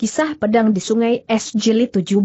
Kisah Pedang di Sungai Es Jilid 17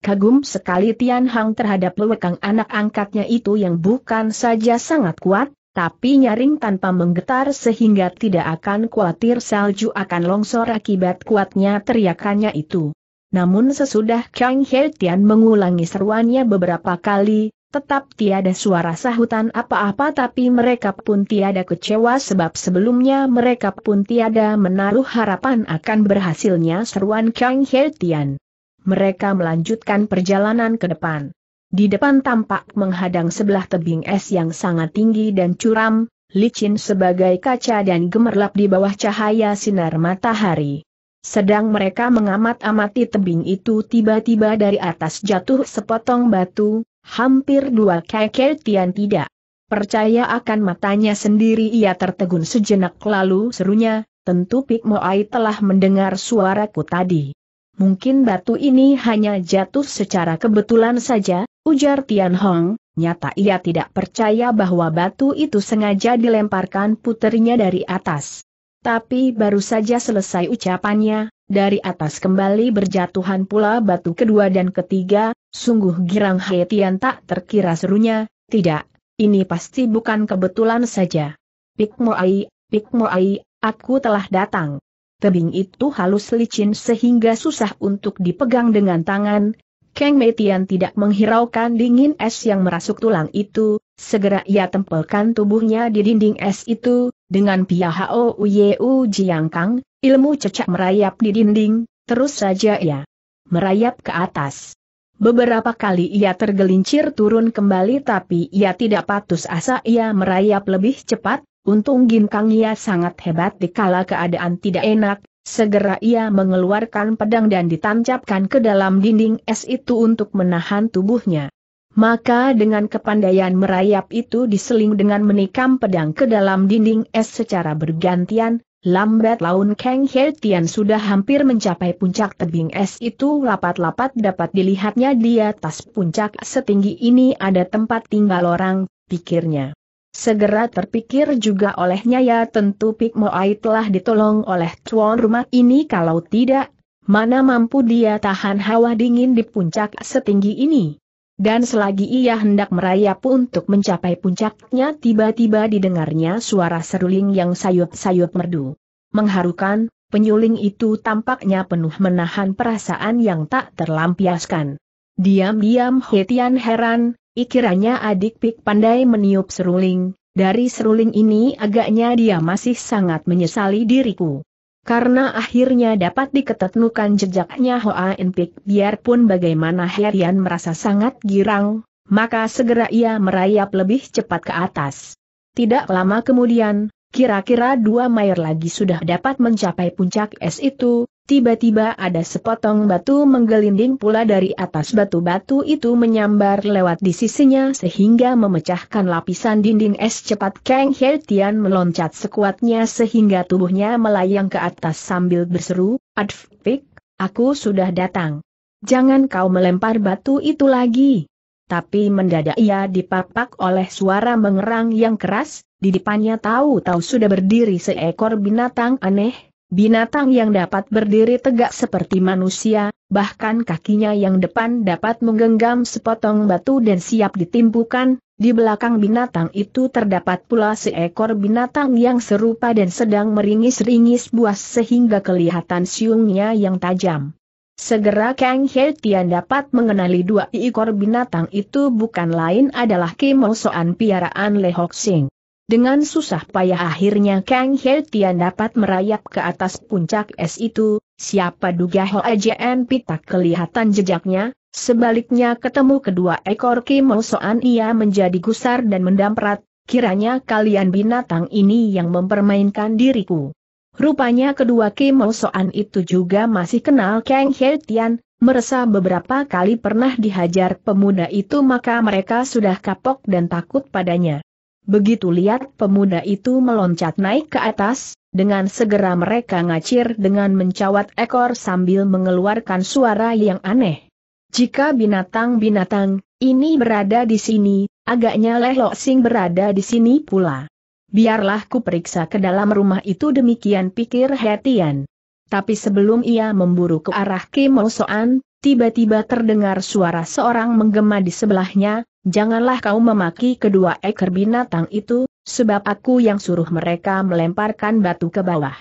Kagum sekali Tian Hang terhadap lewekang anak angkatnya itu yang bukan saja sangat kuat, tapi nyaring tanpa menggetar sehingga tidak akan khawatir salju akan longsor akibat kuatnya teriakannya itu. Namun sesudah Kang He Tian mengulangi seruannya beberapa kali, tetap tiada suara sahutan apa-apa tapi mereka pun tiada kecewa sebab sebelumnya mereka pun tiada menaruh harapan akan berhasilnya seruan Kang Tian. Mereka melanjutkan perjalanan ke depan. Di depan tampak menghadang sebelah tebing es yang sangat tinggi dan curam, licin sebagai kaca dan gemerlap di bawah cahaya sinar matahari. Sedang mereka mengamat-amati tebing itu tiba-tiba dari atas jatuh sepotong batu, Hampir dua keke Tian tidak percaya akan matanya sendiri ia tertegun sejenak lalu serunya, tentu Pik Moai telah mendengar suaraku tadi. Mungkin batu ini hanya jatuh secara kebetulan saja, ujar Tian Hong, nyata ia tidak percaya bahwa batu itu sengaja dilemparkan puterinya dari atas. Tapi baru saja selesai ucapannya, dari atas kembali berjatuhan pula batu kedua dan ketiga, sungguh girang Hetian tak terkira serunya, tidak, ini pasti bukan kebetulan saja. Pik Moai, Pik Moai, aku telah datang. Tebing itu halus licin sehingga susah untuk dipegang dengan tangan, Kang Metian tidak menghiraukan dingin es yang merasuk tulang itu, segera ia tempelkan tubuhnya di dinding es itu, dengan pia hao uyeu jiang kang, Ilmu cecak merayap di dinding, terus saja ia merayap ke atas. Beberapa kali ia tergelincir turun kembali tapi ia tidak patus asa ia merayap lebih cepat, untung ginkang ia sangat hebat dikala keadaan tidak enak, segera ia mengeluarkan pedang dan ditancapkan ke dalam dinding es itu untuk menahan tubuhnya. Maka dengan kepandaian merayap itu diseling dengan menikam pedang ke dalam dinding es secara bergantian, Lambat laun Kang Tian sudah hampir mencapai puncak tebing es itu lapat-lapat dapat dilihatnya di atas puncak setinggi ini ada tempat tinggal orang, pikirnya. Segera terpikir juga olehnya ya tentu Pik Moai telah ditolong oleh tuan rumah ini kalau tidak, mana mampu dia tahan hawa dingin di puncak setinggi ini. Dan selagi ia hendak merayap untuk mencapai puncaknya tiba-tiba didengarnya suara seruling yang sayup-sayup merdu. Mengharukan, penyuling itu tampaknya penuh menahan perasaan yang tak terlampiaskan. Diam-diam Hetian heran, ikiranya adik Pik pandai meniup seruling, dari seruling ini agaknya dia masih sangat menyesali diriku. Karena akhirnya dapat diketetnukan jejaknya Hoa Enpik biarpun bagaimana Herian merasa sangat girang, maka segera ia merayap lebih cepat ke atas. Tidak lama kemudian, kira-kira dua mair lagi sudah dapat mencapai puncak es itu, Tiba-tiba ada sepotong batu menggelinding pula dari atas batu-batu itu menyambar lewat di sisinya sehingga memecahkan lapisan dinding es cepat Kang Tian meloncat sekuatnya sehingga tubuhnya melayang ke atas sambil berseru, Advik, aku sudah datang. Jangan kau melempar batu itu lagi. Tapi mendadak ia dipapak oleh suara mengerang yang keras, di depannya tahu-tahu sudah berdiri seekor binatang aneh, Binatang yang dapat berdiri tegak seperti manusia, bahkan kakinya yang depan dapat menggenggam sepotong batu dan siap ditimpukan, di belakang binatang itu terdapat pula seekor binatang yang serupa dan sedang meringis-ringis buas sehingga kelihatan siungnya yang tajam. Segera Kang He Tian dapat mengenali dua ekor binatang itu bukan lain adalah Kim Soan piaraan Le Hok Sing. Dengan susah payah akhirnya Kang He Tian dapat merayap ke atas puncak es itu, siapa duga Hoa Jn Pitak kelihatan jejaknya, sebaliknya ketemu kedua ekor Kimo Soan ia menjadi gusar dan mendamprat, kiranya kalian binatang ini yang mempermainkan diriku. Rupanya kedua Kimo Soan itu juga masih kenal Kang He Tian, merasa beberapa kali pernah dihajar pemuda itu maka mereka sudah kapok dan takut padanya. Begitu lihat pemuda itu meloncat naik ke atas, dengan segera mereka ngacir dengan mencawat ekor sambil mengeluarkan suara yang aneh. Jika binatang-binatang ini berada di sini, agaknya Lelo Sing berada di sini pula. Biarlah ku periksa ke dalam rumah itu demikian pikir Hetian. tapi sebelum ia memburu ke arah Kim Soan, tiba-tiba terdengar suara seorang menggema di sebelahnya, janganlah kau memaki kedua ekor binatang itu, sebab aku yang suruh mereka melemparkan batu ke bawah.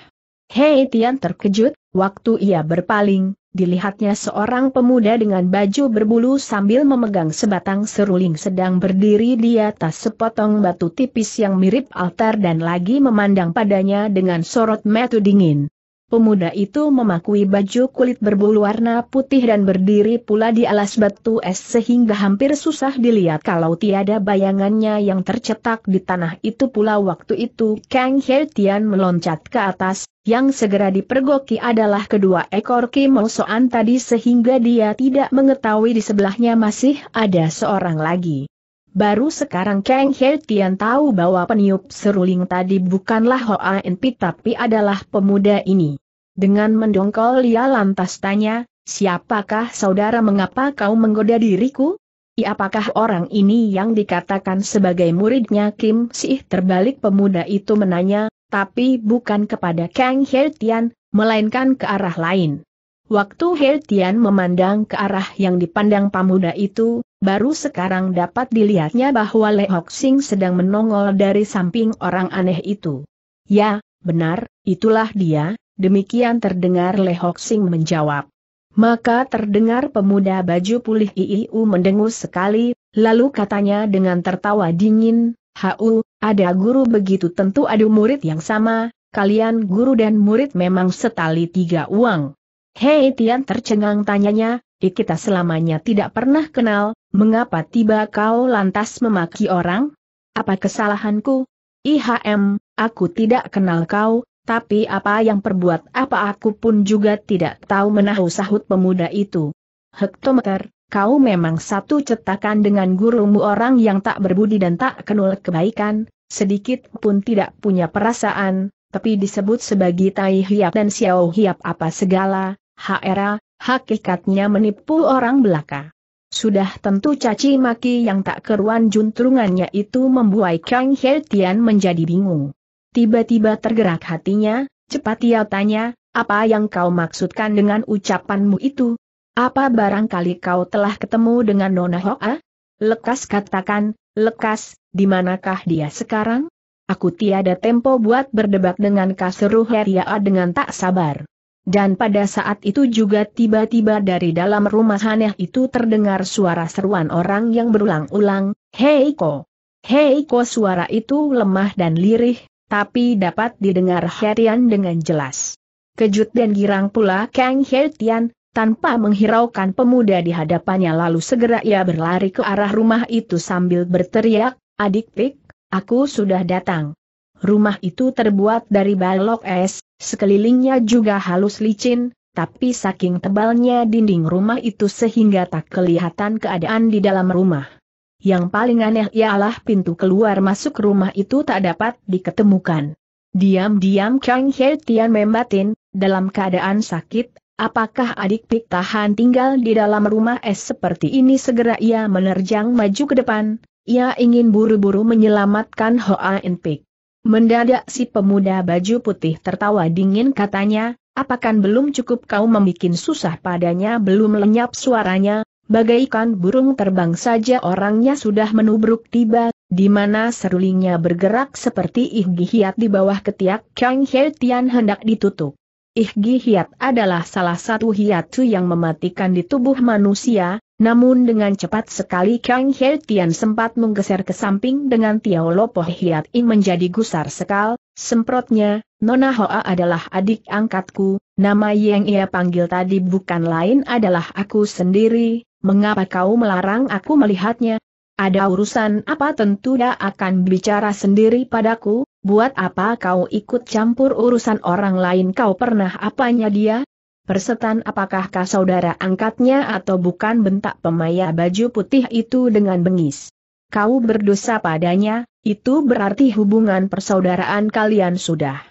Hei Tian terkejut, waktu ia berpaling, dilihatnya seorang pemuda dengan baju berbulu sambil memegang sebatang seruling sedang berdiri di atas sepotong batu tipis yang mirip altar dan lagi memandang padanya dengan sorot metu dingin. Pemuda itu memakui baju kulit berbulu warna putih dan berdiri pula di alas batu es sehingga hampir susah dilihat kalau tiada bayangannya yang tercetak di tanah itu pula waktu itu Kang Tian meloncat ke atas, yang segera dipergoki adalah kedua ekor Kim Soan tadi sehingga dia tidak mengetahui di sebelahnya masih ada seorang lagi. Baru sekarang Kang Tian tahu bahwa peniup seruling tadi bukanlah Hoa Enpi tapi adalah pemuda ini. Dengan mendongkol ia lantas tanya, siapakah saudara mengapa kau menggoda diriku? I apakah orang ini yang dikatakan sebagai muridnya Kim Sih terbalik pemuda itu menanya, tapi bukan kepada Kang Tian, melainkan ke arah lain. Waktu Tian memandang ke arah yang dipandang pemuda itu, Baru sekarang dapat dilihatnya bahwa Le Hok Sing sedang menongol dari samping orang aneh itu. Ya, benar, itulah dia, demikian terdengar Le Hok Sing menjawab. Maka terdengar pemuda baju pulih Iiu mendengus sekali, lalu katanya dengan tertawa dingin, Hau, ada guru begitu tentu ada murid yang sama, kalian guru dan murid memang setali tiga uang. Hei Tian tercengang tanyanya, kita selamanya tidak pernah kenal, mengapa tiba kau lantas memaki orang? Apa kesalahanku? IHM, aku tidak kenal kau, tapi apa yang perbuat apa aku pun juga tidak tahu menahu sahut pemuda itu. Hektometer, kau memang satu cetakan dengan gurumu orang yang tak berbudi dan tak kenal kebaikan, sedikit pun tidak punya perasaan, tapi disebut sebagai Tai Hiap dan Xiao Hiap apa segala, HRA, hakikatnya menipu orang belaka. Sudah tentu caci maki yang tak keruan juntrungannya itu membuat Kang Tian menjadi bingung. Tiba-tiba tergerak hatinya, cepat ia tanya, apa yang kau maksudkan dengan ucapanmu itu? Apa barangkali kau telah ketemu dengan Nona Hoa? Lekas katakan, lekas, di manakah dia sekarang? Aku tiada tempo buat berdebat dengan Kaseru Heria dengan tak sabar. Dan pada saat itu juga tiba-tiba dari dalam rumah aneh itu terdengar suara seruan orang yang berulang-ulang, Hei Ko! Hei Ko suara itu lemah dan lirih, tapi dapat didengar Herian dengan jelas. Kejut dan girang pula Kang Hetian, tanpa menghiraukan pemuda di hadapannya lalu segera ia berlari ke arah rumah itu sambil berteriak, adik pik, aku sudah datang. Rumah itu terbuat dari balok es, sekelilingnya juga halus licin, tapi saking tebalnya dinding rumah itu sehingga tak kelihatan keadaan di dalam rumah. Yang paling aneh ialah pintu keluar masuk rumah itu tak dapat diketemukan. Diam-diam Kang He Tian membatin, dalam keadaan sakit, apakah adik Pik tahan tinggal di dalam rumah es seperti ini segera ia menerjang maju ke depan, ia ingin buru-buru menyelamatkan Hoa Pik. Mendadak si pemuda baju putih tertawa dingin katanya, apakan belum cukup kau membuat susah padanya belum lenyap suaranya, bagaikan burung terbang saja orangnya sudah menubruk tiba, di mana serulingnya bergerak seperti ihgi hiat di bawah ketiak Kang Tian hendak ditutup. Ihgi hiat adalah salah satu hiatu yang mematikan di tubuh manusia, namun dengan cepat sekali Kang He Tian sempat menggeser ke samping dengan Tiao Lopo Hiat In menjadi gusar sekal, semprotnya, Nona Hoa adalah adik angkatku, nama yang ia panggil tadi bukan lain adalah aku sendiri, mengapa kau melarang aku melihatnya? Ada urusan apa tentu dia akan bicara sendiri padaku, buat apa kau ikut campur urusan orang lain? Kau pernah apanya dia? Persetan apakah kau saudara angkatnya atau bukan bentak pemaya baju putih itu dengan bengis. Kau berdosa padanya, itu berarti hubungan persaudaraan kalian sudah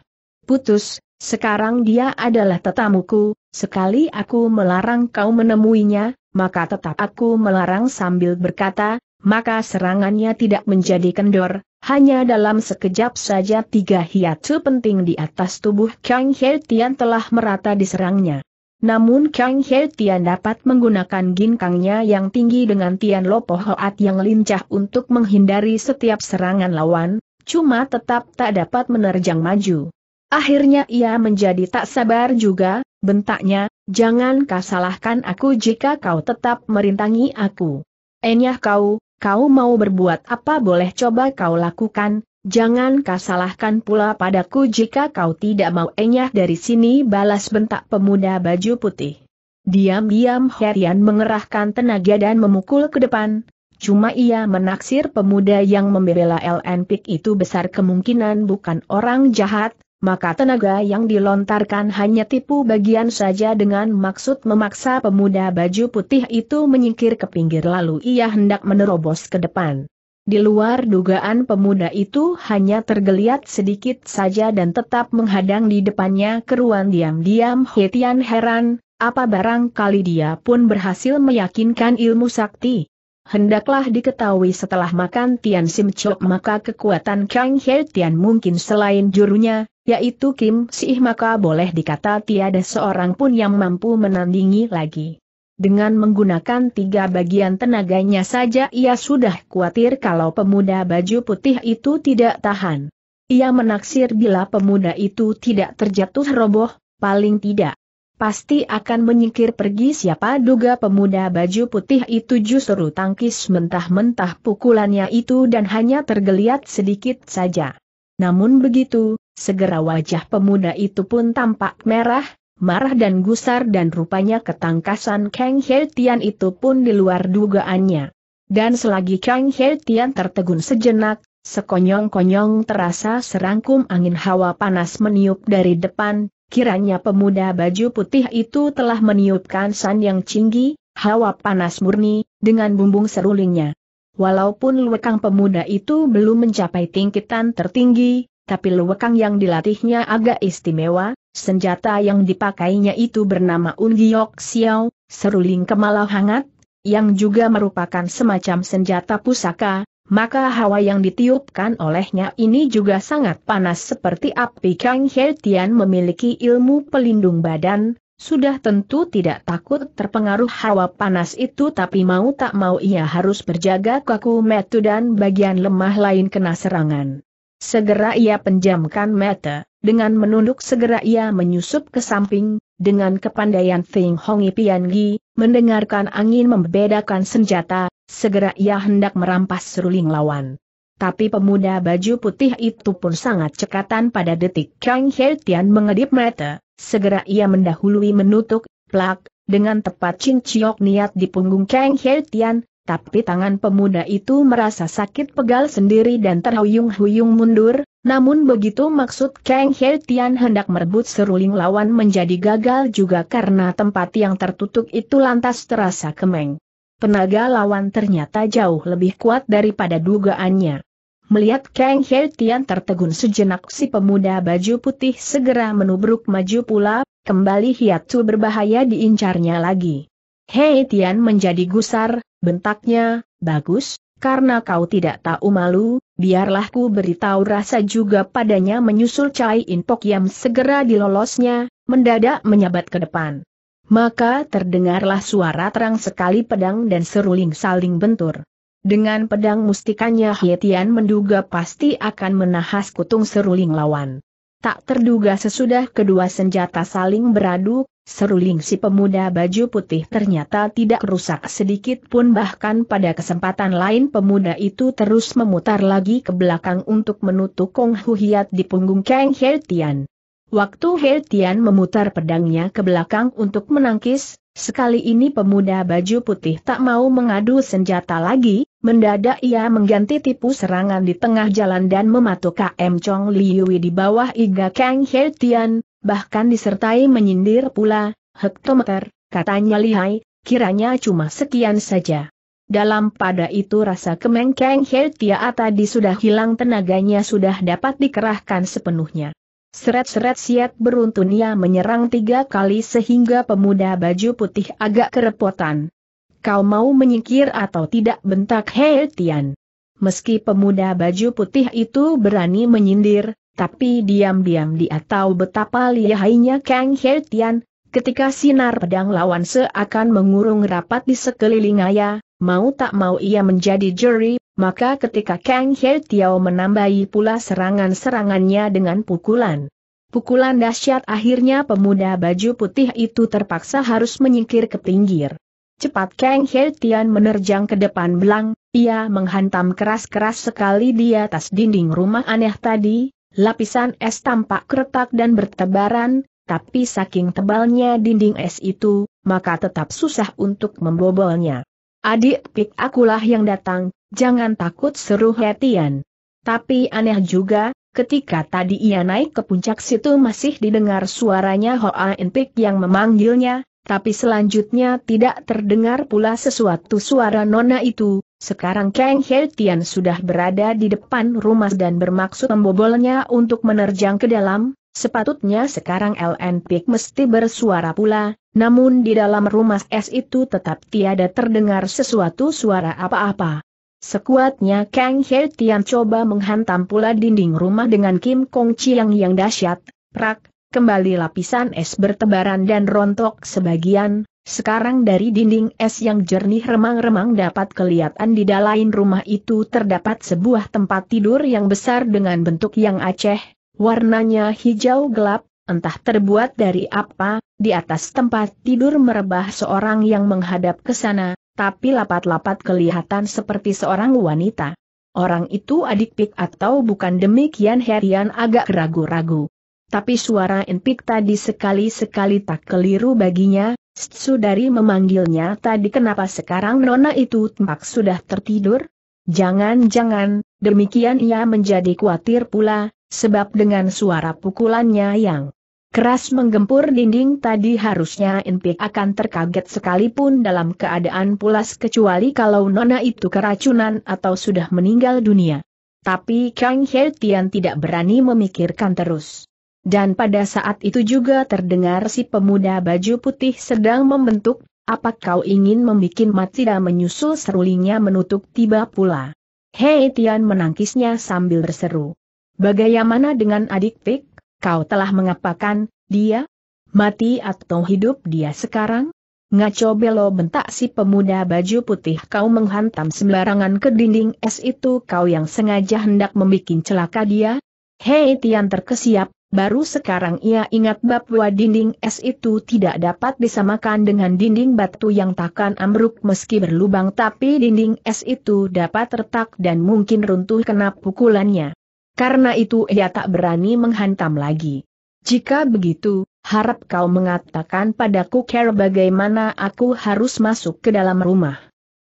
putus, sekarang dia adalah tetamuku, sekali aku melarang kau menemuinya, maka tetap aku melarang sambil berkata, maka serangannya tidak menjadi kendor, Hanya dalam sekejap saja tiga hiatu penting di atas tubuh Kang He Tian telah merata diserangnya. Namun Kang He Tian dapat menggunakan ginkangnya yang tinggi dengan Tian Lopo Hoat yang lincah untuk menghindari setiap serangan lawan, cuma tetap tak dapat menerjang maju. Akhirnya ia menjadi tak sabar juga, bentaknya, jangan kau salahkan aku jika kau tetap merintangi aku. Enyah kau, kau mau berbuat apa boleh coba kau lakukan, jangan kau salahkan pula padaku jika kau tidak mau enyah dari sini balas bentak pemuda baju putih. Diam-diam Herian mengerahkan tenaga dan memukul ke depan, cuma ia menaksir pemuda yang membela LN itu besar kemungkinan bukan orang jahat, maka tenaga yang dilontarkan hanya tipu bagian saja dengan maksud memaksa pemuda baju putih itu menyingkir ke pinggir lalu ia hendak menerobos ke depan. Di luar dugaan pemuda itu hanya tergeliat sedikit saja dan tetap menghadang di depannya keruan diam-diam Hetian heran, apa barang kali dia pun berhasil meyakinkan ilmu sakti. Hendaklah diketahui setelah makan Tian Sim Chok maka kekuatan Kang He Tian mungkin selain jurunya, yaitu Kim Sih maka boleh dikata tiada seorang pun yang mampu menandingi lagi. Dengan menggunakan tiga bagian tenaganya saja ia sudah khawatir kalau pemuda baju putih itu tidak tahan. Ia menaksir bila pemuda itu tidak terjatuh roboh, paling tidak. Pasti akan menyingkir pergi siapa duga pemuda baju putih itu justru tangkis mentah-mentah pukulannya itu dan hanya tergeliat sedikit saja. Namun begitu, segera wajah pemuda itu pun tampak merah, marah dan gusar dan rupanya ketangkasan Kang He Tian itu pun di luar dugaannya. Dan selagi Kang He Tian tertegun sejenak, sekonyong-konyong terasa serangkum angin hawa panas meniup dari depan, kiranya pemuda baju putih itu telah meniupkan san yang tinggi, hawa panas murni, dengan bumbung serulingnya. Walaupun luekang pemuda itu belum mencapai tingkitan tertinggi, tapi luekang yang dilatihnya agak istimewa, senjata yang dipakainya itu bernama Ungiok Xiao, seruling kemalau hangat, yang juga merupakan semacam senjata pusaka, maka hawa yang ditiupkan olehnya ini juga sangat panas seperti api Kang He Tian memiliki ilmu pelindung badan, sudah tentu tidak takut terpengaruh hawa panas itu tapi mau tak mau ia harus berjaga kaku metu dan bagian lemah lain kena serangan. Segera ia penjamkan mata, dengan menunduk segera ia menyusup ke samping, dengan kepandaian Feng Hongi Piangi, mendengarkan angin membedakan senjata, segera ia hendak merampas seruling lawan. Tapi pemuda baju putih itu pun sangat cekatan pada detik Kang He Tian mengedip mata, Segera ia mendahului menutuk, plak, dengan tepat cinciok niat di punggung Kang He Tian, tapi tangan pemuda itu merasa sakit pegal sendiri dan terhuyung-huyung mundur, namun begitu maksud Kang He Tian hendak merebut seruling lawan menjadi gagal juga karena tempat yang tertutup itu lantas terasa kemeng. Tenaga lawan ternyata jauh lebih kuat daripada dugaannya. Melihat Kang He Tian tertegun sejenak si pemuda baju putih segera menubruk maju pula, kembali hiatu berbahaya diincarnya lagi. He Tian menjadi gusar, bentaknya, bagus, karena kau tidak tahu malu, biarlah ku beritahu rasa juga padanya menyusul Chai In Pok yang segera dilolosnya, mendadak menyabat ke depan. Maka terdengarlah suara terang sekali pedang dan seruling saling bentur. Dengan pedang mustikanya Hietian menduga pasti akan menahas kutung seruling lawan. Tak terduga sesudah kedua senjata saling beradu, seruling si pemuda baju putih ternyata tidak rusak sedikit pun bahkan pada kesempatan lain pemuda itu terus memutar lagi ke belakang untuk menutup Kong Huhiat di punggung Kang Hietian. Waktu Hietian memutar pedangnya ke belakang untuk menangkis, Sekali ini pemuda baju putih tak mau mengadu senjata lagi, mendadak ia mengganti tipu serangan di tengah jalan dan mematuk KM Chong Liui di bawah Iga Kang He Tian, bahkan disertai menyindir pula, hektometer, katanya lihai, kiranya cuma sekian saja. Dalam pada itu rasa kemeng Kang He Tia tadi sudah hilang tenaganya sudah dapat dikerahkan sepenuhnya. Seret-seret siat beruntun ia menyerang tiga kali sehingga pemuda baju putih agak kerepotan. Kau mau menyingkir atau tidak bentak Hei Tian? meski pemuda baju putih itu berani menyindir, tapi diam-diam dia tahu betapa lihainya Kang Tian, ketika sinar pedang lawan seakan mengurung rapat di sekeliling ayah, mau tak mau ia menjadi juri, maka ketika Kang Tiao menambahi pula serangan-serangannya dengan pukulan. Pukulan dahsyat akhirnya pemuda baju putih itu terpaksa harus menyingkir ke pinggir. Cepat Kang Tian menerjang ke depan belang, ia menghantam keras-keras sekali di atas dinding rumah aneh tadi, Lapisan es tampak keretak dan bertebaran, tapi saking tebalnya dinding es itu, maka tetap susah untuk membobolnya. Adik pik akulah yang datang, jangan takut seru Hetian. Tapi aneh juga, ketika tadi ia naik ke puncak situ masih didengar suaranya Hoa Pik yang memanggilnya, tapi selanjutnya tidak terdengar pula sesuatu suara nona itu, sekarang Kang Tian sudah berada di depan rumah dan bermaksud membobolnya untuk menerjang ke dalam, sepatutnya sekarang LN Pik mesti bersuara pula, namun di dalam rumah es itu tetap tiada terdengar sesuatu suara apa-apa. Sekuatnya Kang Tian coba menghantam pula dinding rumah dengan Kim Kong Chiang yang dahsyat, prak, kembali lapisan es bertebaran dan rontok sebagian, sekarang dari dinding es yang jernih remang-remang dapat kelihatan di dalam rumah itu terdapat sebuah tempat tidur yang besar dengan bentuk yang aceh, warnanya hijau gelap, entah terbuat dari apa, di atas tempat tidur merebah seorang yang menghadap ke sana, tapi lapat-lapat kelihatan seperti seorang wanita. Orang itu adik Pik atau bukan demikian Herian agak ragu-ragu. Tapi suara Enpik tadi sekali-sekali tak keliru baginya, Sudari memanggilnya tadi kenapa sekarang nona itu tempat sudah tertidur? Jangan-jangan, demikian ia menjadi khawatir pula, sebab dengan suara pukulannya yang keras menggempur dinding tadi harusnya Inpik akan terkaget sekalipun dalam keadaan pulas kecuali kalau nona itu keracunan atau sudah meninggal dunia. Tapi Kang Tian tidak berani memikirkan terus. Dan pada saat itu juga terdengar si pemuda baju putih sedang membentuk, apa kau ingin membuat mati dan menyusul serulingnya menutup tiba pula. Hei Tian menangkisnya sambil berseru. Bagaimana dengan adik Pik, kau telah mengapakan, dia? Mati atau hidup dia sekarang? Ngaco belo bentak si pemuda baju putih kau menghantam sembarangan ke dinding es itu kau yang sengaja hendak membuat celaka dia? Hei Tian terkesiap, Baru sekarang ia ingat bahwa dinding es itu tidak dapat disamakan dengan dinding batu yang takkan ambruk meski berlubang tapi dinding es itu dapat retak dan mungkin runtuh kena pukulannya. Karena itu ia tak berani menghantam lagi. Jika begitu, harap kau mengatakan padaku care bagaimana aku harus masuk ke dalam rumah.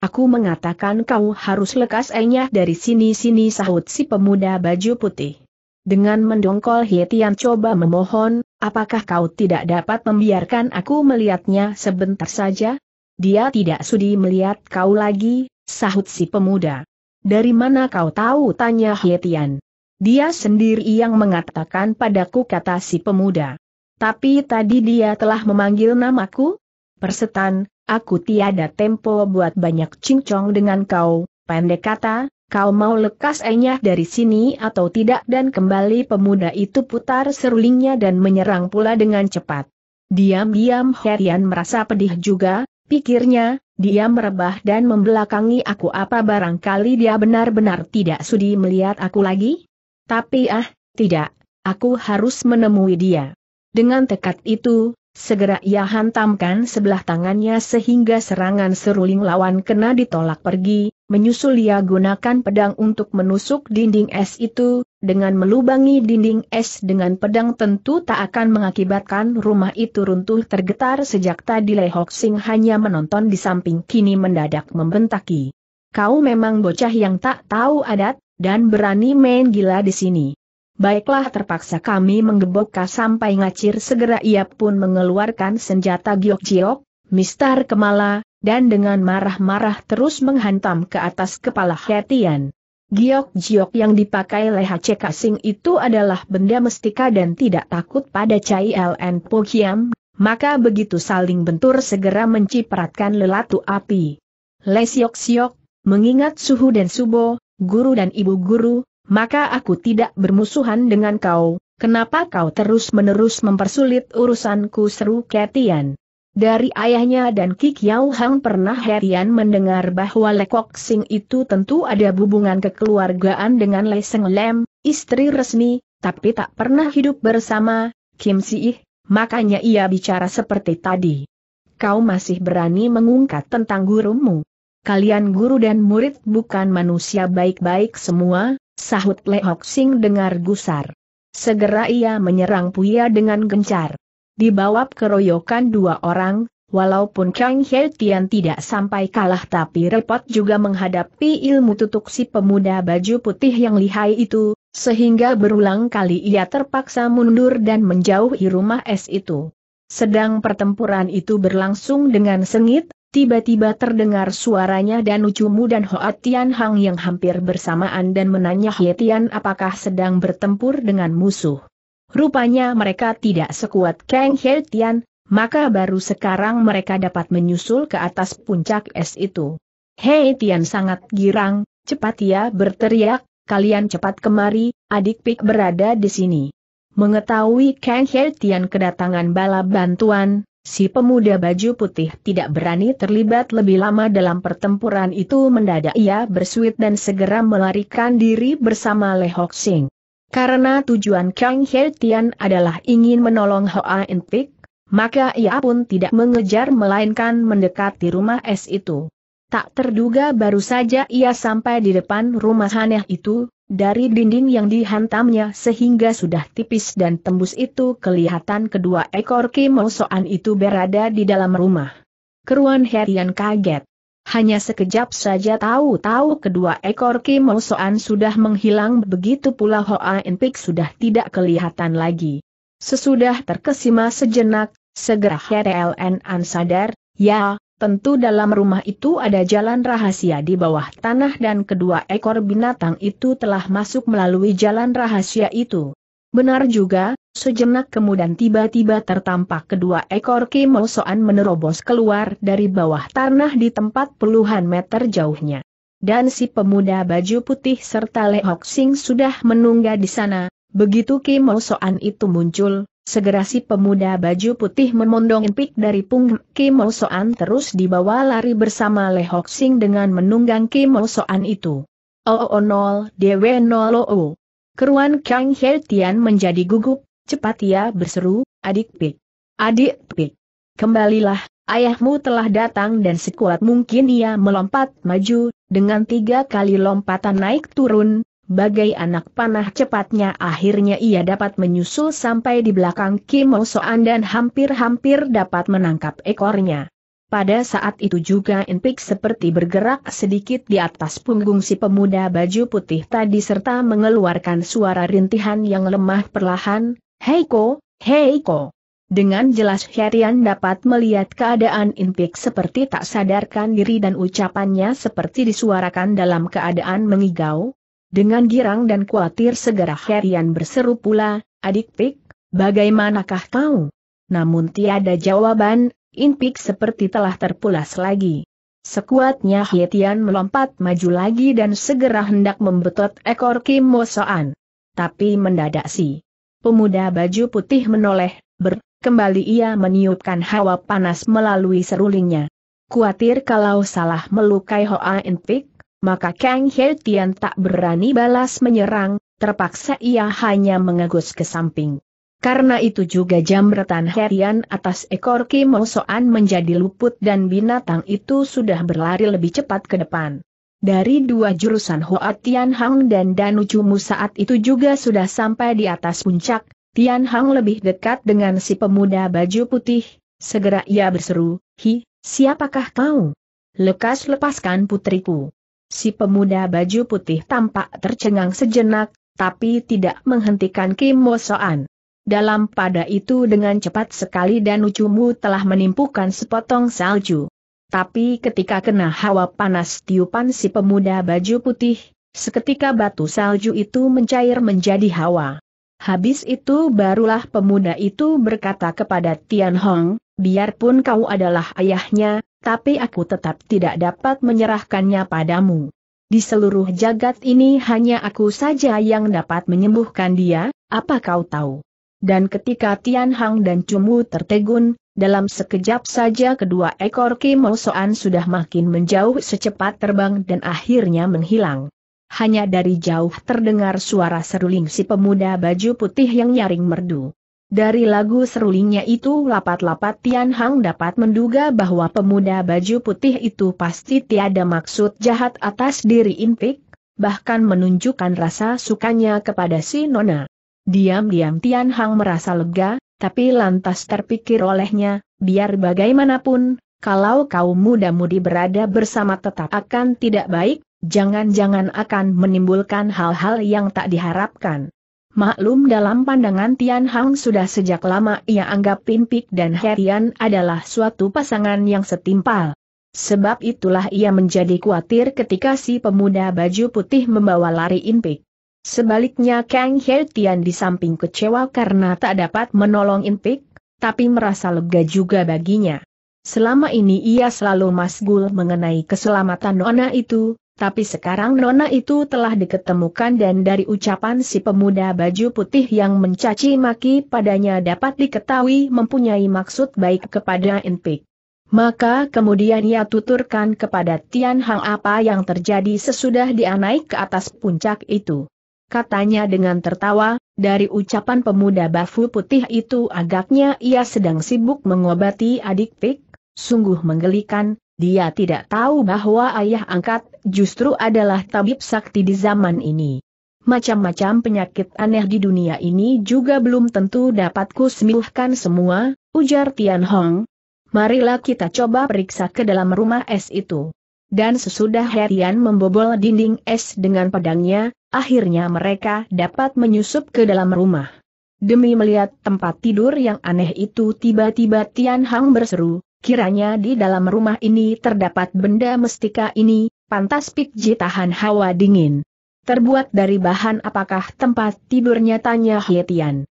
Aku mengatakan kau harus lekas enyah dari sini-sini sahut si pemuda baju putih. Dengan mendongkol Hietian coba memohon, apakah kau tidak dapat membiarkan aku melihatnya sebentar saja? Dia tidak sudi melihat kau lagi, sahut si pemuda. Dari mana kau tahu tanya Hietian. Dia sendiri yang mengatakan padaku kata si pemuda. Tapi tadi dia telah memanggil namaku? Persetan, aku tiada tempo buat banyak cincong dengan kau, pendek kata, kau mau lekas enyah dari sini atau tidak dan kembali pemuda itu putar serulingnya dan menyerang pula dengan cepat. Diam-diam Herian merasa pedih juga, pikirnya, dia merebah dan membelakangi aku apa barangkali dia benar-benar tidak sudi melihat aku lagi? Tapi ah, tidak, aku harus menemui dia. Dengan tekad itu, segera ia hantamkan sebelah tangannya sehingga serangan seruling lawan kena ditolak pergi, Menyusul ia gunakan pedang untuk menusuk dinding es itu, dengan melubangi dinding es dengan pedang tentu tak akan mengakibatkan rumah itu runtuh tergetar sejak tadi Lehok Sing hanya menonton di samping kini mendadak membentaki. Kau memang bocah yang tak tahu adat, dan berani main gila di sini. Baiklah terpaksa kami menggebok sampai ngacir segera ia pun mengeluarkan senjata giok-giok, Mister Kemala, dan dengan marah-marah terus menghantam ke atas kepala Hetian. Giok-giok yang dipakai oleh HCK Sing itu adalah benda mestika dan tidak takut pada Cai LN Pokiam, maka begitu saling bentur segera mencipratkan lelatu api. Lesiok-siok, mengingat suhu dan subo, guru dan ibu guru, maka aku tidak bermusuhan dengan kau, kenapa kau terus-menerus mempersulit urusanku seru Ketian. Dari ayahnya dan Kik Yau Hang pernah Herian mendengar bahwa Lekok Sing itu tentu ada hubungan kekeluargaan dengan Le Seng Lem, istri resmi, tapi tak pernah hidup bersama, Kim Si Ih, makanya ia bicara seperti tadi. Kau masih berani mengungkat tentang gurumu. Kalian guru dan murid bukan manusia baik-baik semua, sahut Le Hok Sing dengar gusar. Segera ia menyerang Puya dengan gencar. Di bawah keroyokan dua orang, walaupun Kang He Tian tidak sampai kalah tapi repot juga menghadapi ilmu tutuk si pemuda baju putih yang lihai itu, sehingga berulang kali ia terpaksa mundur dan menjauhi rumah es itu. Sedang pertempuran itu berlangsung dengan sengit, tiba-tiba terdengar suaranya dan Ucumu dan Hoa Tian Hang yang hampir bersamaan dan menanya He Tian apakah sedang bertempur dengan musuh. Rupanya mereka tidak sekuat Kang He Tian, maka baru sekarang mereka dapat menyusul ke atas puncak es itu. He Tian sangat girang, cepat ia berteriak, kalian cepat kemari, adik Pik berada di sini. Mengetahui Kang He Tian kedatangan bala bantuan, si pemuda baju putih tidak berani terlibat lebih lama dalam pertempuran itu mendadak ia bersuit dan segera melarikan diri bersama Le Hok Sing. Karena tujuan Kang He Tian adalah ingin menolong Hoa In maka ia pun tidak mengejar melainkan mendekati rumah es itu. Tak terduga baru saja ia sampai di depan rumah aneh itu, dari dinding yang dihantamnya sehingga sudah tipis dan tembus itu kelihatan kedua ekor kimosoan itu berada di dalam rumah. Keruan Herian kaget. Hanya sekejap saja tahu-tahu kedua ekor Kim Soan sudah menghilang begitu pula Hoa Enpik sudah tidak kelihatan lagi. Sesudah terkesima sejenak, segera HRLN An sadar, ya, tentu dalam rumah itu ada jalan rahasia di bawah tanah dan kedua ekor binatang itu telah masuk melalui jalan rahasia itu. Benar juga, sejenak kemudian tiba-tiba tertampak kedua ekor kimosoan menerobos keluar dari bawah tanah di tempat puluhan meter jauhnya. Dan si pemuda baju putih serta Le Hok Sing sudah menunggu di sana, begitu kimosoan itu muncul, segera si pemuda baju putih memondong pik dari punggung kimosoan terus dibawa lari bersama Le Hok Sing dengan menunggang kimosoan itu. Oh oh nol, dewe nol oh. Keruan Kang He Tian menjadi gugup, cepat ia berseru, adik Pik. Adik Pik. Kembalilah, ayahmu telah datang dan sekuat mungkin ia melompat maju, dengan tiga kali lompatan naik turun, bagai anak panah cepatnya akhirnya ia dapat menyusul sampai di belakang Kim Soan dan hampir-hampir dapat menangkap ekornya. Pada saat itu juga Enpik seperti bergerak sedikit di atas punggung si pemuda baju putih tadi serta mengeluarkan suara rintihan yang lemah perlahan, Heiko, Heiko. Dengan jelas Herian dapat melihat keadaan Enpik seperti tak sadarkan diri dan ucapannya seperti disuarakan dalam keadaan mengigau. Dengan girang dan khawatir segera Herian berseru pula, adik Pik, bagaimanakah kau? Namun tiada jawaban, Inpik seperti telah terpulas lagi. Sekuatnya Hietian melompat maju lagi dan segera hendak membetot ekor Kim Mosoan. Tapi mendadak si pemuda baju putih menoleh, ber, kembali ia meniupkan hawa panas melalui serulingnya. Kuatir kalau salah melukai Hoa Inpik, maka Kang Hietian tak berani balas menyerang, terpaksa ia hanya mengegus ke samping. Karena itu juga jambretan herian atas ekor Kimosoan menjadi luput dan binatang itu sudah berlari lebih cepat ke depan. Dari dua jurusan Hoa Tian Hang dan Danu Cumu saat itu juga sudah sampai di atas puncak, Tian Hang lebih dekat dengan si pemuda baju putih, segera ia berseru, Hi, siapakah kau? Lekas lepaskan putriku. Si pemuda baju putih tampak tercengang sejenak, tapi tidak menghentikan Kim Mosoan. Dalam pada itu dengan cepat sekali dan ucumu telah menimpukan sepotong salju. Tapi ketika kena hawa panas tiupan si pemuda baju putih, seketika batu salju itu mencair menjadi hawa. Habis itu barulah pemuda itu berkata kepada Tian Hong, biarpun kau adalah ayahnya, tapi aku tetap tidak dapat menyerahkannya padamu. Di seluruh jagat ini hanya aku saja yang dapat menyembuhkan dia, apa kau tahu? Dan ketika Tian Hang dan Cumu tertegun, dalam sekejap saja kedua ekor Kim Soan sudah makin menjauh secepat terbang dan akhirnya menghilang. Hanya dari jauh terdengar suara seruling si pemuda baju putih yang nyaring merdu. Dari lagu serulingnya itu lapat-lapat Tian Hang dapat menduga bahwa pemuda baju putih itu pasti tiada maksud jahat atas diri Inpik, bahkan menunjukkan rasa sukanya kepada si Nona. Diam-diam Tian Hang merasa lega, tapi lantas terpikir olehnya, biar bagaimanapun, kalau kaum muda-mudi berada bersama tetap akan tidak baik, jangan-jangan akan menimbulkan hal-hal yang tak diharapkan. Maklum dalam pandangan Tian Hang sudah sejak lama ia anggap Pimpik dan Herian adalah suatu pasangan yang setimpal. Sebab itulah ia menjadi khawatir ketika si pemuda baju putih membawa lari Inpik. Sebaliknya Kang Tian di samping kecewa karena tak dapat menolong Inpik, tapi merasa lega juga baginya. Selama ini ia selalu masgul mengenai keselamatan Nona itu, tapi sekarang nona itu telah diketemukan dan dari ucapan si pemuda baju putih yang mencaci maki padanya dapat diketahui mempunyai maksud baik kepada Enpik. Maka kemudian ia tuturkan kepada Tian Hang apa yang terjadi sesudah dia naik ke atas puncak itu. Katanya dengan tertawa, dari ucapan pemuda bafu putih itu agaknya ia sedang sibuk mengobati adik Pik, sungguh menggelikan, dia tidak tahu bahwa ayah angkat justru adalah tabib sakti di zaman ini. Macam-macam penyakit aneh di dunia ini juga belum tentu dapat kusembuhkan semua, ujar Tian Hong. Marilah kita coba periksa ke dalam rumah es itu. Dan sesudah Herian membobol dinding es dengan pedangnya, akhirnya mereka dapat menyusup ke dalam rumah. Demi melihat tempat tidur yang aneh itu tiba-tiba Tian Hang berseru, Kiranya di dalam rumah ini terdapat benda mestika ini, pantas Pikji tahan hawa dingin. Terbuat dari bahan apakah tempat tidurnya tanya Hietian.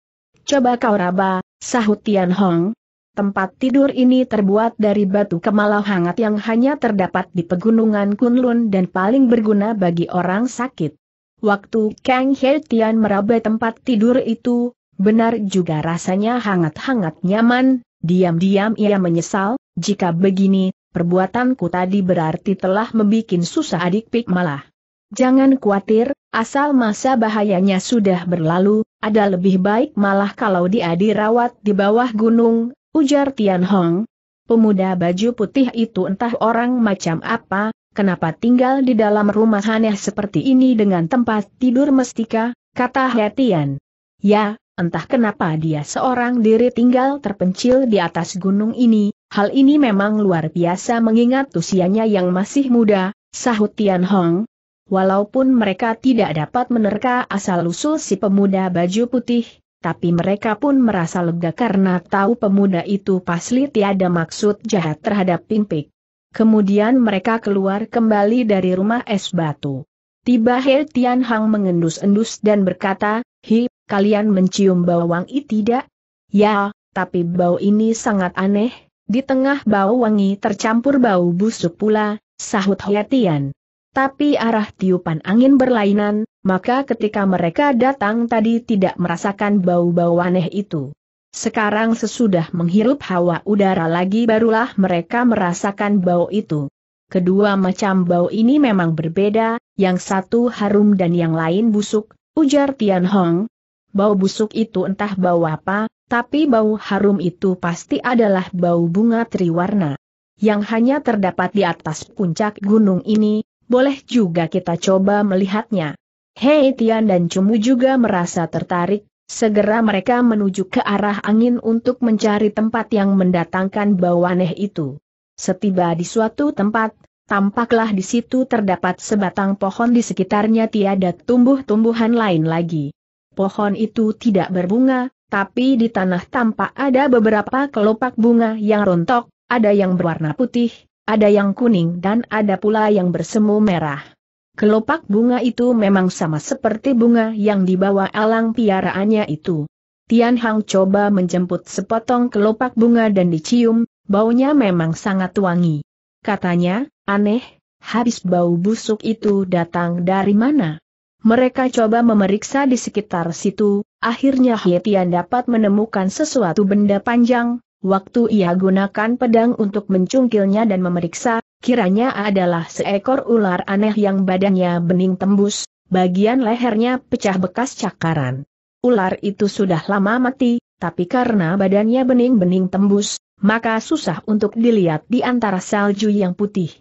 Coba kau raba, sahut Tian Hong. Tempat tidur ini terbuat dari batu kemalau hangat yang hanya terdapat di pegunungan Kunlun dan paling berguna bagi orang sakit. Waktu Kang Hietian meraba tempat tidur itu, benar juga rasanya hangat-hangat nyaman, Diam-diam ia menyesal, jika begini, perbuatanku tadi berarti telah membuat susah adik Pik malah. Jangan khawatir, asal masa bahayanya sudah berlalu, ada lebih baik malah kalau dia dirawat di bawah gunung, ujar Tian Hong. Pemuda baju putih itu entah orang macam apa, kenapa tinggal di dalam rumah aneh seperti ini dengan tempat tidur mestika, kata Hetian. Ya, entah kenapa dia seorang diri tinggal terpencil di atas gunung ini, hal ini memang luar biasa mengingat usianya yang masih muda, sahut Tian Hong. Walaupun mereka tidak dapat menerka asal-usul si pemuda baju putih, tapi mereka pun merasa lega karena tahu pemuda itu pasti tiada maksud jahat terhadap Pimpik. Kemudian mereka keluar kembali dari rumah es batu. Tiba He Tian Hang mengendus-endus dan berkata, Hi, kalian mencium bau wangi tidak? Ya, tapi bau ini sangat aneh, di tengah bau wangi tercampur bau busuk pula, sahut Hiatian. Tapi arah tiupan angin berlainan, maka ketika mereka datang tadi tidak merasakan bau-bau aneh itu. Sekarang sesudah menghirup hawa udara lagi barulah mereka merasakan bau itu. Kedua macam bau ini memang berbeda, yang satu harum dan yang lain busuk, ujar Tian Hong, bau busuk itu entah bau apa, tapi bau harum itu pasti adalah bau bunga triwarna. Yang hanya terdapat di atas puncak gunung ini, boleh juga kita coba melihatnya. Hei Tian dan Cumu juga merasa tertarik, segera mereka menuju ke arah angin untuk mencari tempat yang mendatangkan bau aneh itu. Setiba di suatu tempat, tampaklah di situ terdapat sebatang pohon di sekitarnya tiada tumbuh-tumbuhan lain lagi pohon itu tidak berbunga, tapi di tanah tampak ada beberapa kelopak bunga yang rontok, ada yang berwarna putih, ada yang kuning dan ada pula yang bersemu merah. Kelopak bunga itu memang sama seperti bunga yang dibawa elang piaraannya itu. Tian Hang coba menjemput sepotong kelopak bunga dan dicium, baunya memang sangat wangi. Katanya, aneh, habis bau busuk itu datang dari mana? Mereka coba memeriksa di sekitar situ, akhirnya Hietian dapat menemukan sesuatu benda panjang, waktu ia gunakan pedang untuk mencungkilnya dan memeriksa, kiranya adalah seekor ular aneh yang badannya bening tembus, bagian lehernya pecah bekas cakaran. Ular itu sudah lama mati, tapi karena badannya bening-bening tembus, maka susah untuk dilihat di antara salju yang putih.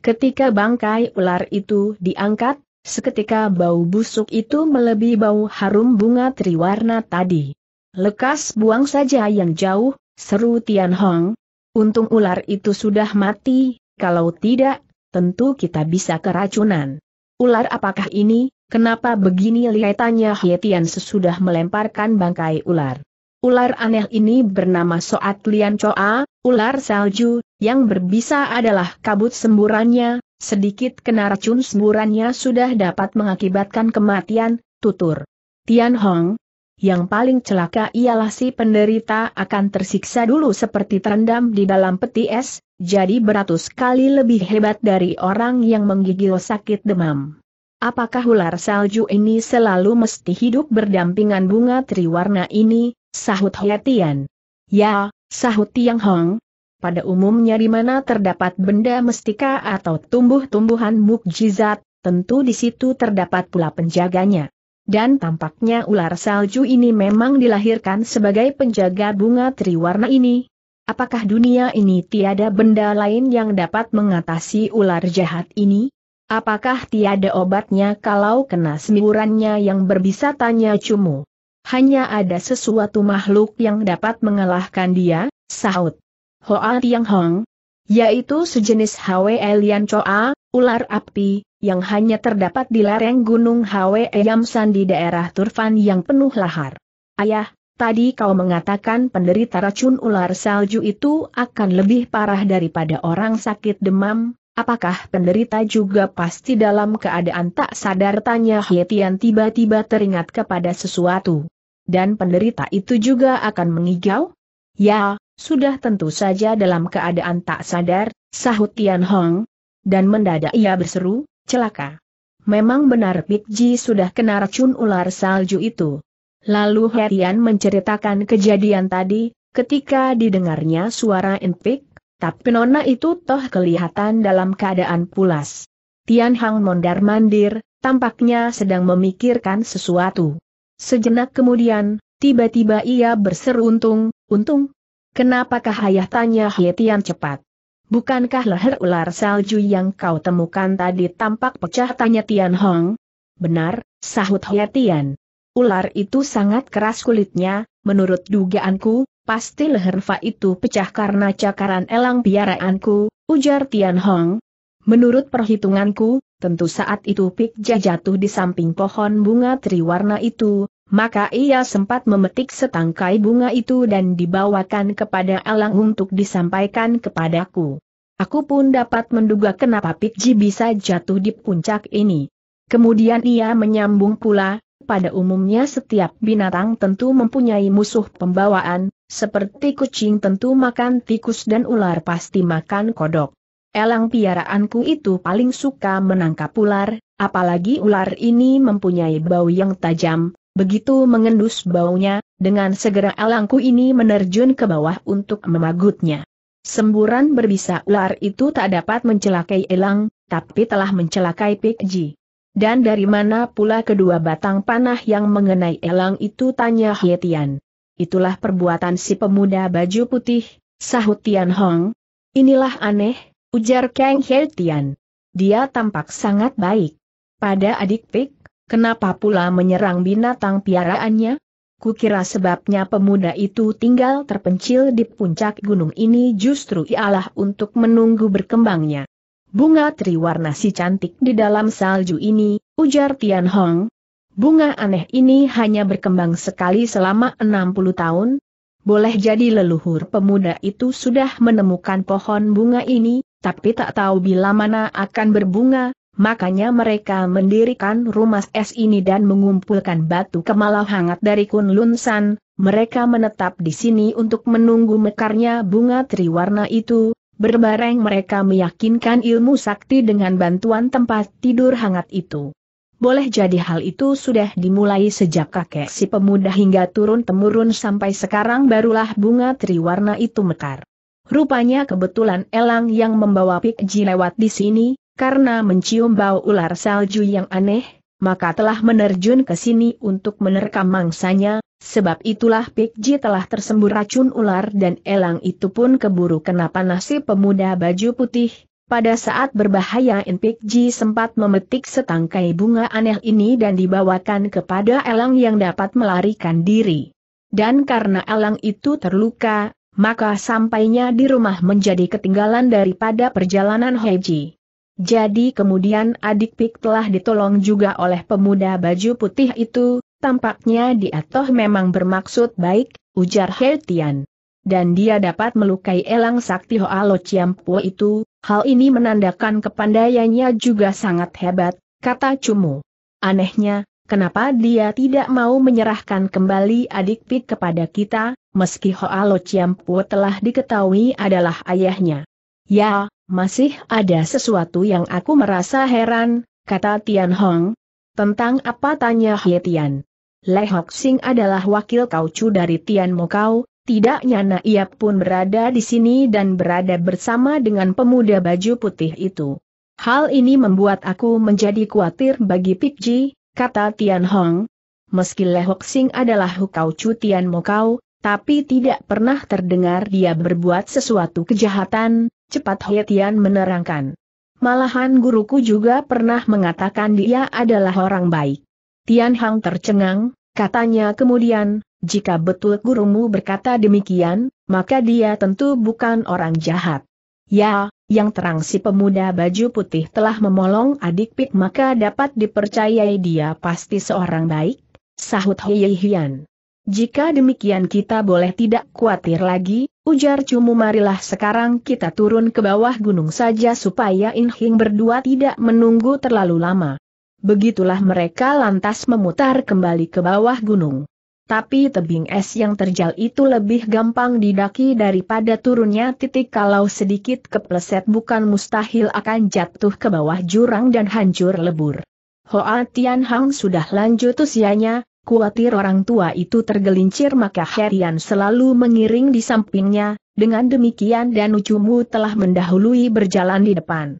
Ketika bangkai ular itu diangkat, Seketika bau busuk itu melebihi bau harum bunga triwarna tadi. Lekas buang saja yang jauh, seru Tian Hong. Untung ular itu sudah mati, kalau tidak, tentu kita bisa keracunan. Ular apakah ini, kenapa begini lihatannya Hietian sesudah melemparkan bangkai ular. Ular aneh ini bernama Soat Lian Choa, ular salju, yang berbisa adalah kabut semburannya, sedikit kena racun semburannya sudah dapat mengakibatkan kematian, tutur. Tian Hong, yang paling celaka ialah si penderita akan tersiksa dulu seperti terendam di dalam peti es, jadi beratus kali lebih hebat dari orang yang menggigil sakit demam. Apakah ular salju ini selalu mesti hidup berdampingan bunga triwarna ini, sahut Tian. Ya, sahut Tiang Hong, pada umumnya di mana terdapat benda mestika atau tumbuh-tumbuhan mukjizat, tentu di situ terdapat pula penjaganya. Dan tampaknya ular salju ini memang dilahirkan sebagai penjaga bunga triwarna ini. Apakah dunia ini tiada benda lain yang dapat mengatasi ular jahat ini? Apakah tiada obatnya kalau kena semburannya yang berbisa tanya Cumu? Hanya ada sesuatu makhluk yang dapat mengalahkan dia, saut. Hoa Tiang Hong, yaitu sejenis Hwe Lian Choa, ular api, yang hanya terdapat di lereng gunung Hwe Yamsan di daerah Turfan yang penuh lahar. Ayah, tadi kau mengatakan penderita racun ular salju itu akan lebih parah daripada orang sakit demam, apakah penderita juga pasti dalam keadaan tak sadar tanya Hietian tiba-tiba teringat kepada sesuatu. Dan penderita itu juga akan mengigau? Ya, sudah tentu saja dalam keadaan tak sadar, sahut Tian Hong. Dan mendadak ia berseru, celaka. Memang benar Pik Ji sudah kena racun ular salju itu. Lalu Herian menceritakan kejadian tadi, ketika didengarnya suara Enpik, tapi nona itu toh kelihatan dalam keadaan pulas. Tian Hang mondar-mandir, tampaknya sedang memikirkan sesuatu. Sejenak kemudian, tiba-tiba ia berseru untung, untung, Kenapakah ayah tanya Hietian cepat? Bukankah leher ular salju yang kau temukan tadi tampak pecah tanya Tian Hong? Benar, sahut Hietian. Ular itu sangat keras kulitnya, menurut dugaanku, pasti leher Fa itu pecah karena cakaran elang piaraanku, ujar Tian Hong. Menurut perhitunganku, tentu saat itu Pik jatuh di samping pohon bunga triwarna itu, maka ia sempat memetik setangkai bunga itu dan dibawakan kepada Alang untuk disampaikan kepadaku. Aku pun dapat menduga kenapa Pikji bisa jatuh di puncak ini. Kemudian ia menyambung pula, pada umumnya setiap binatang tentu mempunyai musuh pembawaan, seperti kucing tentu makan tikus dan ular pasti makan kodok. Elang piaraanku itu paling suka menangkap ular, apalagi ular ini mempunyai bau yang tajam, Begitu mengendus baunya, dengan segera elangku ini menerjun ke bawah untuk memagutnya. Semburan berbisa ular itu tak dapat mencelakai elang, tapi telah mencelakai Pikji. Dan dari mana pula kedua batang panah yang mengenai elang itu tanya Hietian. Itulah perbuatan si pemuda baju putih, sahut Tian Hong. Inilah aneh, ujar Kang Hietian. Dia tampak sangat baik. Pada adik Pik, Kenapa pula menyerang binatang piaraannya? Kukira sebabnya pemuda itu tinggal terpencil di puncak gunung ini justru ialah untuk menunggu berkembangnya. Bunga triwarna si cantik di dalam salju ini, ujar Tian Hong. Bunga aneh ini hanya berkembang sekali selama 60 tahun. Boleh jadi leluhur pemuda itu sudah menemukan pohon bunga ini, tapi tak tahu bila mana akan berbunga, Makanya mereka mendirikan rumah es ini dan mengumpulkan batu kemalau hangat dari Kunlun San, mereka menetap di sini untuk menunggu mekarnya bunga triwarna itu, Berbareng mereka meyakinkan ilmu sakti dengan bantuan tempat tidur hangat itu. Boleh jadi hal itu sudah dimulai sejak kakek si pemuda hingga turun-temurun sampai sekarang barulah bunga triwarna itu mekar. Rupanya kebetulan Elang yang membawa Pikji lewat di sini, karena mencium bau ular salju yang aneh, maka telah menerjun ke sini untuk menerkam mangsanya, sebab itulah Pikji telah tersembur racun ular dan Elang itu pun keburu kenapa nasib pemuda baju putih, pada saat berbahaya Inpik Ji sempat memetik setangkai bunga aneh ini dan dibawakan kepada Elang yang dapat melarikan diri. Dan karena Elang itu terluka, maka sampainya di rumah menjadi ketinggalan daripada perjalanan Heji. Jadi kemudian adik Pik telah ditolong juga oleh pemuda baju putih itu, tampaknya dia toh memang bermaksud baik, ujar Hertian dan dia dapat melukai elang sakti Hoa Lo Ciampu itu, hal ini menandakan kepandaiannya juga sangat hebat, kata Cumu. Anehnya, kenapa dia tidak mau menyerahkan kembali adik Pik kepada kita, meski Hoa Lo Ciampu telah diketahui adalah ayahnya. Ya, masih ada sesuatu yang aku merasa heran, kata Tian Hong. Tentang apa tanya Tian? Le Hok Sing adalah wakil kaucu dari Tian Mokau, tidak nyana ia pun berada di sini dan berada bersama dengan pemuda baju putih itu. Hal ini membuat aku menjadi khawatir bagi Pikji, kata Tian Hong. Meski Lehok Sing adalah Hukau Chu Tian Mokau, tapi tidak pernah terdengar dia berbuat sesuatu kejahatan, cepat Tian menerangkan. Malahan guruku juga pernah mengatakan dia adalah orang baik. Tian Hong tercengang, katanya kemudian, jika betul gurumu berkata demikian, maka dia tentu bukan orang jahat. Ya, yang terang si pemuda baju putih telah memolong adik Pik maka dapat dipercayai dia pasti seorang baik, sahut Hian. Jika demikian kita boleh tidak khawatir lagi, ujar Cumu marilah sekarang kita turun ke bawah gunung saja supaya Inhing berdua tidak menunggu terlalu lama. Begitulah mereka lantas memutar kembali ke bawah gunung. Tapi tebing es yang terjal itu lebih gampang didaki daripada turunnya titik kalau sedikit kepleset bukan mustahil akan jatuh ke bawah jurang dan hancur lebur. Hoa Tian Hang sudah lanjut usianya, khawatir orang tua itu tergelincir maka Herian selalu mengiring di sampingnya, dengan demikian dan Ucumu telah mendahului berjalan di depan.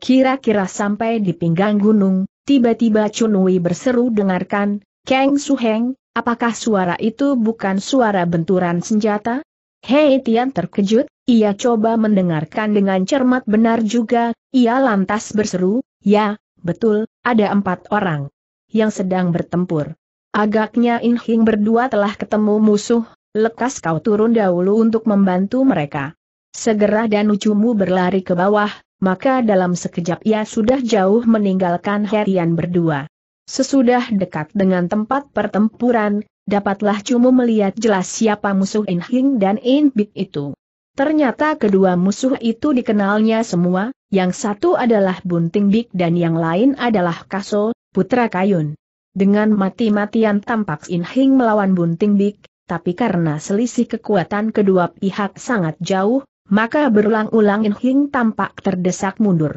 Kira-kira sampai di pinggang gunung, tiba-tiba Chunui berseru dengarkan, Kang Suheng, Apakah suara itu bukan suara benturan senjata? Hei Tian terkejut, ia coba mendengarkan dengan cermat benar juga, ia lantas berseru, ya, betul, ada empat orang yang sedang bertempur. Agaknya Inhing berdua telah ketemu musuh, lekas kau turun dahulu untuk membantu mereka. Segera dan ucumu berlari ke bawah, maka dalam sekejap ia sudah jauh meninggalkan Herian berdua. Sesudah dekat dengan tempat pertempuran, dapatlah Cumu melihat jelas siapa musuh In Hing dan In Bik itu. Ternyata kedua musuh itu dikenalnya semua, yang satu adalah Bunting Bik dan yang lain adalah Kaso, putra Kayun. Dengan mati-matian tampak In Hing melawan Bunting Bik, tapi karena selisih kekuatan kedua pihak sangat jauh, maka berulang-ulang In Hing tampak terdesak mundur.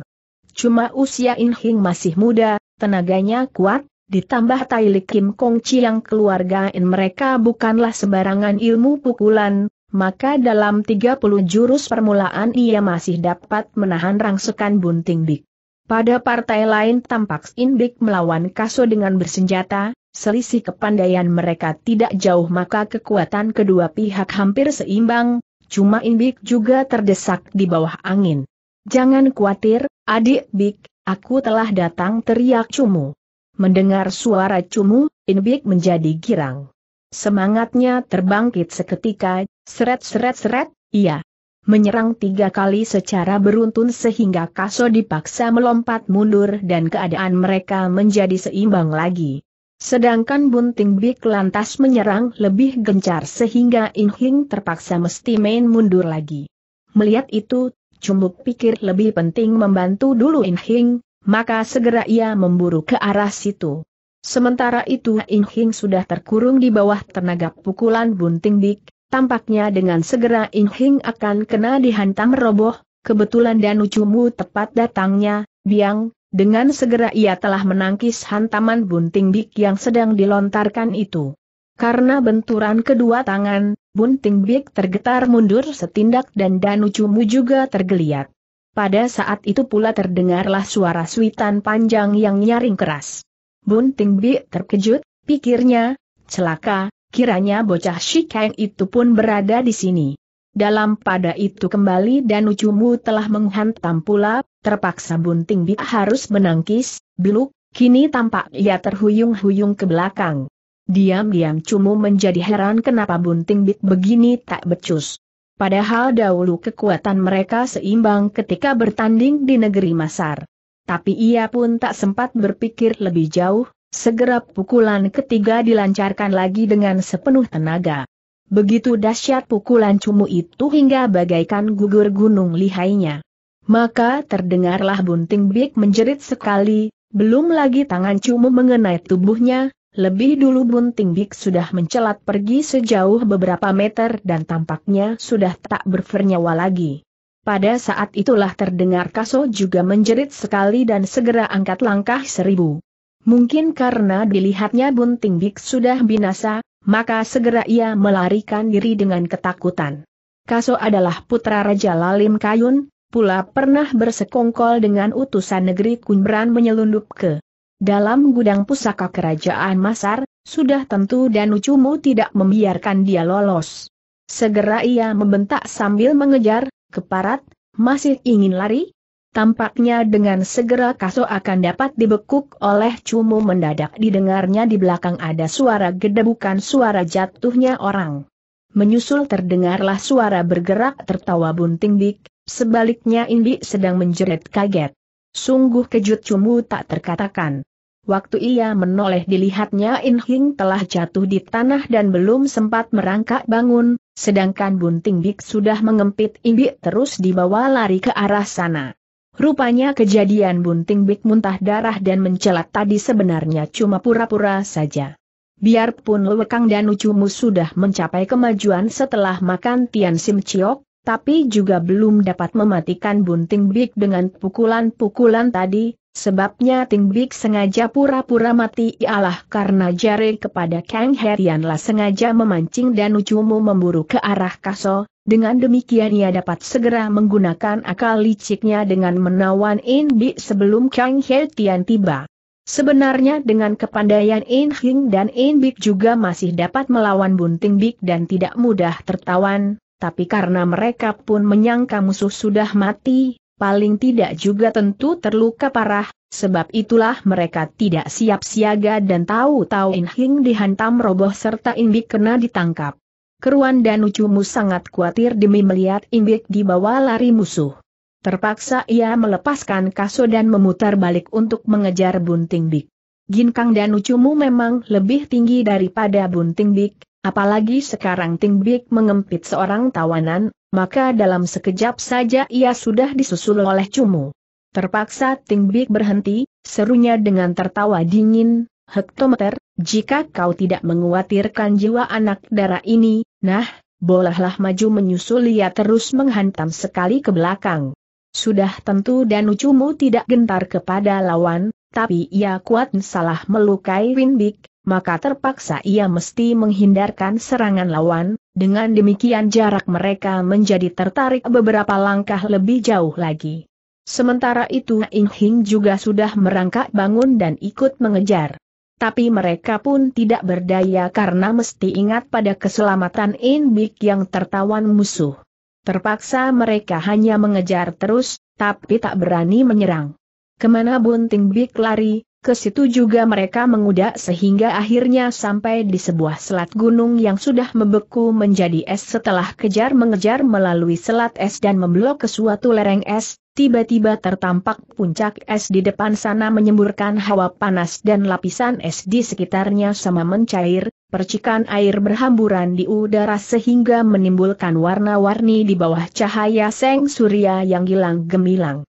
Cuma usia In Hing masih muda, tenaganya kuat, ditambah Tailik Kim Kong yang keluarga in mereka bukanlah sembarangan ilmu pukulan, maka dalam 30 jurus permulaan ia masih dapat menahan rangsukan bunting Bik. Pada partai lain tampak Inbik melawan Kaso dengan bersenjata, selisih kepandaian mereka tidak jauh maka kekuatan kedua pihak hampir seimbang, cuma Inbik juga terdesak di bawah angin. Jangan khawatir, adik Bik, Aku telah datang teriak Cumu. Mendengar suara Cumu, Inbik menjadi girang. Semangatnya terbangkit seketika, seret-seret-seret, iya. Menyerang tiga kali secara beruntun sehingga Kaso dipaksa melompat mundur dan keadaan mereka menjadi seimbang lagi. Sedangkan Bunting Bik lantas menyerang lebih gencar sehingga Inhing terpaksa mesti main mundur lagi. Melihat itu, Cumbuk pikir lebih penting membantu dulu In Hing, maka segera ia memburu ke arah situ. Sementara itu In Hing sudah terkurung di bawah tenaga pukulan bunting Bik, tampaknya dengan segera In Hing akan kena dihantam roboh, kebetulan Danu Cumu tepat datangnya, biang, dengan segera ia telah menangkis hantaman bunting bik yang sedang dilontarkan itu. Karena benturan kedua tangan, bunting bik tergetar mundur setindak dan Danu Cumu juga tergeliat. Pada saat itu pula terdengarlah suara suitan panjang yang nyaring keras. Bunting bik terkejut, pikirnya, celaka, kiranya bocah Shikeng itu pun berada di sini. Dalam pada itu kembali dan Ucumu telah menghantam pula, terpaksa Bunting Bik harus menangkis, biluk, kini tampak ia terhuyung-huyung ke belakang. Diam-diam Cumu menjadi heran kenapa Bunting Bik begini tak becus. Padahal dahulu kekuatan mereka seimbang ketika bertanding di negeri Masar. Tapi ia pun tak sempat berpikir lebih jauh, segera pukulan ketiga dilancarkan lagi dengan sepenuh tenaga. Begitu dahsyat pukulan cumu itu hingga bagaikan gugur gunung lihainya. Maka terdengarlah bunting bik menjerit sekali, belum lagi tangan cumu mengenai tubuhnya, lebih dulu bunting bik sudah mencelat pergi sejauh beberapa meter dan tampaknya sudah tak bernyawa lagi. Pada saat itulah terdengar Kaso juga menjerit sekali dan segera angkat langkah seribu. Mungkin karena dilihatnya bunting bik sudah binasa, maka segera ia melarikan diri dengan ketakutan. Kaso adalah putra Raja Lalim Kayun, pula pernah bersekongkol dengan utusan negeri Kunbran menyelundup ke dalam gudang pusaka kerajaan Masar, sudah tentu dan Ucumu tidak membiarkan dia lolos. Segera ia membentak sambil mengejar, keparat, masih ingin lari? Tampaknya dengan segera Kaso akan dapat dibekuk oleh Cumu mendadak didengarnya di belakang ada suara gede bukan suara jatuhnya orang. Menyusul terdengarlah suara bergerak tertawa bunting bik, sebaliknya Indi sedang menjerit kaget. Sungguh kejut Cumu tak terkatakan. Waktu ia menoleh dilihatnya In Hing telah jatuh di tanah dan belum sempat merangkak bangun, sedangkan Bunting Bik sudah mengempit Indi terus dibawa lari ke arah sana. Rupanya kejadian bunting bik muntah darah dan mencelat tadi sebenarnya cuma pura-pura saja. Biarpun Lewekang dan Ucumu sudah mencapai kemajuan setelah makan Tian Sim Chiok, tapi juga belum dapat mematikan bunting bik dengan pukulan-pukulan tadi, sebabnya Ting Bik sengaja pura-pura mati ialah karena jari kepada Kang Herianlah sengaja memancing dan Ucumu memburu ke arah Kaso, dengan demikian ia dapat segera menggunakan akal liciknya dengan menawan In Bi sebelum Kang He Tian tiba. Sebenarnya dengan kepandaian In Hing dan In Bik juga masih dapat melawan Bunting Bik dan tidak mudah tertawan, tapi karena mereka pun menyangka musuh sudah mati, paling tidak juga tentu terluka parah, sebab itulah mereka tidak siap siaga dan tahu-tahu In Hing dihantam roboh serta In Bik kena ditangkap. Keruan dan Ucumu sangat khawatir demi melihat Imbik dibawa lari musuh. Terpaksa ia melepaskan kaso dan memutar balik untuk mengejar Bunting Bik. Ginkang dan Ucumu memang lebih tinggi daripada Bunting Bik, apalagi sekarang Ting Bik mengempit seorang tawanan, maka dalam sekejap saja ia sudah disusul oleh Cumu. Terpaksa Ting Bik berhenti, serunya dengan tertawa dingin, hektometer, jika kau tidak menguatirkan jiwa anak darah ini, nah, bolehlah maju menyusul ia terus menghantam sekali ke belakang. Sudah tentu dan ucumu tidak gentar kepada lawan, tapi ia kuat salah melukai Winbik, maka terpaksa ia mesti menghindarkan serangan lawan, dengan demikian jarak mereka menjadi tertarik beberapa langkah lebih jauh lagi. Sementara itu Ing Hing juga sudah merangkak bangun dan ikut mengejar. Tapi mereka pun tidak berdaya karena mesti ingat pada keselamatan In Bik yang tertawan musuh. Terpaksa mereka hanya mengejar terus, tapi tak berani menyerang. Ke mana Bunting Bik lari, ke situ juga mereka mengudak sehingga akhirnya sampai di sebuah selat gunung yang sudah membeku menjadi es setelah kejar mengejar melalui selat es dan memblok ke suatu lereng es, Tiba-tiba tertampak puncak es di depan sana menyemburkan hawa panas dan lapisan es di sekitarnya sama mencair, percikan air berhamburan di udara sehingga menimbulkan warna-warni di bawah cahaya seng surya yang gilang gemilang.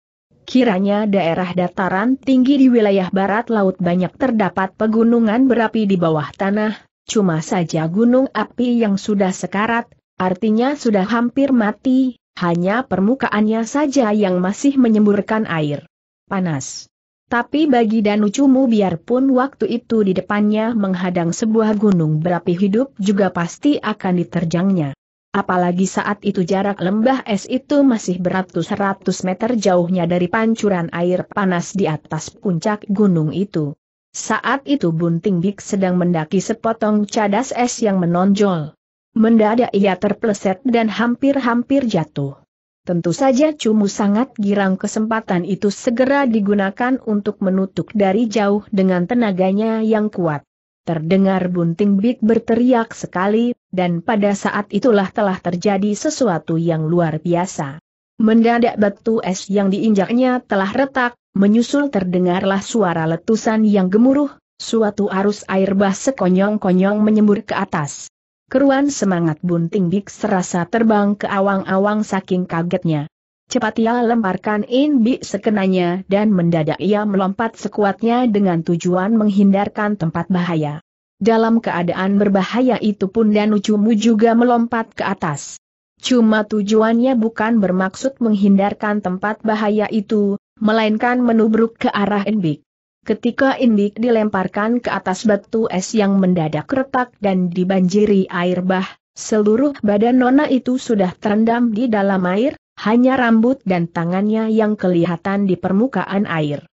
Kiranya daerah dataran tinggi di wilayah barat laut banyak terdapat pegunungan berapi di bawah tanah, cuma saja gunung api yang sudah sekarat, artinya sudah hampir mati, hanya permukaannya saja yang masih menyemburkan air panas. Tapi bagi Danu Cumu biarpun waktu itu di depannya menghadang sebuah gunung berapi hidup juga pasti akan diterjangnya. Apalagi saat itu jarak lembah es itu masih beratus-ratus meter jauhnya dari pancuran air panas di atas puncak gunung itu. Saat itu Bunting Bik sedang mendaki sepotong cadas es yang menonjol. Mendadak ia terpleset dan hampir-hampir jatuh. Tentu saja Cumu sangat girang kesempatan itu segera digunakan untuk menutup dari jauh dengan tenaganya yang kuat. Terdengar bunting bik berteriak sekali, dan pada saat itulah telah terjadi sesuatu yang luar biasa. Mendadak batu es yang diinjaknya telah retak, menyusul terdengarlah suara letusan yang gemuruh, suatu arus air bah sekonyong-konyong menyembur ke atas. Keruan semangat bunting bik serasa terbang ke awang-awang saking kagetnya. Cepat ia lemparkan in bik sekenanya dan mendadak ia melompat sekuatnya dengan tujuan menghindarkan tempat bahaya. Dalam keadaan berbahaya itu pun Danu Cumu juga melompat ke atas. Cuma tujuannya bukan bermaksud menghindarkan tempat bahaya itu, melainkan menubruk ke arah Inbik. Ketika Indik dilemparkan ke atas batu es yang mendadak retak dan dibanjiri air bah, seluruh badan nona itu sudah terendam di dalam air, hanya rambut dan tangannya yang kelihatan di permukaan air.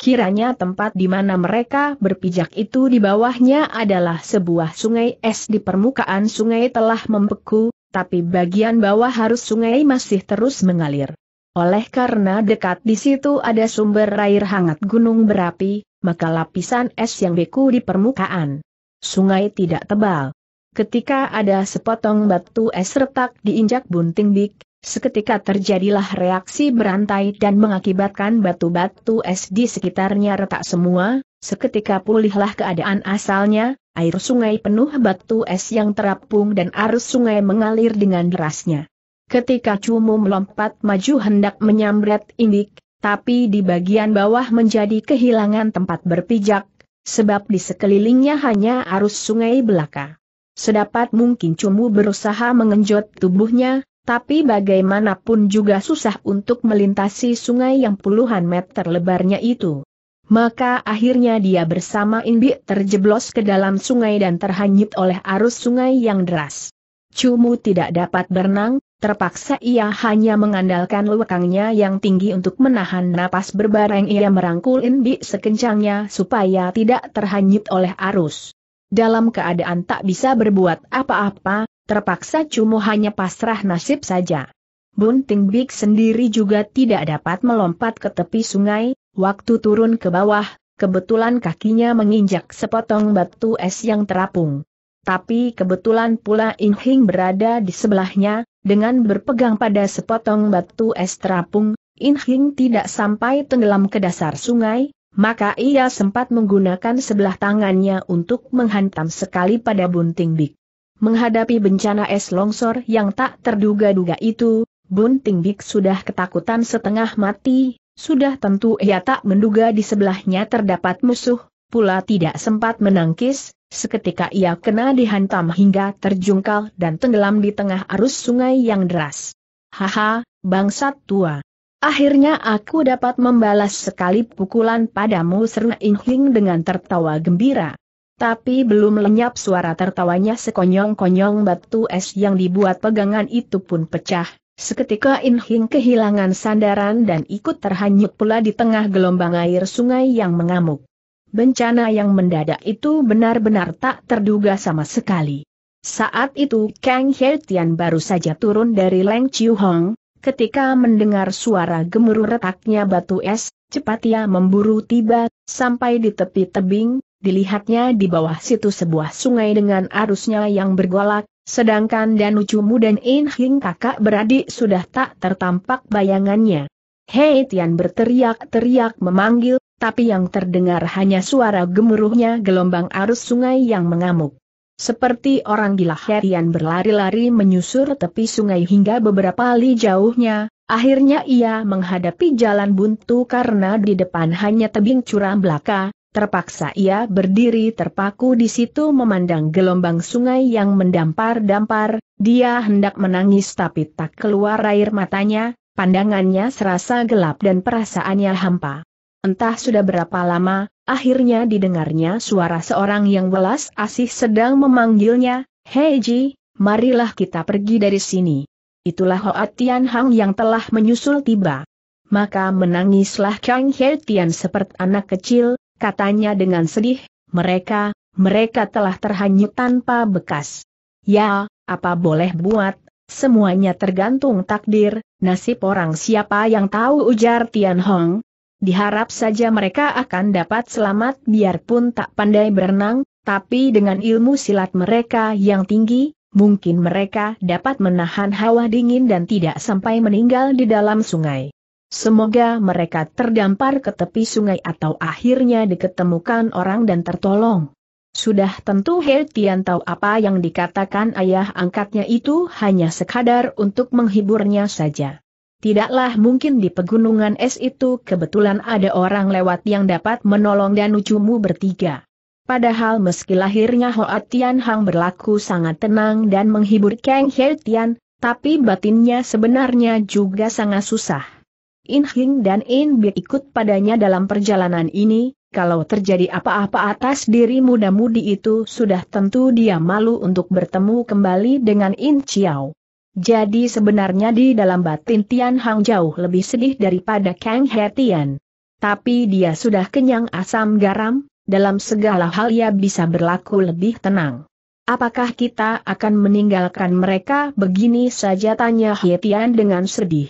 Kiranya tempat di mana mereka berpijak itu di bawahnya adalah sebuah sungai es di permukaan sungai telah membeku, tapi bagian bawah harus sungai masih terus mengalir. Oleh karena dekat di situ ada sumber air hangat gunung berapi, maka lapisan es yang beku di permukaan sungai tidak tebal. Ketika ada sepotong batu es retak diinjak bunting bik, seketika terjadilah reaksi berantai dan mengakibatkan batu-batu es di sekitarnya retak semua, seketika pulihlah keadaan asalnya, air sungai penuh batu es yang terapung dan arus sungai mengalir dengan derasnya. Ketika Cumu melompat maju hendak menyambret Indik, tapi di bagian bawah menjadi kehilangan tempat berpijak, sebab di sekelilingnya hanya arus sungai belaka. Sedapat mungkin Cumu berusaha mengenjot tubuhnya, tapi bagaimanapun juga susah untuk melintasi sungai yang puluhan meter lebarnya itu. Maka akhirnya dia bersama Indik terjeblos ke dalam sungai dan terhanyut oleh arus sungai yang deras. Cumu tidak dapat berenang, terpaksa ia hanya mengandalkan lewekangnya yang tinggi untuk menahan napas berbareng ia merangkul Indi sekencangnya supaya tidak terhanyut oleh arus. Dalam keadaan tak bisa berbuat apa-apa, terpaksa Cumu hanya pasrah nasib saja. Bunting Bik sendiri juga tidak dapat melompat ke tepi sungai, waktu turun ke bawah, kebetulan kakinya menginjak sepotong batu es yang terapung. Tapi kebetulan pula Inhing berada di sebelahnya, dengan berpegang pada sepotong batu es terapung, Inhing tidak sampai tenggelam ke dasar sungai, maka ia sempat menggunakan sebelah tangannya untuk menghantam sekali pada bunting bik. Menghadapi bencana es longsor yang tak terduga-duga itu, bunting bik sudah ketakutan setengah mati, sudah tentu ia tak menduga di sebelahnya terdapat musuh, pula tidak sempat menangkis, seketika ia kena dihantam hingga terjungkal dan tenggelam di tengah arus sungai yang deras. Haha, bangsat tua. Akhirnya aku dapat membalas sekali pukulan padamu seru Inghing dengan tertawa gembira. Tapi belum lenyap suara tertawanya sekonyong-konyong batu es yang dibuat pegangan itu pun pecah. Seketika Inhing kehilangan sandaran dan ikut terhanyut pula di tengah gelombang air sungai yang mengamuk. Bencana yang mendadak itu benar-benar tak terduga sama sekali. Saat itu Kang Tian baru saja turun dari Leng Chiu Hong, ketika mendengar suara gemuruh retaknya batu es, cepat ia memburu tiba, sampai di tepi tebing, dilihatnya di bawah situ sebuah sungai dengan arusnya yang bergolak, sedangkan Danu Cumu dan In Hing kakak beradik sudah tak tertampak bayangannya. Hei Tian berteriak-teriak memanggil, tapi yang terdengar hanya suara gemuruhnya gelombang arus sungai yang mengamuk. Seperti orang gila Herian berlari-lari menyusur tepi sungai hingga beberapa li jauhnya, akhirnya ia menghadapi jalan buntu karena di depan hanya tebing curam belaka, terpaksa ia berdiri terpaku di situ memandang gelombang sungai yang mendampar-dampar, Dia hendak menangis tapi tak keluar air matanya, pandangannya serasa gelap dan perasaannya hampa. Entah sudah berapa lama, akhirnya didengarnya suara seorang yang welas asih sedang memanggilnya, Hei Ji, marilah kita pergi dari sini. Itulah Hoa Tian Hang yang telah menyusul tiba. Maka menangislah Kang He Tian seperti anak kecil, katanya dengan sedih, mereka, mereka telah terhanyut tanpa bekas. Ya, apa boleh buat, semuanya tergantung takdir, nasib orang siapa yang tahu ujar Tian Hong. Diharap saja mereka akan dapat selamat biarpun tak pandai berenang, tapi dengan ilmu silat mereka yang tinggi, mungkin mereka dapat menahan hawa dingin dan tidak sampai meninggal di dalam sungai. Semoga mereka terdampar ke tepi sungai atau akhirnya diketemukan orang dan tertolong. Sudah tentu He Tian tahu apa yang dikatakan ayah angkatnya itu hanya sekadar untuk menghiburnya saja. Tidaklah mungkin di pegunungan es itu kebetulan ada orang lewat yang dapat menolong dan ucumu bertiga. Padahal meski lahirnya Hoa Tian Hang berlaku sangat tenang dan menghibur Kang He Tian, tapi batinnya sebenarnya juga sangat susah. In Hing dan In Bi ikut padanya dalam perjalanan ini, kalau terjadi apa-apa atas diri muda-mudi itu sudah tentu dia malu untuk bertemu kembali dengan In Chiao. Jadi sebenarnya di dalam batin Tian Hang jauh lebih sedih daripada Kang He Tian. Tapi dia sudah kenyang asam garam, dalam segala hal ia bisa berlaku lebih tenang. Apakah kita akan meninggalkan mereka begini saja tanya He Tian dengan sedih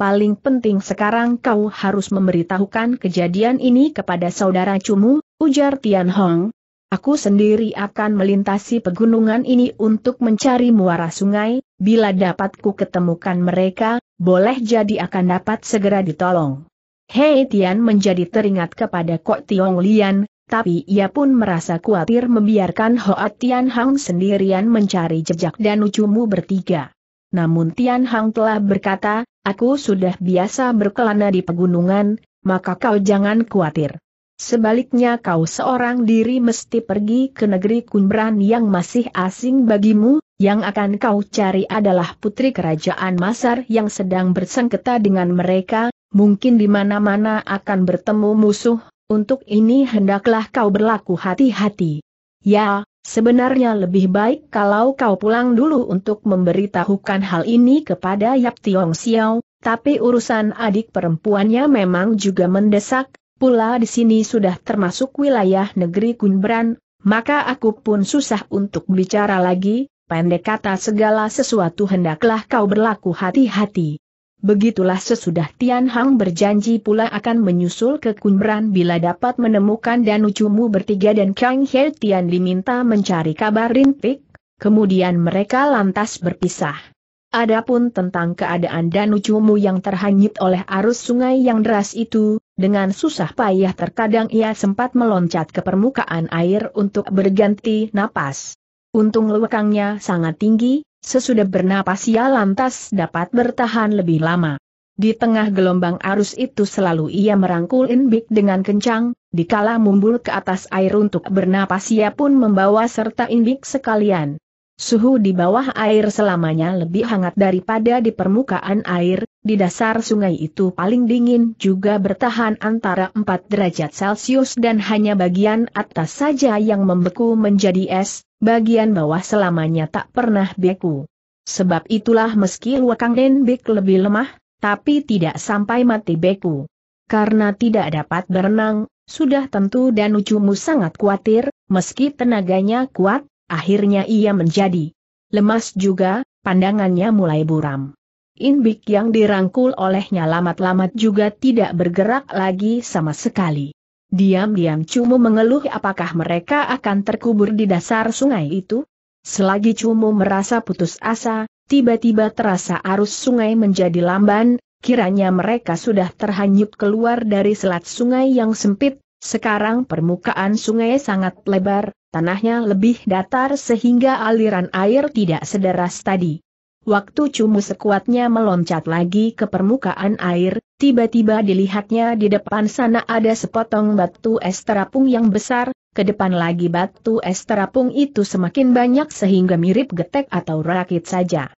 paling penting sekarang kau harus memberitahukan kejadian ini kepada saudara Cumu, ujar Tian Hong. Aku sendiri akan melintasi pegunungan ini untuk mencari muara sungai, bila dapat ku ketemukan mereka, boleh jadi akan dapat segera ditolong. Hei Tian menjadi teringat kepada Kok Tiong Lian, tapi ia pun merasa khawatir membiarkan Hoa Tian Hang sendirian mencari jejak dan ucumu bertiga. Namun Tian Hang telah berkata, Aku sudah biasa berkelana di pegunungan, maka kau jangan khawatir. Sebaliknya kau seorang diri mesti pergi ke negeri Kunbran yang masih asing bagimu, yang akan kau cari adalah putri kerajaan Masar yang sedang bersengketa dengan mereka, mungkin di mana-mana akan bertemu musuh, untuk ini hendaklah kau berlaku hati-hati. Ya, Sebenarnya lebih baik kalau kau pulang dulu untuk memberitahukan hal ini kepada Yap Tiong Xiao, tapi urusan adik perempuannya memang juga mendesak, pula di sini sudah termasuk wilayah negeri Kunbran, maka aku pun susah untuk bicara lagi, pendek kata segala sesuatu hendaklah kau berlaku hati-hati. Begitulah sesudah Tian Hang berjanji pula akan menyusul ke Kunbran bila dapat menemukan Danucumu bertiga dan Kang He Tian diminta mencari kabar Rinpik, kemudian mereka lantas berpisah. Adapun tentang keadaan Danucumu yang terhanyut oleh arus sungai yang deras itu, dengan susah payah terkadang ia sempat meloncat ke permukaan air untuk berganti napas. Untung lewekangnya sangat tinggi, Sesudah bernapas ia lantas dapat bertahan lebih lama. Di tengah gelombang arus itu selalu ia merangkul Inbik dengan kencang, dikala mumbul ke atas air untuk bernapas ia pun membawa serta Inbik sekalian. Suhu di bawah air selamanya lebih hangat daripada di permukaan air, di dasar sungai itu paling dingin juga bertahan antara 4 derajat Celcius dan hanya bagian atas saja yang membeku menjadi es, bagian bawah selamanya tak pernah beku. Sebab itulah meski Luakang Denbik lebih lemah, tapi tidak sampai mati beku. Karena tidak dapat berenang, sudah tentu dan ucumu sangat khawatir, meski tenaganya kuat, akhirnya ia menjadi lemas juga, pandangannya mulai buram. Inbik yang dirangkul olehnya lamat-lamat juga tidak bergerak lagi sama sekali. Diam-diam Cumu mengeluh apakah mereka akan terkubur di dasar sungai itu? Selagi Cumu merasa putus asa, tiba-tiba terasa arus sungai menjadi lamban, kiranya mereka sudah terhanyut keluar dari selat sungai yang sempit, sekarang permukaan sungai sangat lebar, tanahnya lebih datar sehingga aliran air tidak sederas tadi. Waktu Cumu sekuatnya meloncat lagi ke permukaan air, tiba-tiba dilihatnya di depan sana ada sepotong batu es terapung yang besar, ke depan lagi batu es terapung itu semakin banyak sehingga mirip getek atau rakit saja.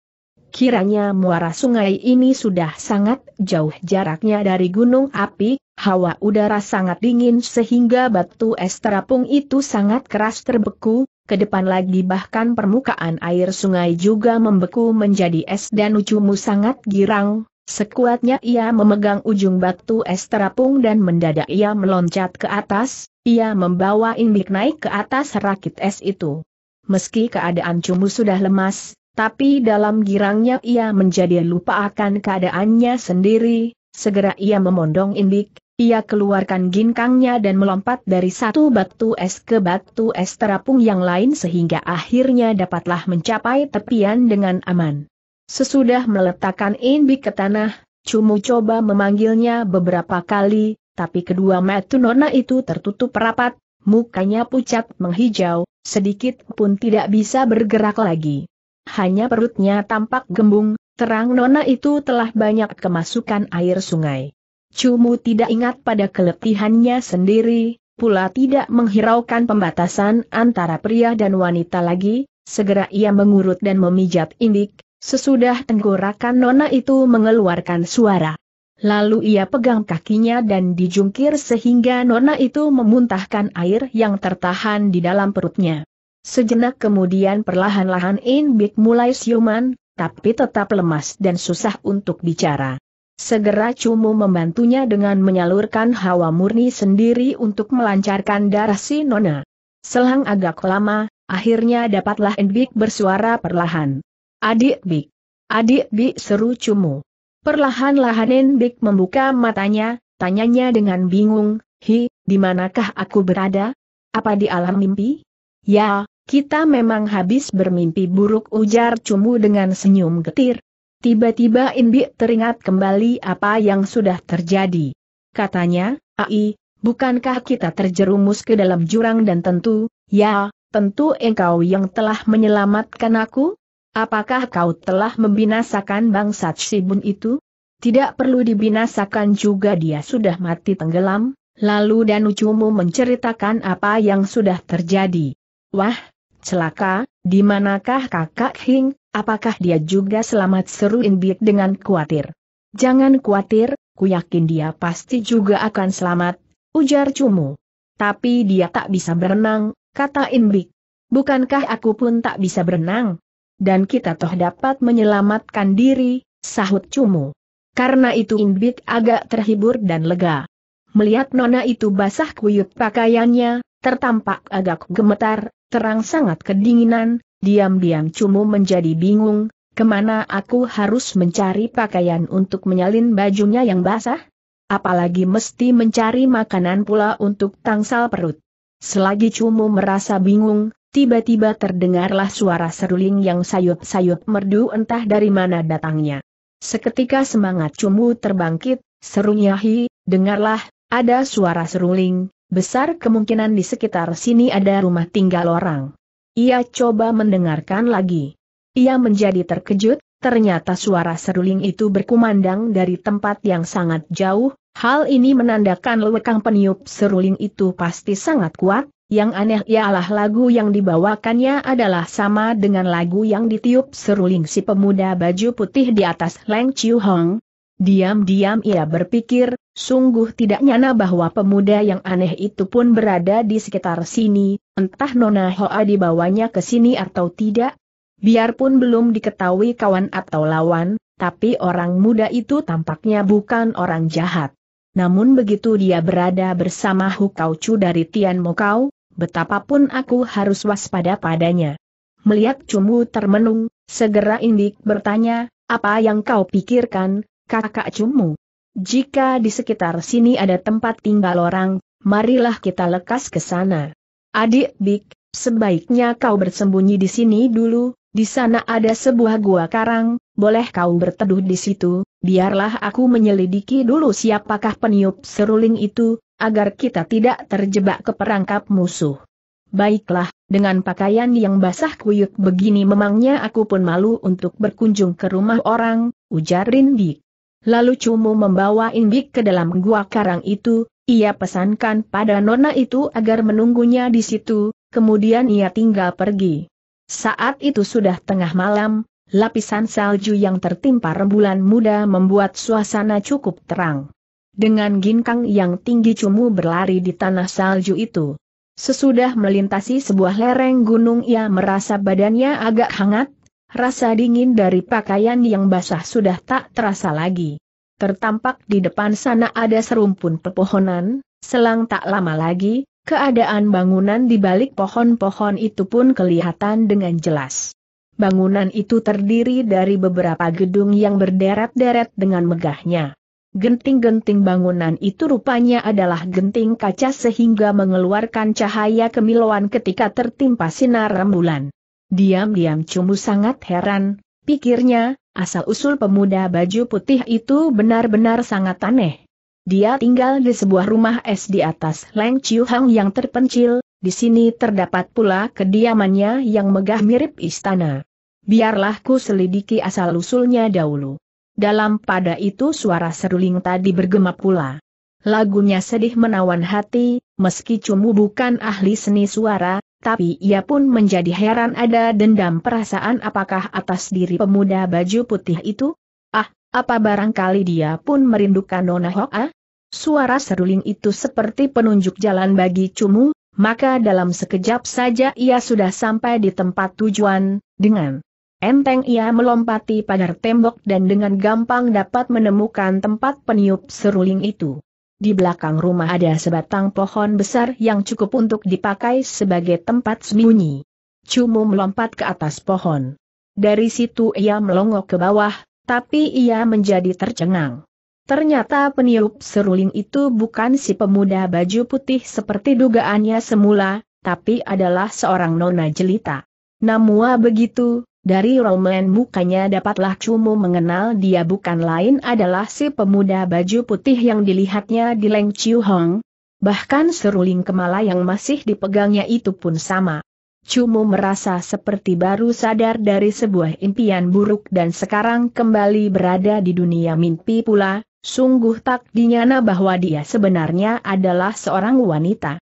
Kiranya muara sungai ini sudah sangat jauh jaraknya dari gunung api, hawa udara sangat dingin sehingga batu es terapung itu sangat keras terbeku, ke depan lagi bahkan permukaan air sungai juga membeku menjadi es dan ucumu sangat girang, sekuatnya ia memegang ujung batu es terapung dan mendadak ia meloncat ke atas, ia membawa imbik naik ke atas rakit es itu. Meski keadaan cumu sudah lemas, tapi dalam girangnya ia menjadi lupa akan keadaannya sendiri, segera ia memondong indik, ia keluarkan ginkangnya dan melompat dari satu batu es ke batu es terapung yang lain sehingga akhirnya dapatlah mencapai tepian dengan aman. Sesudah meletakkan indik ke tanah, Cumu coba memanggilnya beberapa kali, tapi kedua mata nona itu tertutup rapat, mukanya pucat menghijau, sedikit pun tidak bisa bergerak lagi. Hanya perutnya tampak gembung, terang nona itu telah banyak kemasukan air sungai. Cumu tidak ingat pada keletihannya sendiri, pula tidak menghiraukan pembatasan antara pria dan wanita lagi, segera ia mengurut dan memijat indik, sesudah tenggorokan nona itu mengeluarkan suara. Lalu ia pegang kakinya dan dijungkir sehingga nona itu memuntahkan air yang tertahan di dalam perutnya. Sejenak kemudian perlahan-lahan Inbik mulai siuman, tapi tetap lemas dan susah untuk bicara. Segera Cumu membantunya dengan menyalurkan hawa murni sendiri untuk melancarkan darah si Nona. Selang agak lama, akhirnya dapatlah Inbik bersuara perlahan. Adik Bik. Adik Bik seru Cumu. Perlahan-lahan Inbik membuka matanya, tanyanya dengan bingung, Hi, di manakah aku berada? Apa di alam mimpi? Ya, kita memang habis bermimpi buruk ujar Cumu dengan senyum getir. Tiba-tiba Inbi teringat kembali apa yang sudah terjadi. Katanya, Ai, bukankah kita terjerumus ke dalam jurang dan tentu, ya, tentu engkau yang telah menyelamatkan aku? Apakah kau telah membinasakan bangsa Sibun itu? Tidak perlu dibinasakan juga dia sudah mati tenggelam, lalu Danucumu menceritakan apa yang sudah terjadi. Wah, celaka, di manakah kakak Hing, apakah dia juga selamat seru Inbik dengan khawatir. Jangan khawatir, ku yakin dia pasti juga akan selamat, ujar Cumu. Tapi dia tak bisa berenang, kata Inbik. Bukankah aku pun tak bisa berenang? Dan kita toh dapat menyelamatkan diri, sahut Cumu. Karena itu Inbik agak terhibur dan lega. Melihat nona itu basah kuyup pakaiannya, tertampak agak gemetar, terang sangat kedinginan, diam-diam Cumu menjadi bingung, ke mana aku harus mencari pakaian untuk menyalin bajunya yang basah? Apalagi mesti mencari makanan pula untuk tangsal perut. Selagi Cumu merasa bingung, tiba-tiba terdengarlah suara seruling yang sayup-sayup merdu entah dari mana datangnya. Seketika semangat Cumu terbangkit, serunya hi, dengarlah, ada suara seruling, Besar kemungkinan di sekitar sini ada rumah tinggal orang. Ia coba mendengarkan lagi. Ia menjadi terkejut, ternyata suara seruling itu berkumandang dari tempat yang sangat jauh, hal ini menandakan lewekang peniup seruling itu pasti sangat kuat, yang aneh ialah lagu yang dibawakannya adalah sama dengan lagu yang ditiup seruling si pemuda baju putih di atas Leng Chiu Hong, Diam-diam ia berpikir, sungguh tidak nyana bahwa pemuda yang aneh itu pun berada di sekitar sini, entah Nona Hoa dibawanya ke sini atau tidak. Biarpun belum diketahui kawan atau lawan, tapi orang muda itu tampaknya bukan orang jahat. Namun begitu dia berada bersama Hukau Chu dari Tian Mokau, betapapun aku harus waspada padanya. Melihat Cumu termenung, segera Indik bertanya, apa yang kau pikirkan, kakak Cumu. Jika di sekitar sini ada tempat tinggal orang, marilah kita lekas ke sana. Adik Bik, sebaiknya kau bersembunyi di sini dulu, di sana ada sebuah gua karang, boleh kau berteduh di situ, biarlah aku menyelidiki dulu siapakah peniup seruling itu, agar kita tidak terjebak ke perangkap musuh. Baiklah, dengan pakaian yang basah kuyuk begini memangnya aku pun malu untuk berkunjung ke rumah orang, ujar Rindik. Lalu Cumu membawa Indik ke dalam gua karang itu, ia pesankan pada nona itu agar menunggunya di situ, kemudian ia tinggal pergi. Saat itu sudah tengah malam, lapisan salju yang tertimpa rembulan muda membuat suasana cukup terang. Dengan ginkang yang tinggi Cumu berlari di tanah salju itu. Sesudah melintasi sebuah lereng gunung ia merasa badannya agak hangat, rasa dingin dari pakaian yang basah sudah tak terasa lagi. Tertampak di depan sana ada serumpun pepohonan, selang tak lama lagi, keadaan bangunan di balik pohon-pohon itu pun kelihatan dengan jelas. Bangunan itu terdiri dari beberapa gedung yang berderet-deret dengan megahnya. Genting-genting bangunan itu rupanya adalah genting kaca sehingga mengeluarkan cahaya kemilauan ketika tertimpa sinar rembulan. Diam-diam Cumu sangat heran, pikirnya, asal-usul pemuda baju putih itu benar-benar sangat aneh. Dia tinggal di sebuah rumah es di atas Leng Chiu Hang yang terpencil, di sini terdapat pula kediamannya yang megah mirip istana. Biarlah ku selidiki asal-usulnya dahulu. Dalam pada itu suara seruling tadi bergema pula. Lagunya sedih menawan hati, meski Cumu bukan ahli seni suara, tapi ia pun menjadi heran ada dendam perasaan apakah atas diri pemuda baju putih itu? Ah, apa barangkali dia pun merindukan Nona Hoa? Suara seruling itu seperti penunjuk jalan bagi Cumu, maka dalam sekejap saja ia sudah sampai di tempat tujuan, dengan Enteng ia melompati pagar tembok dan dengan gampang dapat menemukan tempat peniup seruling itu. Di belakang rumah ada sebatang pohon besar yang cukup untuk dipakai sebagai tempat sembunyi. Cumu melompat ke atas pohon. Dari situ ia melongok ke bawah, tapi ia menjadi tercengang. Ternyata peniup seruling itu bukan si pemuda baju putih seperti dugaannya semula, tapi adalah seorang nona jelita. Namua begitu, dari roman mukanya dapatlah Cumu mengenal dia bukan lain adalah si pemuda baju putih yang dilihatnya di Leng Chiu Hong. Bahkan seruling kemala yang masih dipegangnya itu pun sama. Cumu merasa seperti baru sadar dari sebuah impian buruk dan sekarang kembali berada di dunia mimpi pula, sungguh tak dinyana bahwa dia sebenarnya adalah seorang wanita.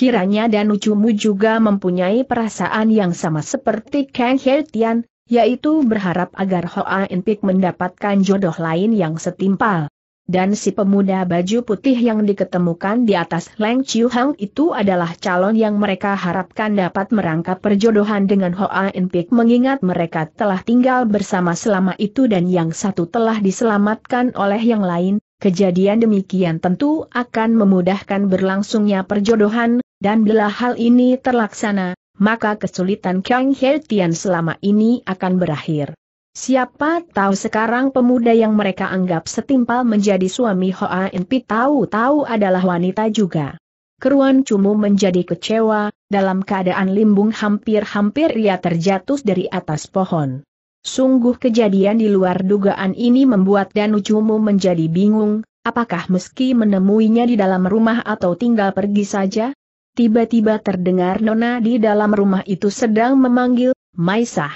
Kiranya dan Ucumu juga mempunyai perasaan yang sama seperti Kang Tian, yaitu berharap agar Hoa Inpik mendapatkan jodoh lain yang setimpal. Dan si pemuda baju putih yang diketemukan di atas Leng Chiu Hang itu adalah calon yang mereka harapkan dapat merangkap perjodohan dengan Hoa Inpik mengingat mereka telah tinggal bersama selama itu dan yang satu telah diselamatkan oleh yang lain, Kejadian demikian tentu akan memudahkan berlangsungnya perjodohan, dan bila hal ini terlaksana, maka kesulitan Kang He Tian selama ini akan berakhir. Siapa tahu sekarang pemuda yang mereka anggap setimpal menjadi suami Hoa Enpi tahu-tahu adalah wanita juga. Keruan Cumu menjadi kecewa, dalam keadaan limbung hampir-hampir ia terjatuh dari atas pohon. Sungguh kejadian di luar dugaan ini membuat Danu Cumu menjadi bingung, apakah meski menemuinya di dalam rumah atau tinggal pergi saja? Tiba-tiba terdengar Nona di dalam rumah itu sedang memanggil, Maisah.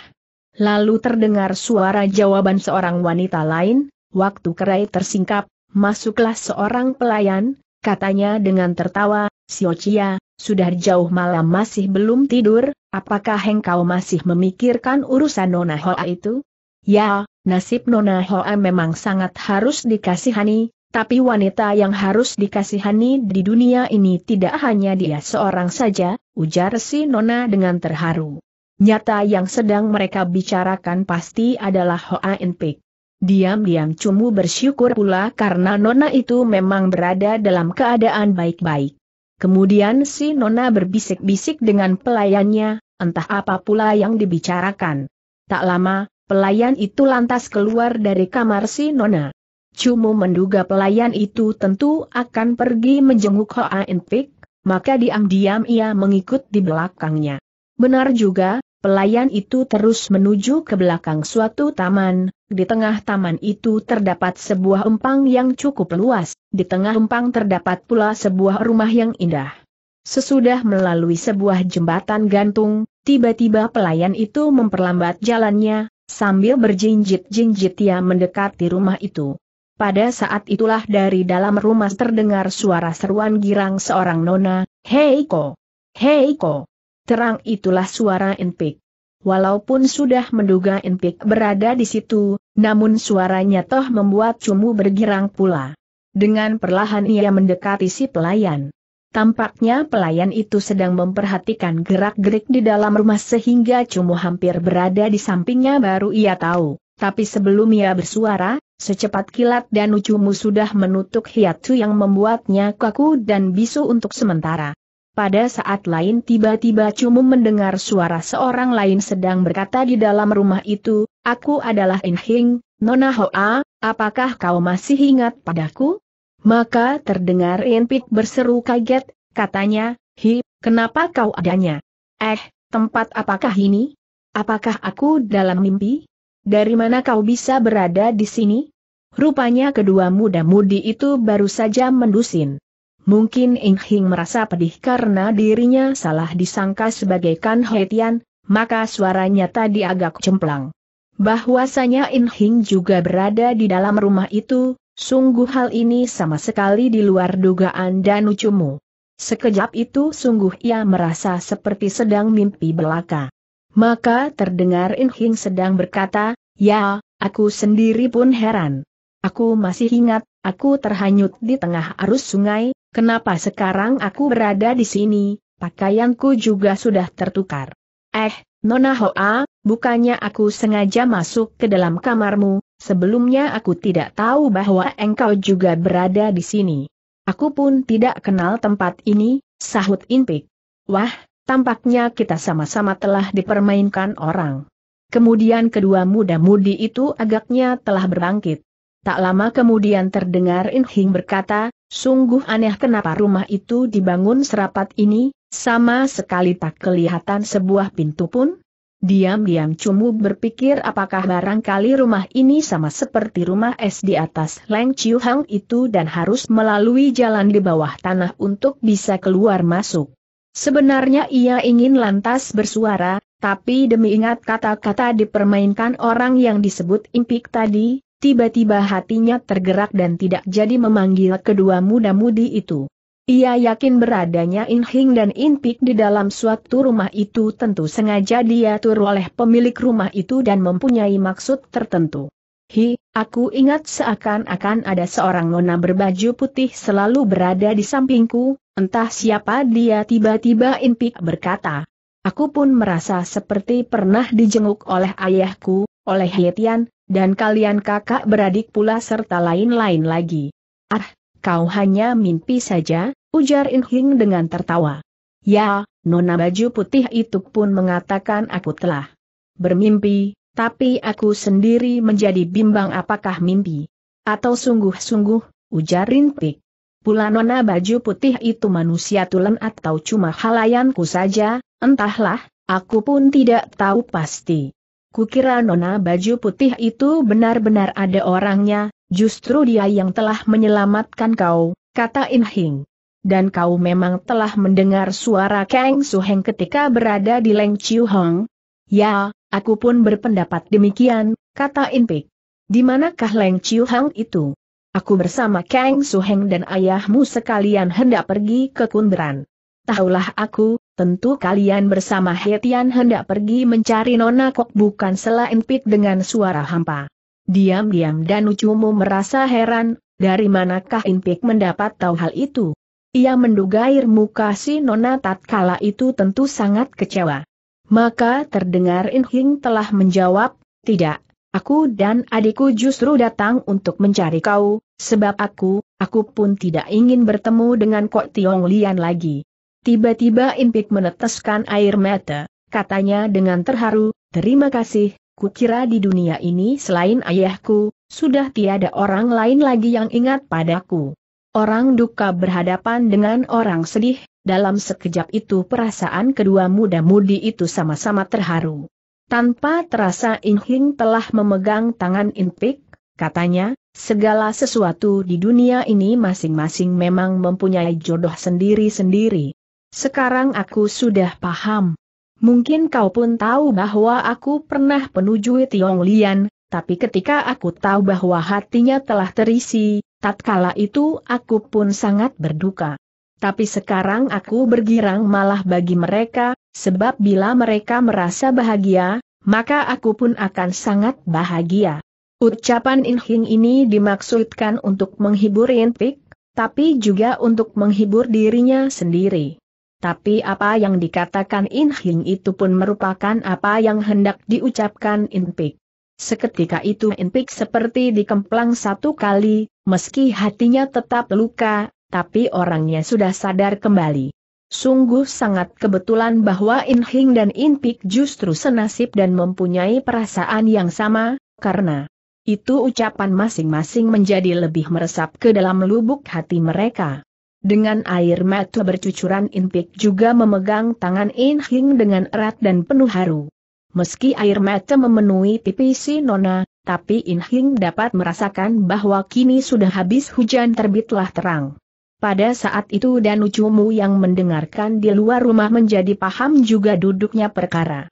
Lalu terdengar suara jawaban seorang wanita lain, waktu kerai tersingkap, masuklah seorang pelayan, katanya dengan tertawa, Siocia, sudah jauh malam masih belum tidur, apakah engkau masih memikirkan urusan Nona Hoa itu? Ya, nasib Nona Hoa memang sangat harus dikasihani, tapi wanita yang harus dikasihani di dunia ini tidak hanya dia seorang saja, ujar si Nona dengan terharu. Nyata yang sedang mereka bicarakan pasti adalah Hoa Enpik. Diam-diam Cumu bersyukur pula karena Nona itu memang berada dalam keadaan baik-baik. Kemudian si Nona berbisik-bisik dengan pelayannya, entah apa pula yang dibicarakan. Tak lama, pelayan itu lantas keluar dari kamar si Nona. Cumu menduga pelayan itu tentu akan pergi menjenguk Hoa Inpik, maka diam-diam ia mengikut di belakangnya. Benar juga, Pelayan itu terus menuju ke belakang suatu taman, di tengah taman itu terdapat sebuah empang yang cukup luas, di tengah empang terdapat pula sebuah rumah yang indah. Sesudah melalui sebuah jembatan gantung, tiba-tiba pelayan itu memperlambat jalannya, sambil berjinjit-jinjit ia mendekati rumah itu. Pada saat itulah dari dalam rumah terdengar suara seruan girang seorang nona, Hei ko! Hei ko! Terang itulah suara Enpik. Walaupun sudah menduga Enpik berada di situ, namun suaranya toh membuat Cumu bergirang pula. Dengan perlahan ia mendekati si pelayan. Tampaknya pelayan itu sedang memperhatikan gerak-gerik di dalam rumah sehingga Cumu hampir berada di sampingnya baru ia tahu. Tapi sebelum ia bersuara, secepat kilat dan Cumu sudah menutup hiatu yang membuatnya kaku dan bisu untuk sementara. Pada saat lain tiba-tiba Cumu mendengar suara seorang lain sedang berkata di dalam rumah itu, Aku adalah Inhing, Nona Hoa, apakah kau masih ingat padaku? Maka terdengar Inpik berseru kaget, katanya, Hi, kenapa kau adanya? Eh, tempat apakah ini? Apakah aku dalam mimpi? Dari mana kau bisa berada di sini? Rupanya kedua muda-mudi itu baru saja mendusin. Mungkin Ing Hing merasa pedih karena dirinya salah disangka sebagai Kan Hetian, maka suaranya tadi agak cemplang. Bahwasanya In Hing juga berada di dalam rumah itu, Sungguh hal ini sama sekali di luar dugaan dan ucumu. Sekejap itu sungguh ia merasa seperti sedang mimpi belaka. Maka terdengar In Hing sedang berkata, Ya, aku sendiri pun heran. Aku masih ingat, aku terhanyut di tengah arus sungai, kenapa sekarang aku berada di sini, pakaianku juga sudah tertukar. Eh, Nona Hoa, bukannya aku sengaja masuk ke dalam kamarmu, Sebelumnya aku tidak tahu bahwa engkau juga berada di sini. Aku pun tidak kenal tempat ini, sahut Inpik. Wah, tampaknya kita sama-sama telah dipermainkan orang. Kemudian kedua muda-mudi itu agaknya telah berbangkit. Tak lama kemudian terdengar Inhing berkata, sungguh aneh kenapa rumah itu dibangun serapat ini, sama sekali tak kelihatan sebuah pintu pun. Diam-diam Cumu berpikir apakah barangkali rumah ini sama seperti rumah es di atas Leng Chiu Hang itu dan harus melalui jalan di bawah tanah untuk bisa keluar masuk. Sebenarnya ia ingin lantas bersuara, tapi demi ingat kata-kata dipermainkan orang yang disebut impik tadi, tiba-tiba hatinya tergerak dan tidak jadi memanggil kedua muda-mudi itu. Ia yakin beradanya In Hing dan In Pik di dalam suatu rumah itu tentu sengaja diatur oleh pemilik rumah itu dan mempunyai maksud tertentu. Hi, aku ingat seakan-akan ada seorang nona berbaju putih selalu berada di sampingku, entah siapa dia tiba-tiba In Pik berkata. Aku pun merasa seperti pernah dijenguk oleh ayahku, oleh Hietian, dan kalian kakak beradik pula serta lain-lain lagi. Ah, kau hanya mimpi saja, ujar In Hing dengan tertawa. Ya, nona baju putih itu pun mengatakan aku telah bermimpi, tapi aku sendiri menjadi bimbang apakah mimpi. Atau sungguh-sungguh, ujar Pik. Pula nona baju putih itu manusia tulen atau cuma halayanku saja, entahlah, aku pun tidak tahu pasti. Kukira nona baju putih itu benar-benar ada orangnya, Justru dia yang telah menyelamatkan kau, kata In Hing. Dan kau memang telah mendengar suara Kang Su Heng ketika berada di Leng Chiu Hong? Ya, aku pun berpendapat demikian, kata In Pik. Di manakah Leng Chiu Hong itu? Aku bersama Kang Su Heng dan ayahmu sekalian hendak pergi ke Kunberan. Tahulah aku, tentu kalian bersama Hetian hendak pergi mencari Nona Kok bukan selain Pik dengan suara hampa. Diam-diam dan Ucumu merasa heran, dari manakah Impik mendapat tahu hal itu? Ia menduga air muka si Nona tatkala itu tentu sangat kecewa. Maka terdengar Inhing telah menjawab, tidak, aku dan adikku justru datang untuk mencari kau, sebab aku, aku pun tidak ingin bertemu dengan Kok Tiong Lian lagi. Tiba-tiba Impik meneteskan air mata, katanya dengan terharu, terima kasih, Kukira di dunia ini selain ayahku, sudah tiada orang lain lagi yang ingat padaku. Orang duka berhadapan dengan orang sedih, dalam sekejap itu perasaan kedua muda-mudi itu sama-sama terharu. Tanpa terasa Inhing telah memegang tangan Inpik, katanya, segala sesuatu di dunia ini masing-masing memang mempunyai jodoh sendiri-sendiri. Sekarang aku sudah paham. Mungkin kau pun tahu bahwa aku pernah penujui Tiong Lian, tapi ketika aku tahu bahwa hatinya telah terisi, tatkala itu aku pun sangat berduka. Tapi sekarang aku bergirang malah bagi mereka, sebab bila mereka merasa bahagia, maka aku pun akan sangat bahagia. Ucapan Inhing ini dimaksudkan untuk menghibur Inpik, tapi juga untuk menghibur dirinya sendiri. Tapi apa yang dikatakan Inhing itu pun merupakan apa yang hendak diucapkan Inpik. Seketika itu Inpik seperti dikemplang satu kali, meski hatinya tetap luka, tapi orangnya sudah sadar kembali. Sungguh sangat kebetulan bahwa Inhing dan Inpik justru senasib dan mempunyai perasaan yang sama, karena itu ucapan masing-masing menjadi lebih meresap ke dalam lubuk hati mereka. Dengan air mata bercucuran Inpik juga memegang tangan In Hing dengan erat dan penuh haru. Meski air mata memenuhi pipi si Nona, tapi In Hing dapat merasakan bahwa kini sudah habis hujan terbitlah terang. Pada saat itu dan Ucumu yang mendengarkan di luar rumah menjadi paham juga duduknya perkara.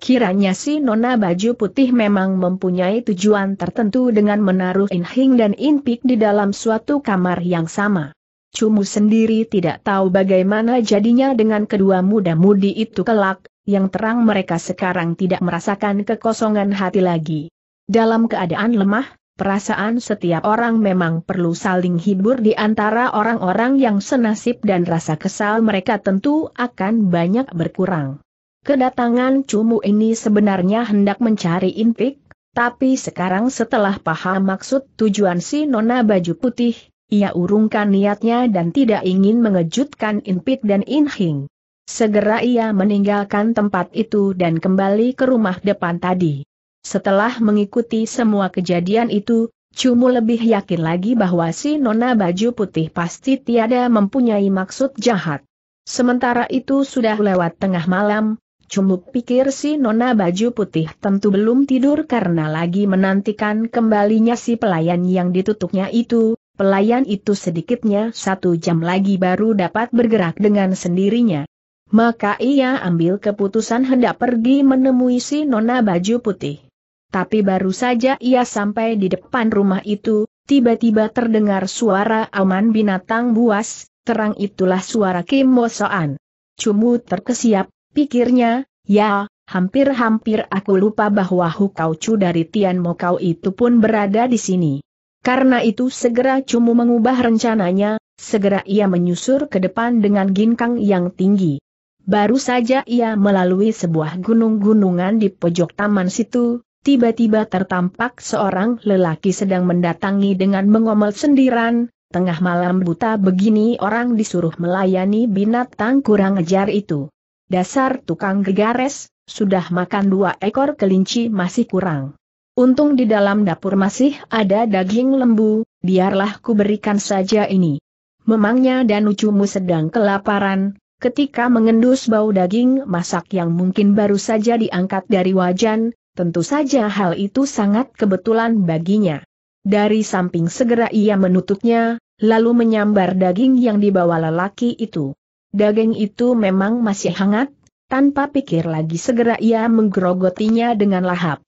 Kiranya si nona baju putih memang mempunyai tujuan tertentu dengan menaruh Inhing dan Inpik di dalam suatu kamar yang sama. Cumu sendiri tidak tahu bagaimana jadinya dengan kedua muda-mudi itu kelak, yang terang mereka sekarang tidak merasakan kekosongan hati lagi. Dalam keadaan lemah, perasaan setiap orang memang perlu saling hibur di antara orang-orang yang senasib dan rasa kesal mereka tentu akan banyak berkurang. Kedatangan Cumu ini sebenarnya hendak mencari Inpik, tapi sekarang setelah paham maksud tujuan si Nona baju putih, ia urungkan niatnya dan tidak ingin mengejutkan Inpik dan Inhing. Segera ia meninggalkan tempat itu dan kembali ke rumah depan tadi. Setelah mengikuti semua kejadian itu, Cumu lebih yakin lagi bahwa si Nona baju putih pasti tiada mempunyai maksud jahat. Sementara itu sudah lewat tengah malam, Cumuk pikir si nona baju putih tentu belum tidur karena lagi menantikan kembalinya si pelayan yang ditutupnya itu, pelayan itu sedikitnya satu jam lagi baru dapat bergerak dengan sendirinya. Maka ia ambil keputusan hendak pergi menemui si nona baju putih. Tapi baru saja ia sampai di depan rumah itu, tiba-tiba terdengar suara aman binatang buas, terang itulah suara Kim Mosoan. Cumu terkesiap, Pikirnya, ya, hampir-hampir aku lupa bahwa Hukau Chu dari Tian Mokau itu pun berada di sini. Karena itu segera Cumu mengubah rencananya, segera ia menyusur ke depan dengan ginkang yang tinggi. Baru saja ia melalui sebuah gunung-gunungan di pojok taman situ, tiba-tiba tertampak seorang lelaki sedang mendatangi dengan mengomel sendiran, tengah malam buta begini orang disuruh melayani binatang kurang ajar itu. Dasar tukang gegares, sudah makan dua ekor kelinci masih kurang. Untung di dalam dapur masih ada daging lembu, biarlah ku berikan saja ini. Memangnya dan ucumu sedang kelaparan, ketika mengendus bau daging masak yang mungkin baru saja diangkat dari wajan, tentu saja hal itu sangat kebetulan baginya. Dari samping segera ia menutupnya, lalu menyambar daging yang dibawa lelaki itu. Daging itu memang masih hangat, tanpa pikir lagi segera ia menggerogotinya dengan lahap.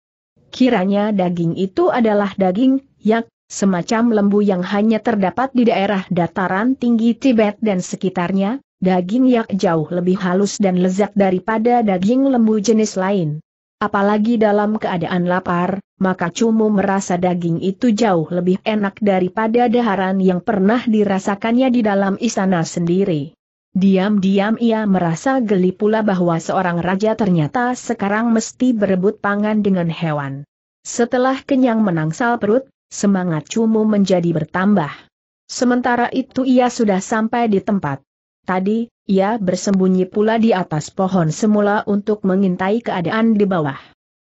Kiranya daging itu adalah daging yak, semacam lembu yang hanya terdapat di daerah dataran tinggi Tibet dan sekitarnya, daging yak jauh lebih halus dan lezat daripada daging lembu jenis lain. Apalagi dalam keadaan lapar, maka Cumu merasa daging itu jauh lebih enak daripada daharan yang pernah dirasakannya di dalam istana sendiri. Diam-diam ia merasa geli pula bahwa seorang raja ternyata sekarang mesti berebut pangan dengan hewan. Setelah kenyang menangsal perut, semangat Cumu menjadi bertambah. Sementara itu ia sudah sampai di tempat. Tadi, ia bersembunyi pula di atas pohon semula untuk mengintai keadaan di bawah.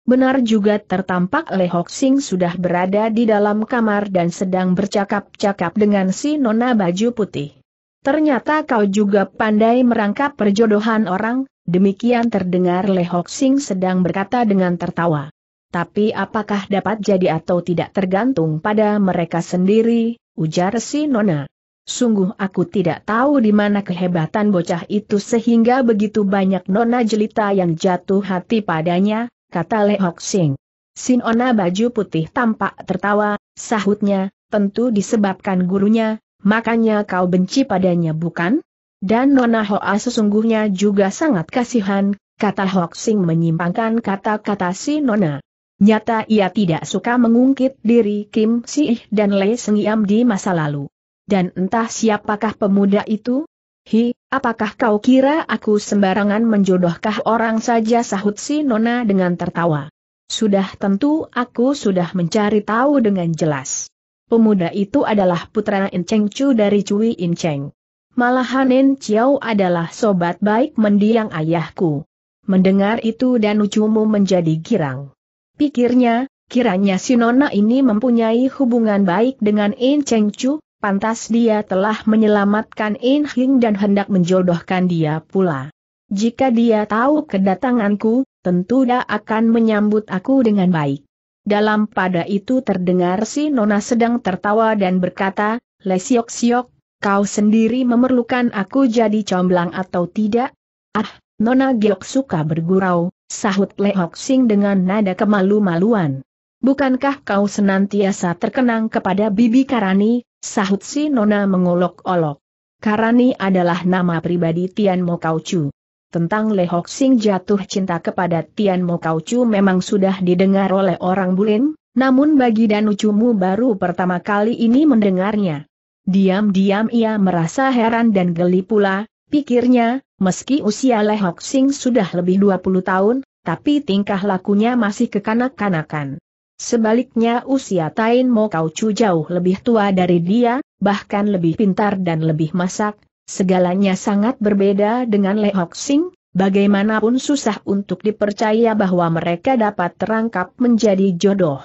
Benar juga tertampak Lehok Sing sudah berada di dalam kamar dan sedang bercakap-cakap dengan si nona baju putih. Ternyata kau juga pandai merangkap perjodohan orang, demikian terdengar Lehok Sing sedang berkata dengan tertawa. Tapi apakah dapat jadi atau tidak tergantung pada mereka sendiri, ujar si Nona. Sungguh aku tidak tahu di mana kehebatan bocah itu sehingga begitu banyak nona jelita yang jatuh hati padanya, kata Le Hok Sing. Si nona baju putih tampak tertawa, sahutnya, tentu disebabkan gurunya, makanya kau benci padanya bukan? Dan nona Hoa sesungguhnya juga sangat kasihan, kata Hok Sing menyimpangkan kata-kata si nona. Nyata ia tidak suka mengungkit diri Kim Si dan Le Sengiam di masa lalu. Dan entah siapakah pemuda itu? Hi, apakah kau kira aku sembarangan menjodohkah orang saja sahut si Nona dengan tertawa. Sudah tentu aku sudah mencari tahu dengan jelas. Pemuda itu adalah putra Cheng Chu dari Cui Cheng. Malahan In Chiao adalah sobat baik mendiang ayahku. Mendengar itu dan ucumu menjadi girang. Pikirnya, kiranya si Nona ini mempunyai hubungan baik dengan In Cheng Chu, pantas dia telah menyelamatkan In Hing dan hendak menjodohkan dia pula. Jika dia tahu kedatanganku, tentu dia akan menyambut aku dengan baik. Dalam pada itu terdengar si Nona sedang tertawa dan berkata, Lesiok siok, kau sendiri memerlukan aku jadi comblang atau tidak? Ah, Nona Giok suka bergurau, sahut Lehok Sing dengan nada kemalu-maluan. Bukankah kau senantiasa terkenang kepada Bibi Karani, sahut si Nona mengolok-olok. Karani adalah nama pribadi Tian Mo Chu. Tentang Le Hok Sing jatuh cinta kepada Tian Mo Chu memang sudah didengar oleh orang Bulin, namun bagi Danucumu baru pertama kali ini mendengarnya. Diam-diam ia merasa heran dan geli pula, pikirnya, meski usia Le Hok Sing sudah lebih 20 tahun, tapi tingkah lakunya masih kekanak-kanakan. Sebaliknya usia Tain Mo Kau Chu jauh lebih tua dari dia, bahkan lebih pintar dan lebih masak, segalanya sangat berbeda dengan Le Hok Sing, bagaimanapun susah untuk dipercaya bahwa mereka dapat terangkap menjadi jodoh.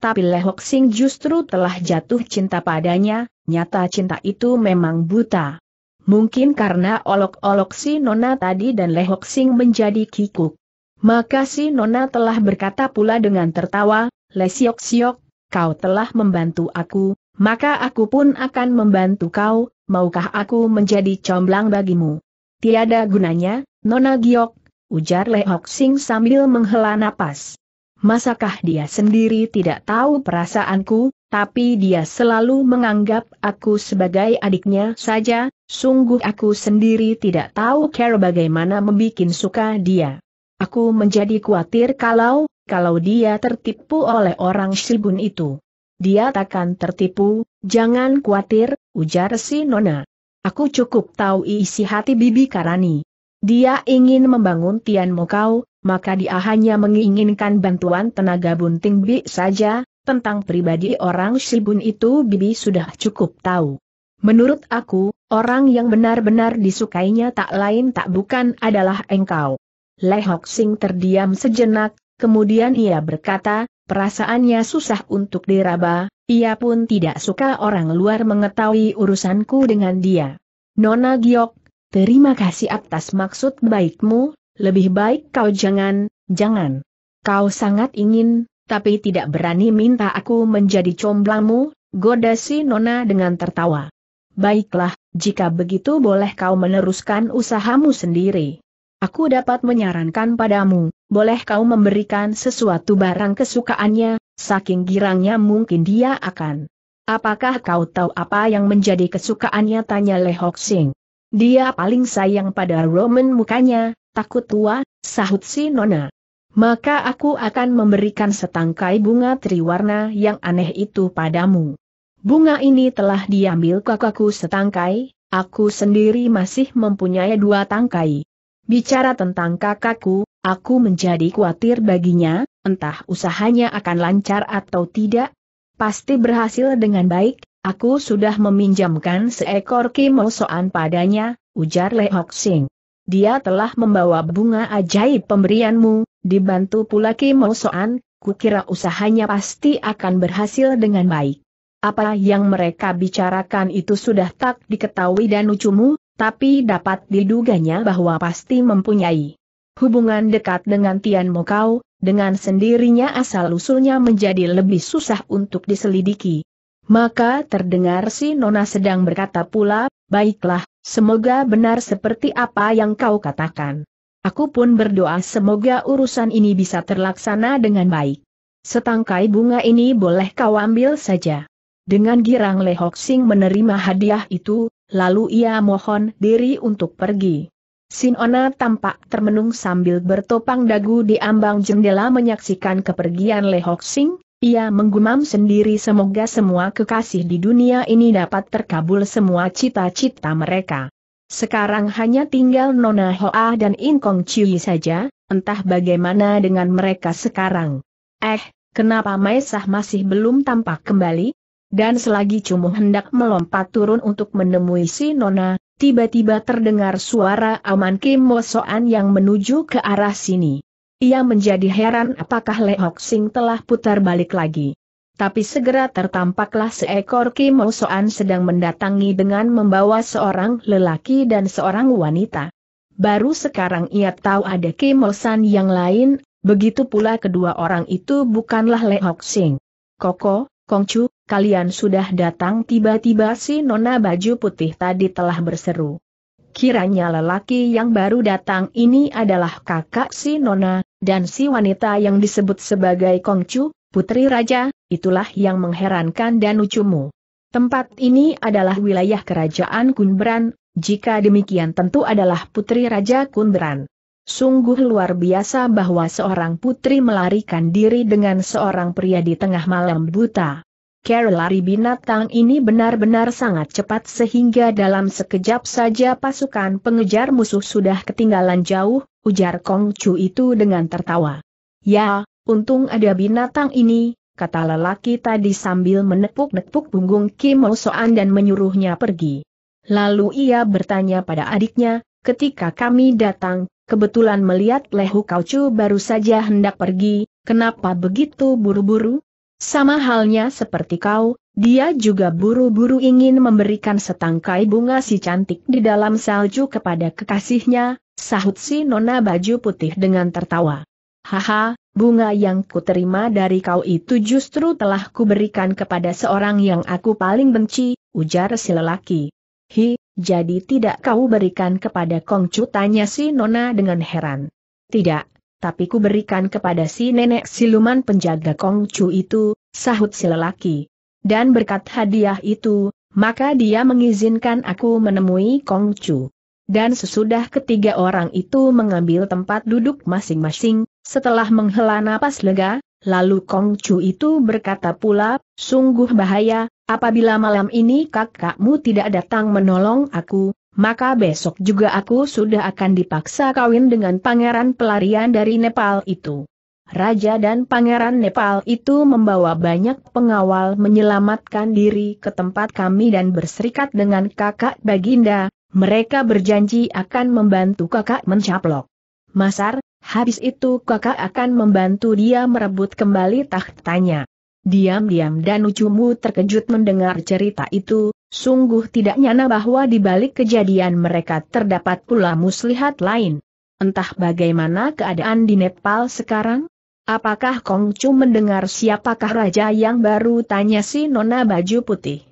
Tapi Le Hok Sing justru telah jatuh cinta padanya, nyata cinta itu memang buta. Mungkin karena olok-olok si Nona tadi dan Le Hok Sing menjadi kikuk. Maka si Nona telah berkata pula dengan tertawa, Lesiok-siok, kau telah membantu aku, maka aku pun akan membantu kau, maukah aku menjadi comblang bagimu? Tiada gunanya, Nona Giok, ujar Lehok Sing sambil menghela napas. Masakah dia sendiri tidak tahu perasaanku, tapi dia selalu menganggap aku sebagai adiknya saja, sungguh aku sendiri tidak tahu cara bagaimana membuat suka dia. Aku menjadi khawatir kalau, kalau dia tertipu oleh orang Shibun itu. Dia takkan tertipu, jangan khawatir, ujar si Nona. Aku cukup tahu isi hati Bibi Karani. Dia ingin membangun Tian Mokau, maka dia hanya menginginkan bantuan tenaga bunting Bi saja, tentang pribadi orang Shibun itu Bibi sudah cukup tahu. Menurut aku, orang yang benar-benar disukainya tak lain tak bukan adalah engkau. Lehok Sing terdiam sejenak, Kemudian ia berkata, perasaannya susah untuk diraba, ia pun tidak suka orang luar mengetahui urusanku dengan dia. Nona Giok, terima kasih atas maksud baikmu, lebih baik kau jangan, jangan. Kau sangat ingin, tapi tidak berani minta aku menjadi comblangmu, goda si Nona dengan tertawa. Baiklah, jika begitu boleh kau meneruskan usahamu sendiri. Aku dapat menyarankan padamu, boleh kau memberikan sesuatu barang kesukaannya, saking girangnya mungkin dia akan. Apakah kau tahu apa yang menjadi kesukaannya tanya Le Hok Sing. Dia paling sayang pada Roman mukanya, takut tua, sahut si Nona. Maka aku akan memberikan setangkai bunga triwarna yang aneh itu padamu. Bunga ini telah diambil kakakku setangkai, aku sendiri masih mempunyai dua tangkai. Bicara tentang kakakku, aku menjadi khawatir baginya, entah usahanya akan lancar atau tidak. Pasti berhasil dengan baik, aku sudah meminjamkan seekor kimosoan padanya, ujar Le Hok Sing. Dia telah membawa bunga ajaib pemberianmu, dibantu pula kimosoan, kukira usahanya pasti akan berhasil dengan baik. Apa yang mereka bicarakan itu sudah tak diketahui dan ucumu, tapi dapat diduganya bahwa pasti mempunyai hubungan dekat dengan Tian Mokau, dengan sendirinya asal-usulnya menjadi lebih susah untuk diselidiki. Maka terdengar si Nona sedang berkata pula, baiklah, semoga benar seperti apa yang kau katakan. Aku pun berdoa semoga urusan ini bisa terlaksana dengan baik. Setangkai bunga ini boleh kau ambil saja. Dengan girang Lehok Sing menerima hadiah itu, lalu ia mohon diri untuk pergi. Sinona tampak termenung sambil bertopang dagu di ambang jendela menyaksikan kepergian Lehok Sing, ia menggumam sendiri semoga semua kekasih di dunia ini dapat terkabul semua cita-cita mereka. Sekarang hanya tinggal Nona Hoa dan Inkong Cui saja, entah bagaimana dengan mereka sekarang. Eh, kenapa Maesah masih belum tampak kembali? Dan selagi Cumuh hendak melompat turun untuk menemui si Nona, tiba-tiba terdengar suara Aman Kim Mosoan yang menuju ke arah sini. Ia menjadi heran apakah Lehok Sing telah putar balik lagi. Tapi segera tertampaklah seekor Kimosoan sedang mendatangi dengan membawa seorang lelaki dan seorang wanita. Baru sekarang ia tahu ada Kimosan yang lain, begitu pula kedua orang itu bukanlah Lehok Sing. Koko, Kongcu, kalian sudah datang tiba-tiba si nona baju putih tadi telah berseru. Kiranya lelaki yang baru datang ini adalah kakak si nona, dan si wanita yang disebut sebagai Kongcu, putri raja, itulah yang mengherankan dan ucumu. Tempat ini adalah wilayah kerajaan Kunbran, jika demikian tentu adalah putri raja Kunbran. Sungguh luar biasa bahwa seorang putri melarikan diri dengan seorang pria di tengah malam buta. Cara lari binatang ini benar-benar sangat cepat sehingga dalam sekejap saja pasukan pengejar musuh sudah ketinggalan jauh, ujar Kong Chu itu dengan tertawa. Ya, untung ada binatang ini, kata lelaki tadi sambil menepuk-nepuk punggung Kim Soan dan menyuruhnya pergi. Lalu ia bertanya pada adiknya, ketika kami datang, kebetulan melihat Lehu Chu baru saja hendak pergi, kenapa begitu buru-buru? Sama halnya seperti kau, dia juga buru-buru ingin memberikan setangkai bunga si cantik di dalam salju kepada kekasihnya, sahut si nona baju putih dengan tertawa. Haha, bunga yang kuterima dari kau itu justru telah kuberikan kepada seorang yang aku paling benci, ujar si lelaki. Hi, jadi tidak kau berikan kepada Kongcu tanya si nona dengan heran. Tidak, tapi ku berikan kepada si nenek siluman penjaga Kongcu itu, sahut si lelaki. Dan berkat hadiah itu, maka dia mengizinkan aku menemui Kongcu. Dan sesudah ketiga orang itu mengambil tempat duduk masing-masing, setelah menghela napas lega, lalu Kongcu itu berkata pula, sungguh bahaya, apabila malam ini kakakmu tidak datang menolong aku, maka besok juga aku sudah akan dipaksa kawin dengan pangeran pelarian dari Nepal itu. Raja dan pangeran Nepal itu membawa banyak pengawal menyelamatkan diri ke tempat kami dan berserikat dengan kakak Baginda, mereka berjanji akan membantu kakak mencaplok. Masar, habis itu kakak akan membantu dia merebut kembali tahtanya. Diam-diam dan ucumu terkejut mendengar cerita itu, Sungguh tidak nyana bahwa di balik kejadian mereka terdapat pula muslihat lain. Entah bagaimana keadaan di Nepal sekarang? Apakah Kong Chu mendengar siapakah raja yang baru tanya si nona baju putih?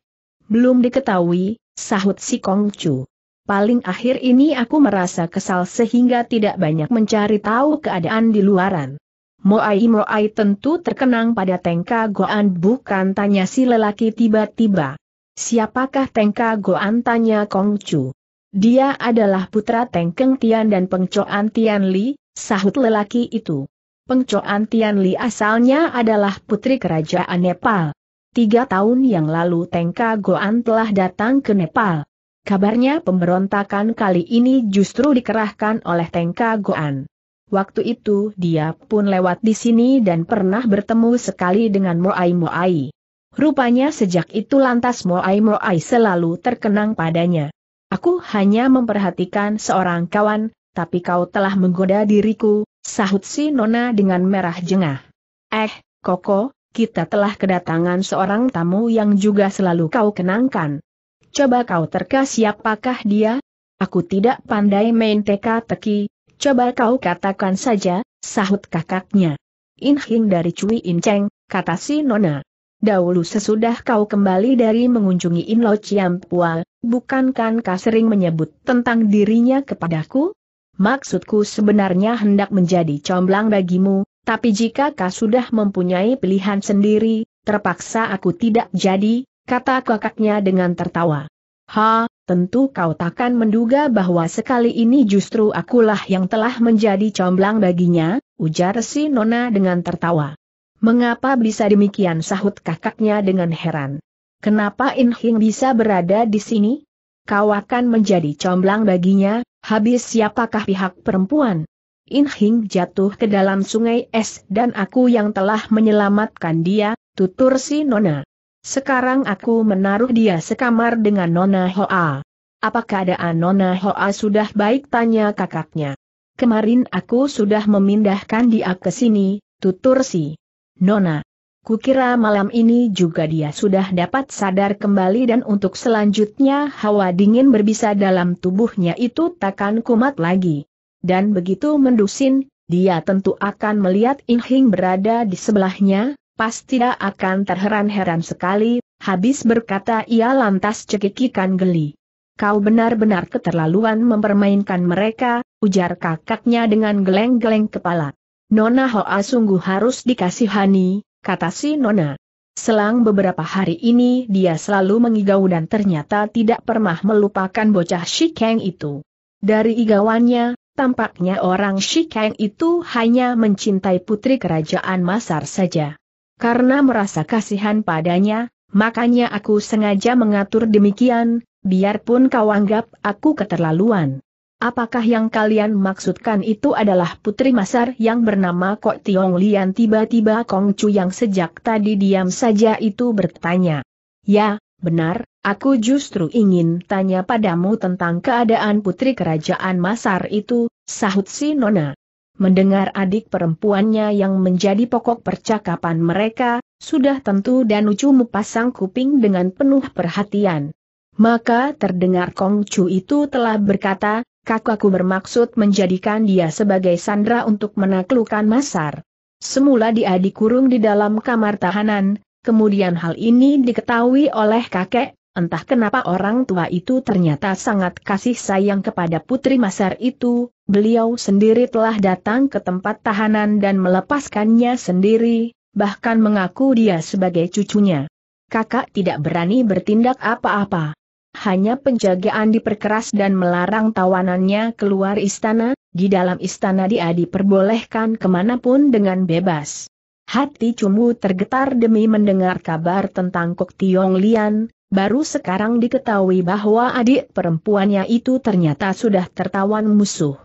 Belum diketahui, sahut si Kong Chu. Paling akhir ini aku merasa kesal sehingga tidak banyak mencari tahu keadaan di luaran. Moai Moai tentu terkenang pada Tengka Goan bukan tanya si lelaki tiba-tiba. Siapakah Tengka Goan tanya Kong Chu? Dia adalah putra Tengkeng Tian dan Pengcoan Tian Li, sahut lelaki itu. Pengcoan Tian Li asalnya adalah putri kerajaan Nepal. Tiga tahun yang lalu Tengka Goan telah datang ke Nepal. Kabarnya pemberontakan kali ini justru dikerahkan oleh Tengka Goan. Waktu itu dia pun lewat di sini dan pernah bertemu sekali dengan Moai Moai. Rupanya sejak itu lantas Moai Moai selalu terkenang padanya. Aku hanya memperhatikan seorang kawan, tapi kau telah menggoda diriku, sahut si Nona dengan merah jengah. Eh, Koko, kita telah kedatangan seorang tamu yang juga selalu kau kenangkan. Coba kau terka siapakah dia? Aku tidak pandai main teka-teki, coba kau katakan saja, sahut kakaknya. Inhing dari Cui Inceng, kata si Nona. Dahulu sesudah kau kembali dari mengunjungi Inlo Ciampua, bukankah kau sering menyebut tentang dirinya kepadaku? Maksudku sebenarnya hendak menjadi comblang bagimu, tapi jika kau sudah mempunyai pilihan sendiri, terpaksa aku tidak jadi, kata kakaknya dengan tertawa. Ha, tentu kau takkan menduga bahwa sekali ini justru akulah yang telah menjadi comblang baginya, ujar si Nona dengan tertawa. Mengapa bisa demikian sahut kakaknya dengan heran. Kenapa In Hing bisa berada di sini? Kau akan menjadi comblang baginya, habis siapakah pihak perempuan? In Hing jatuh ke dalam sungai es dan aku yang telah menyelamatkan dia, tutur si Nona. Sekarang aku menaruh dia sekamar dengan Nona Hoa. Apa keadaan Nona Hoa sudah baik tanya kakaknya. Kemarin aku sudah memindahkan dia ke sini, tutur si Nona. Kukira malam ini juga dia sudah dapat sadar kembali dan untuk selanjutnya hawa dingin berbisa dalam tubuhnya itu takkan kumat lagi. Dan begitu mendusin, dia tentu akan melihat Inhing berada di sebelahnya, pasti tidak akan terheran-heran sekali, habis berkata ia lantas cekikikan geli. Kau benar-benar keterlaluan mempermainkan mereka, ujar kakaknya dengan geleng-geleng kepala. Nona Hoa sungguh harus dikasihani, kata si Nona. Selang beberapa hari ini dia selalu mengigau dan ternyata tidak pernah melupakan bocah Shikeng itu. Dari igauannya, tampaknya orang Shikeng itu hanya mencintai putri kerajaan Masar saja. Karena merasa kasihan padanya, makanya aku sengaja mengatur demikian, biarpun kau anggap aku keterlaluan. Apakah yang kalian maksudkan itu adalah putri Masar yang bernama Kok Tiong Lian tiba-tiba Kong Chu yang sejak tadi diam saja itu bertanya. Ya, benar, aku justru ingin tanya padamu tentang keadaan putri kerajaan Masar itu, sahut si Nona. Mendengar adik perempuannya yang menjadi pokok percakapan mereka, sudah tentu dan ucumu pasang kuping dengan penuh perhatian. Maka terdengar Kong Chu itu telah berkata, kakakku bermaksud menjadikan dia sebagai sandra untuk menaklukkan Masar. Semula dia dikurung di dalam kamar tahanan, kemudian hal ini diketahui oleh kakek, entah kenapa orang tua itu ternyata sangat kasih sayang kepada putri Masar itu, beliau sendiri telah datang ke tempat tahanan dan melepaskannya sendiri, bahkan mengaku dia sebagai cucunya. Kakak tidak berani bertindak apa-apa hanya penjagaan diperkeras dan melarang tawanannya keluar istana, di dalam istana dia diperbolehkan ke mana pun dengan bebas. Hati Cumu tergetar demi mendengar kabar tentang Kok Tiong Lian, baru sekarang diketahui bahwa adik perempuannya itu ternyata sudah tertawan musuh.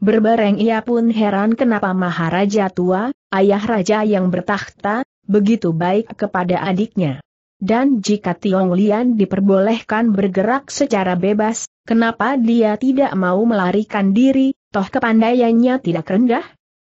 Berbareng ia pun heran kenapa Maharaja tua, ayah raja yang bertakhta, begitu baik kepada adiknya. Dan jika Tiong Lian diperbolehkan bergerak secara bebas, kenapa dia tidak mau melarikan diri, toh kepandaiannya tidak rendah?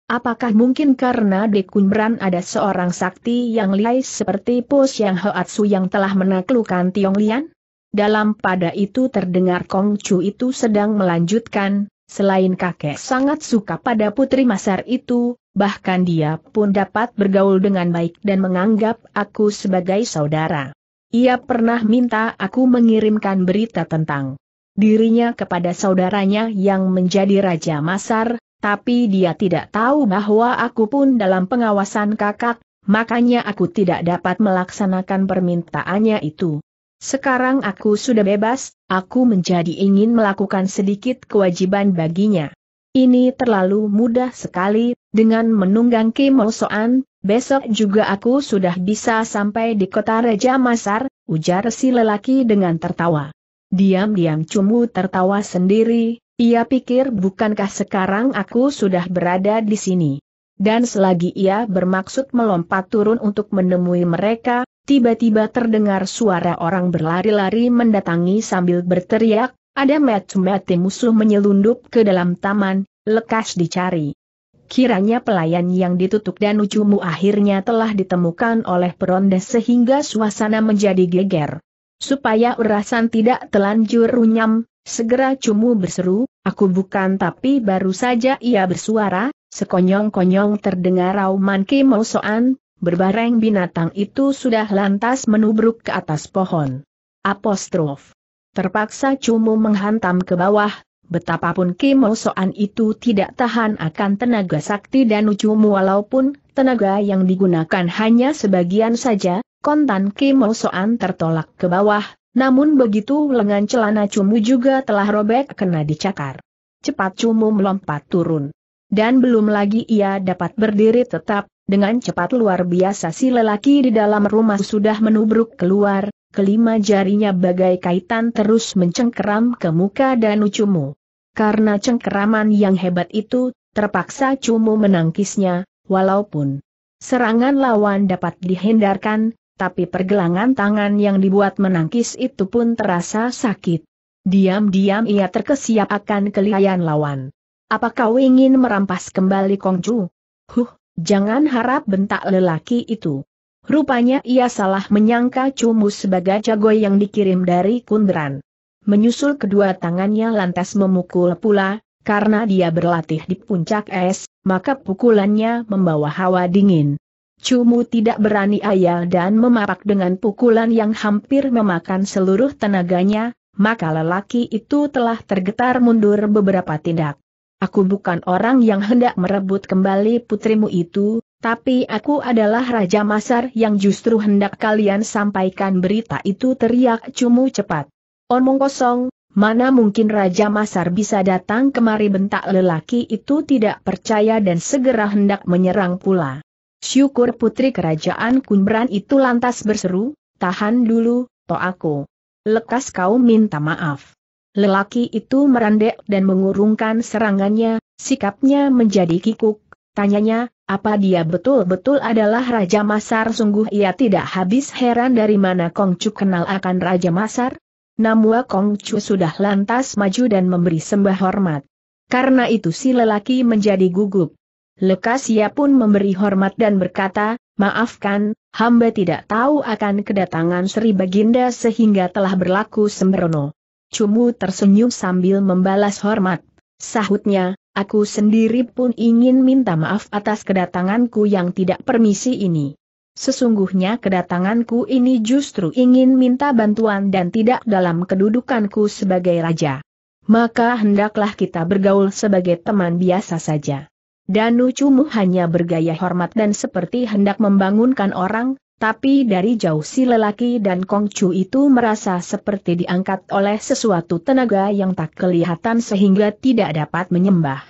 Apakah mungkin karena di Kunbran ada seorang sakti yang lihai seperti Po Siang Hoatsu yang telah menaklukkan Tiong Lian? Dalam pada itu terdengar Kong Chu itu sedang melanjutkan, selain kakek sangat suka pada putri Masar itu, bahkan dia pun dapat bergaul dengan baik dan menganggap aku sebagai saudara. Ia pernah minta aku mengirimkan berita tentang dirinya kepada saudaranya yang menjadi Raja Masar, tapi dia tidak tahu bahwa aku pun dalam pengawasan kakak, makanya aku tidak dapat melaksanakan permintaannya itu. Sekarang aku sudah bebas, aku menjadi ingin melakukan sedikit kewajiban baginya. Ini terlalu mudah sekali, dengan menunggang Kim Soan, besok juga aku sudah bisa sampai di kota Raja Masar, ujar si lelaki dengan tertawa. Diam-diam Cumu tertawa sendiri, ia pikir bukankah sekarang aku sudah berada di sini. Dan selagi ia bermaksud melompat turun untuk menemui mereka, tiba-tiba terdengar suara orang berlari-lari mendatangi sambil berteriak, ada mati-mati musuh menyelundup ke dalam taman, lekas dicari. Kiranya pelayan yang ditutup dan ucumu akhirnya telah ditemukan oleh peronda sehingga suasana menjadi geger. Supaya urasan tidak telanjur runyam, segera cumu berseru, aku bukan tapi baru saja ia bersuara, sekonyong-konyong terdengar rauman Kim Soan, berbareng binatang itu sudah lantas menubruk ke atas pohon. Apostrof. Terpaksa Cumu menghantam ke bawah, betapapun Kimosoan itu tidak tahan akan tenaga sakti dan Cumu walaupun tenaga yang digunakan hanya sebagian saja, kontan Kimosoan tertolak ke bawah, namun begitu lengan celana Cumu juga telah robek kena dicakar. Cepat Cumu melompat turun. Dan belum lagi ia dapat berdiri tetap, dengan cepat luar biasa si lelaki di dalam rumah sudah menubruk keluar, kelima jarinya bagai kaitan terus mencengkeram ke muka dan Cumu. Karena cengkeraman yang hebat itu, terpaksa Cumu menangkisnya, walaupun serangan lawan dapat dihindarkan, tapi pergelangan tangan yang dibuat menangkis itu pun terasa sakit. Diam-diam ia terkesiap akan kelihayan lawan. Apa kau ingin merampas kembali Kongju? Huh, Jangan harap bentak lelaki itu. Rupanya ia salah menyangka Cumu sebagai jagoy yang dikirim dari Kundran. Menyusul kedua tangannya lantas memukul pula, karena dia berlatih di puncak es, maka pukulannya membawa hawa dingin. Cumu tidak berani ayal dan memapak dengan pukulan yang hampir memakan seluruh tenaganya, maka lelaki itu telah tergetar mundur beberapa tindak. Aku bukan orang yang hendak merebut kembali putrimu itu, tapi aku adalah Raja Masar yang justru hendak kalian sampaikan berita itu teriak cumu cepat. Omong kosong, mana mungkin Raja Masar bisa datang kemari bentak lelaki itu tidak percaya dan segera hendak menyerang pula. Syukur putri kerajaan Kunbran itu lantas berseru, tahan dulu, to aku. Lekas kau minta maaf. Lelaki itu merandek dan mengurungkan serangannya, sikapnya menjadi kikuk. Tanyanya, apa dia betul-betul adalah Raja Masar? Sungguh ia tidak habis heran dari mana Kongcu kenal akan Raja Masar. Namun Kongcu sudah lantas maju dan memberi sembah hormat. Karena itu si lelaki menjadi gugup. Lekas ia pun memberi hormat dan berkata, maafkan, hamba tidak tahu akan kedatangan Sri Baginda sehingga telah berlaku sembrono. Cumu tersenyum sambil membalas hormat. Sahutnya, aku sendiri pun ingin minta maaf atas kedatanganku yang tidak permisi ini. Sesungguhnya kedatanganku ini justru ingin minta bantuan dan tidak dalam kedudukanku sebagai raja. Maka hendaklah kita bergaul sebagai teman biasa saja. Danu Cumu hanya bergaya hormat dan seperti hendak membangunkan orang, tapi dari jauh si lelaki dan Kongcu itu merasa seperti diangkat oleh sesuatu tenaga yang tak kelihatan sehingga tidak dapat menyembah.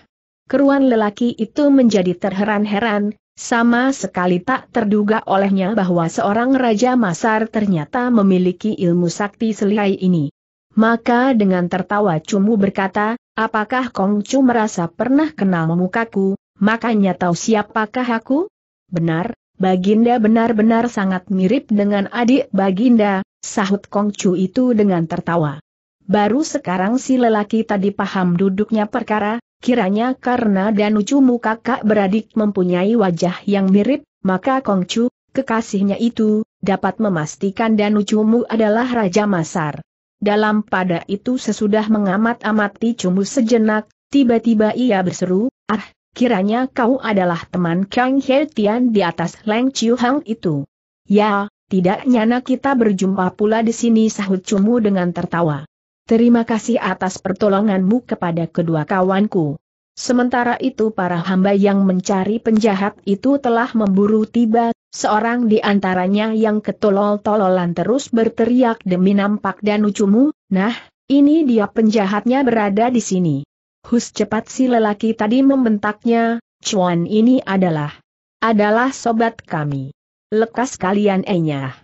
Keruan lelaki itu menjadi terheran-heran, sama sekali tak terduga olehnya bahwa seorang Raja Masar ternyata memiliki ilmu sakti selihai ini. Maka dengan tertawa Cumu berkata, apakah Kongcu merasa pernah kenal mukaku, makanya tahu siapakah aku? Benar, Baginda benar-benar sangat mirip dengan adik Baginda, sahut Kongcu itu dengan tertawa. Baru sekarang si lelaki tadi paham duduknya perkara, kiranya karena Danucumu kakak beradik mempunyai wajah yang mirip, maka Kongcu, kekasihnya itu, dapat memastikan Danucumu adalah Raja Masar. Dalam pada itu sesudah mengamat-amati Cumu sejenak, tiba-tiba ia berseru, ah, kiranya kau adalah teman Kang He Tian di atas Leng Chiu Hang itu. Ya, tidak nyana kita berjumpa pula di sini sahut Cumu dengan tertawa. Terima kasih atas pertolonganmu kepada kedua kawanku. Sementara itu para hamba yang mencari penjahat itu telah memburu tiba, seorang di antaranya yang ketolol-tololan terus berteriak demi nampak dan ucumu, nah, ini dia penjahatnya berada di sini. Hus cepat si lelaki tadi membentaknya, Chuan ini adalah, adalah sobat kami. Lekas kalian enyah.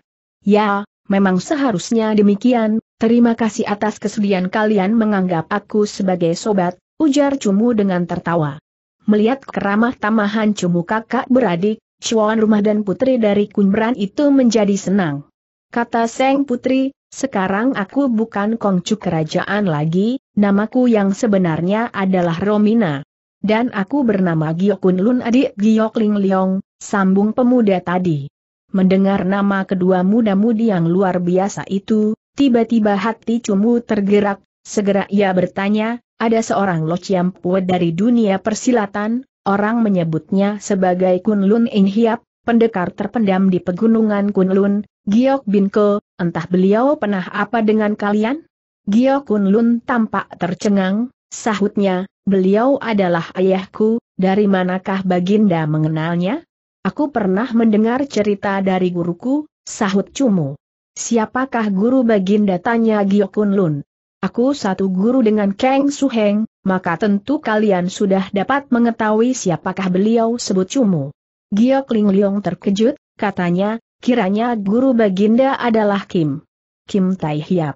Ya, memang seharusnya demikian, terima kasih atas kesediaan kalian menganggap aku sebagai sobat, ujar Cumu dengan tertawa. Melihat keramah tamahan Cumu kakak beradik, Chuan rumah dan putri dari Kunbran itu menjadi senang. Kata Seng Putri, sekarang aku bukan kongcu kerajaan lagi, namaku yang sebenarnya adalah Romina. Dan aku bernama Giokun Lun adik Giok Ling Leong, sambung pemuda tadi. Mendengar nama kedua muda-mudi yang luar biasa itu, tiba-tiba hati Cumu tergerak, segera ia bertanya, ada seorang Lo Pue dari dunia persilatan, orang menyebutnya sebagai Kun Lun Ing Hiap, pendekar terpendam di pegunungan Kunlun, Giok Bin Ko, entah beliau pernah apa dengan kalian? Giok Kunlun tampak tercengang, sahutnya, beliau adalah ayahku, dari manakah Baginda mengenalnya? Aku pernah mendengar cerita dari guruku, sahut Cumu. Siapakah guru Baginda tanya Giok Kunlun? Aku satu guru dengan Kang Suheng, maka tentu kalian sudah dapat mengetahui siapakah beliau sebut Cumu. Giok Ling Leong terkejut, katanya, kiranya guru Baginda adalah Kim. Kim Tai Hiap.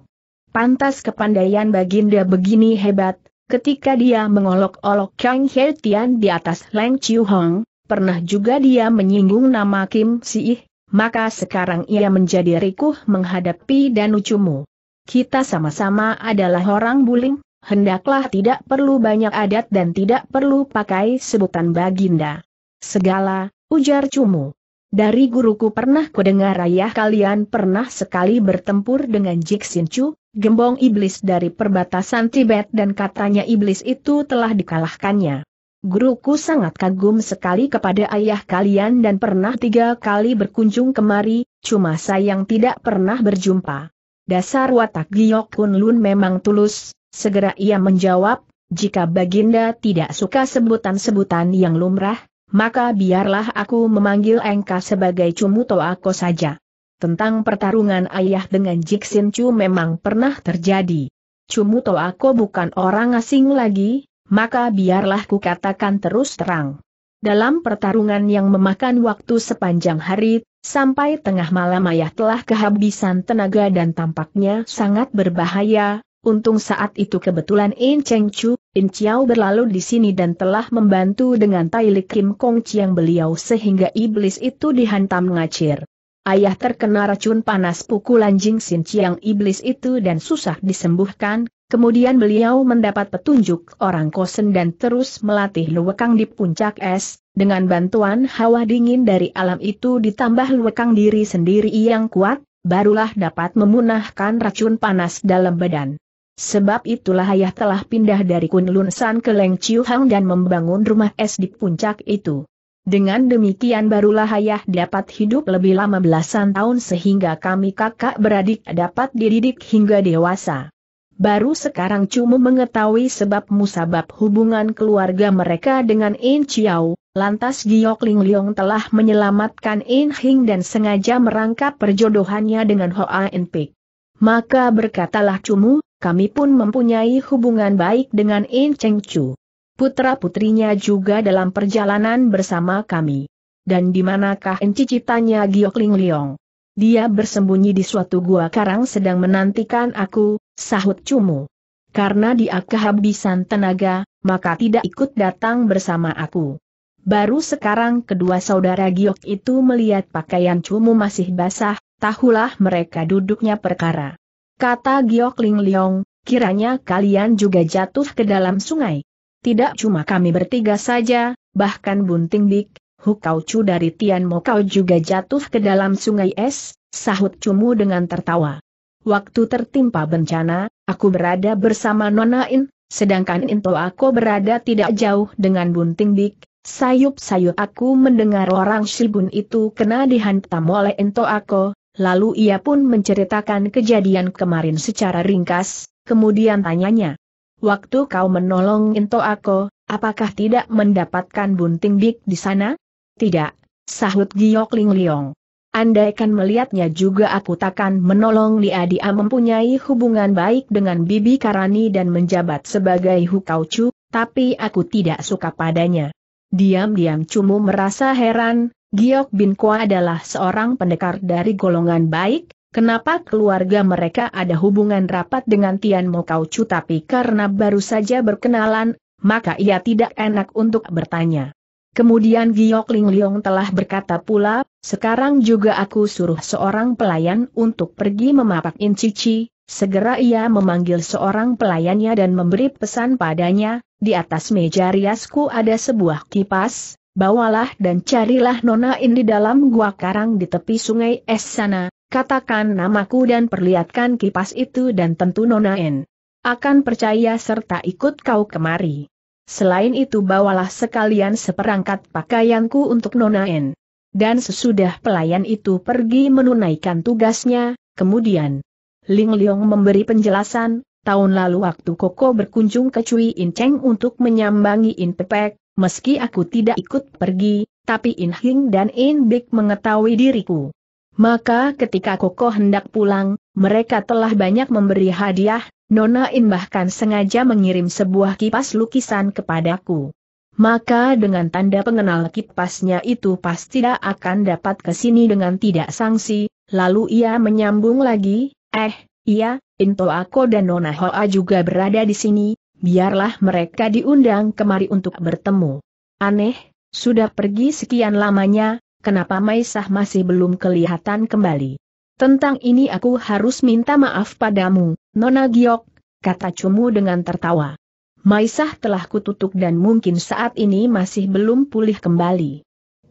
Pantas kepandaian Baginda begini hebat, ketika dia mengolok-olok Kang He Tian di atas Leng Chiu Hong, pernah juga dia menyinggung nama Kim Si maka sekarang ia menjadi rikuh menghadapi Danu Cumu. Kita sama-sama adalah orang buling, hendaklah tidak perlu banyak adat dan tidak perlu pakai sebutan Baginda. Segala, ujar Cumu. Dari guruku pernah kudengar ayah kalian pernah sekali bertempur dengan Jik Chu, gembong iblis dari perbatasan Tibet dan katanya iblis itu telah dikalahkannya. Guruku sangat kagum sekali kepada ayah kalian dan pernah tiga kali berkunjung kemari, cuma sayang tidak pernah berjumpa. Dasar watak Giok Kun Lun memang tulus, segera ia menjawab, jika Baginda tidak suka sebutan-sebutan yang lumrah, maka biarlah aku memanggil engkau sebagai Cumuto aku saja. Tentang pertarungan ayah dengan Jiksin Chu memang pernah terjadi. Cumuto aku bukan orang asing lagi, maka biarlah ku katakan terus terang. Dalam pertarungan yang memakan waktu sepanjang hari, sampai tengah malam ayah telah kehabisan tenaga dan tampaknya sangat berbahaya, Untung saat itu kebetulan In Cheng Chu, In Chiao berlalu di sini dan telah membantu dengan Tai Li Kim Kong Chiang beliau sehingga iblis itu dihantam ngacir. Ayah terkena racun panas pukulan Jing Sin Chiang iblis itu dan susah disembuhkan, kemudian beliau mendapat petunjuk orang kosen dan terus melatih luwekang di puncak es, dengan bantuan hawa dingin dari alam itu ditambah luwekang diri sendiri yang kuat, barulah dapat memunahkan racun panas dalam badan. Sebab itulah ayah telah pindah dari Kunlun San ke Leng Chiu Hang dan membangun rumah es di puncak itu. Dengan demikian barulah ayah dapat hidup lebih lama belasan tahun sehingga kami kakak beradik dapat dididik hingga dewasa. Baru sekarang cuma mengetahui sebab musabab hubungan keluarga mereka dengan In Chiao, lantas Giok Ling Leong telah menyelamatkan In Hing dan sengaja merangkap perjodohannya dengan Hoa In Pik. Maka berkatalah Cumu, kami pun mempunyai hubungan baik dengan In Cheng Chu. Putra-putrinya juga dalam perjalanan bersama kami. Dan di manakah encicitannya Giok Ling Leong? Dia bersembunyi di suatu gua karang sedang menantikan aku, sahut Cumu. Karena dia kehabisan tenaga, maka tidak ikut datang bersama aku. Baru sekarang kedua saudara Giok itu melihat pakaian Cumu masih basah, tahulah mereka duduknya perkara. Kata Giok Ling Leong, kiranya kalian juga jatuh ke dalam sungai. Tidak cuma kami bertiga saja, bahkan Bunting Dik, Hukau Chu dari Tian Mokau juga jatuh ke dalam sungai es, sahut Cumu dengan tertawa. Waktu tertimpa bencana, aku berada bersama Nona In, sedangkan Into aku berada tidak jauh dengan Bunting Dik. Sayup-sayup aku mendengar orang Shibun itu kena dihantam oleh Into aku, Lalu ia pun menceritakan kejadian kemarin secara ringkas, kemudian tanyanya. Waktu kau menolong Into Ako, apakah tidak mendapatkan bunting big di sana? Tidak, sahut Giok Ling Liong. Andaikan melihatnya juga aku takkan menolong dia dia mempunyai hubungan baik dengan Bibi Karani dan menjabat sebagai Hukaucu, tapi aku tidak suka padanya. Diam-diam Cumu merasa heran, Giok Bin Kwa adalah seorang pendekar dari golongan baik, kenapa keluarga mereka ada hubungan rapat dengan Tian Mo Kau Chu? Tapi karena baru saja berkenalan, maka ia tidak enak untuk bertanya. Kemudian Giok Ling Leong telah berkata pula, sekarang juga aku suruh seorang pelayan untuk pergi memapak Cici, segera ia memanggil seorang pelayannya dan memberi pesan padanya, di atas meja riasku ada sebuah kipas, bawalah dan carilah Nona In di dalam gua karang di tepi sungai es sana, katakan namaku dan perlihatkan kipas itu dan tentu Nona In akan percaya serta ikut kau kemari. Selain itu bawalah sekalian seperangkat pakaianku untuk Nona In. dan sesudah pelayan itu pergi menunaikan tugasnya, kemudian Ling Liong memberi penjelasan, tahun lalu waktu Koko berkunjung ke Cui In untuk menyambangi In Pepek, meski aku tidak ikut pergi, tapi In Hing dan In Big mengetahui diriku. Maka ketika Koko hendak pulang, mereka telah banyak memberi hadiah, Nona In bahkan sengaja mengirim sebuah kipas lukisan kepadaku. Maka dengan tanda pengenal kipasnya itu pasti tidak akan dapat ke sini dengan tidak sanksi, lalu ia menyambung lagi, eh, iya, Into Ako dan Nona Hoa juga berada di sini, biarlah mereka diundang kemari untuk bertemu. Aneh, sudah pergi sekian lamanya, kenapa Maisah masih belum kelihatan kembali? Tentang ini aku harus minta maaf padamu, Nona Giok, kata Cumu dengan tertawa. Maisah telah kututuk dan mungkin saat ini masih belum pulih kembali.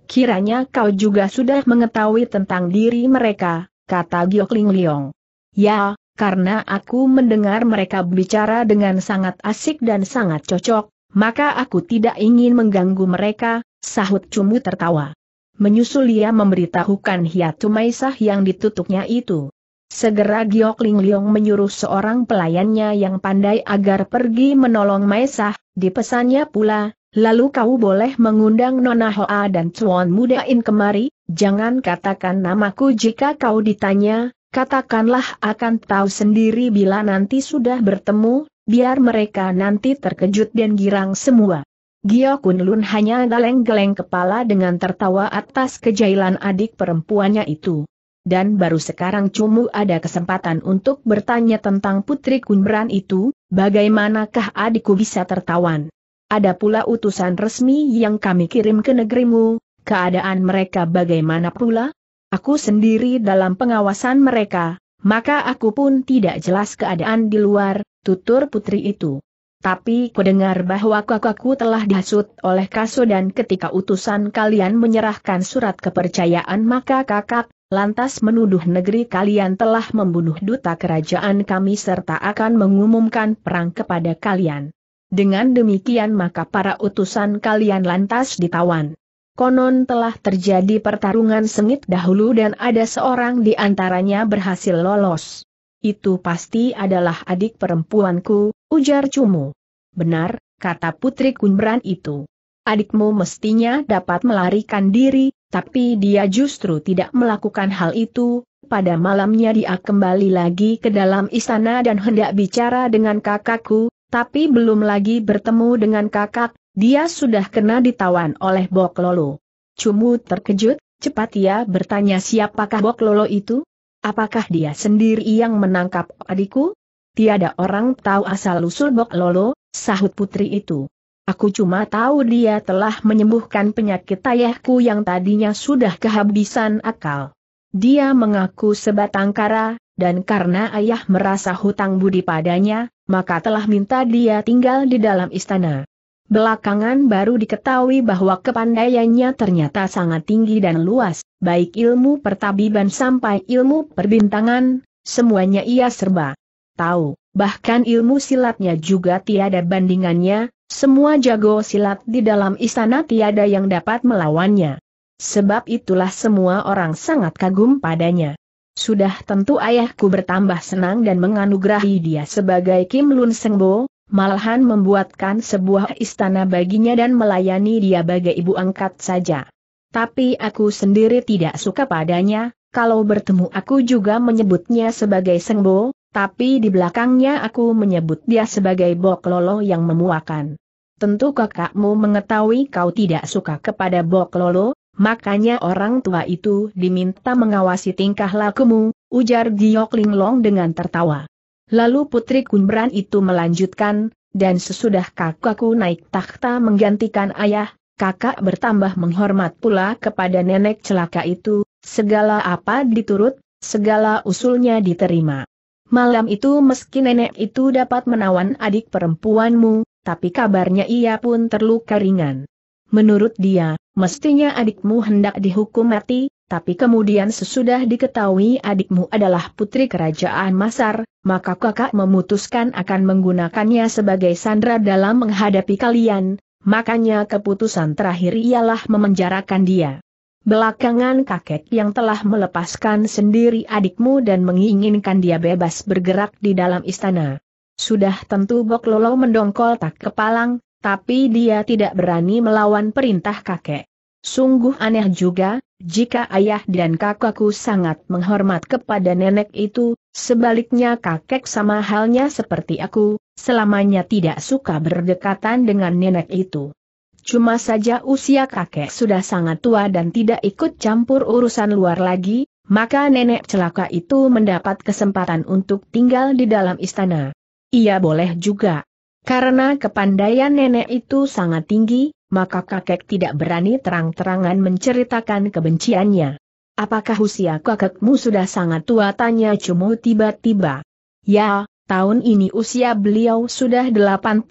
Kiranya kau juga sudah mengetahui tentang diri mereka, kata Giok Ling Liong. Ya, karena aku mendengar mereka bicara dengan sangat asik dan sangat cocok, maka aku tidak ingin mengganggu mereka, sahut Cumu tertawa. Menyusul ia memberitahukan Hiatu Maisah yang ditutuknya itu. Segera Giok Ling Leong menyuruh seorang pelayannya yang pandai agar pergi menolong Maesah, dipesannya pula, lalu kau boleh mengundang Nona Hoa dan Chuan Mudain kemari, jangan katakan namaku jika kau ditanya, katakanlah akan tahu sendiri bila nanti sudah bertemu, biar mereka nanti terkejut dan girang semua. Gio Kun Lun hanya geleng-geleng kepala dengan tertawa atas kejailan adik perempuannya itu dan baru sekarang Cumu ada kesempatan untuk bertanya tentang Putri Kunbran itu, bagaimanakah adikku bisa tertawan? Ada pula utusan resmi yang kami kirim ke negerimu, keadaan mereka bagaimana pula? Aku sendiri dalam pengawasan mereka, maka aku pun tidak jelas keadaan di luar, tutur putri itu. Tapi kudengar bahwa kakakku telah dihasut oleh Kaso dan ketika utusan kalian menyerahkan surat kepercayaan maka kakak, lantas menuduh negeri kalian telah membunuh duta kerajaan kami serta akan mengumumkan perang kepada kalian. Dengan demikian maka para utusan kalian lantas ditawan. Konon telah terjadi pertarungan sengit dahulu dan ada seorang di antaranya berhasil lolos. Itu pasti adalah adik perempuanku, ujar Cumu. Benar, kata Putri Kunbran itu. Adikmu mestinya dapat melarikan diri, tapi dia justru tidak melakukan hal itu, pada malamnya dia kembali lagi ke dalam istana dan hendak bicara dengan kakakku, tapi belum lagi bertemu dengan kakak, dia sudah kena ditawan oleh Bok Lolo. Cumu terkejut, cepat ia bertanya siapakah Bok Lolo itu? Apakah dia sendiri yang menangkap adikku? Tiada orang tahu asal-usul Bok Lolo, sahut putri itu. Aku cuma tahu dia telah menyembuhkan penyakit ayahku yang tadinya sudah kehabisan akal. Dia mengaku sebatang kara, dan karena ayah merasa hutang budi padanya, maka telah minta dia tinggal di dalam istana. Belakangan baru diketahui bahwa kepandaiannya ternyata sangat tinggi dan luas, baik ilmu pertabiban sampai ilmu perbintangan, semuanya ia serba tahu, bahkan ilmu silatnya juga tiada bandingannya, semua jago silat di dalam istana tiada yang dapat melawannya. Sebab itulah semua orang sangat kagum padanya. Sudah tentu ayahku bertambah senang dan menganugerahi dia sebagai Kim Lun Sengbo, malahan membuatkan sebuah istana baginya dan melayani dia bagai ibu angkat saja. Tapi aku sendiri tidak suka padanya, kalau bertemu aku juga menyebutnya sebagai Sengbo, tapi di belakangnya aku menyebut dia sebagai Bok Lolo yang memuakan. Tentu kakakmu mengetahui kau tidak suka kepada Bok Lolo, makanya orang tua itu diminta mengawasi tingkah lakumu, ujar Giok Linglong dengan tertawa. Lalu Putri Kunbran itu melanjutkan, dan sesudah kakakku naik takhta menggantikan ayah, kakak bertambah menghormat pula kepada nenek celaka itu, segala apa diturut, segala usulnya diterima. Malam itu meski nenek itu dapat menawan adik perempuanmu, tapi kabarnya ia pun terluka ringan. Menurut dia, mestinya adikmu hendak dihukum mati, tapi kemudian sesudah diketahui adikmu adalah putri kerajaan Masar, maka kakak memutuskan akan menggunakannya sebagai sandra dalam menghadapi kalian, makanya keputusan terakhir ialah memenjarakan dia. Belakangan kakek yang telah melepaskan sendiri adikmu dan menginginkan dia bebas bergerak di dalam istana. Sudah tentu Bok Lolo mendongkol tak kepalang, tapi dia tidak berani melawan perintah kakek. Sungguh aneh juga, jika ayah dan kakakku sangat menghormat kepada nenek itu, sebaliknya kakek sama halnya seperti aku, selamanya tidak suka berdekatan dengan nenek itu. Cuma saja usia kakek sudah sangat tua dan tidak ikut campur urusan luar lagi, maka nenek celaka itu mendapat kesempatan untuk tinggal di dalam istana. Ia boleh juga. Karena kepandaian nenek itu sangat tinggi, maka kakek tidak berani terang-terangan menceritakan kebenciannya. Apakah usia kakekmu sudah sangat tua? Tanya Cumu tiba-tiba. Ya, tahun ini usia beliau sudah 89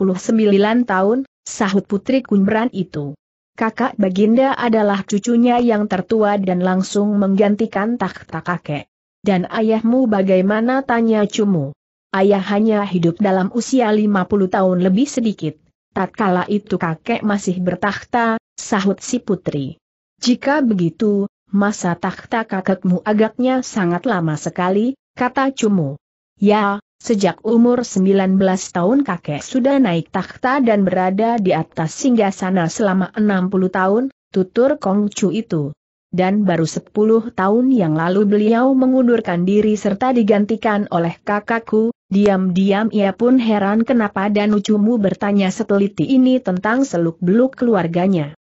tahun, sahut putri Kunbran itu. Kakak Baginda adalah cucunya yang tertua dan langsung menggantikan takhta kakek. Dan ayahmu bagaimana tanya Cumu? Ayah hanya hidup dalam usia 50 tahun lebih sedikit. Tatkala itu kakek masih bertakhta, sahut si putri. Jika begitu, masa takhta kakekmu agaknya sangat lama sekali, kata Cumu. Ya, Sejak umur 19 tahun kakek sudah naik takhta dan berada di atas sana selama 60 tahun, tutur Kongcu itu. Dan baru 10 tahun yang lalu beliau mengundurkan diri serta digantikan oleh kakakku, diam-diam ia pun heran kenapa Danucumu bertanya seteliti ini tentang seluk-beluk keluarganya.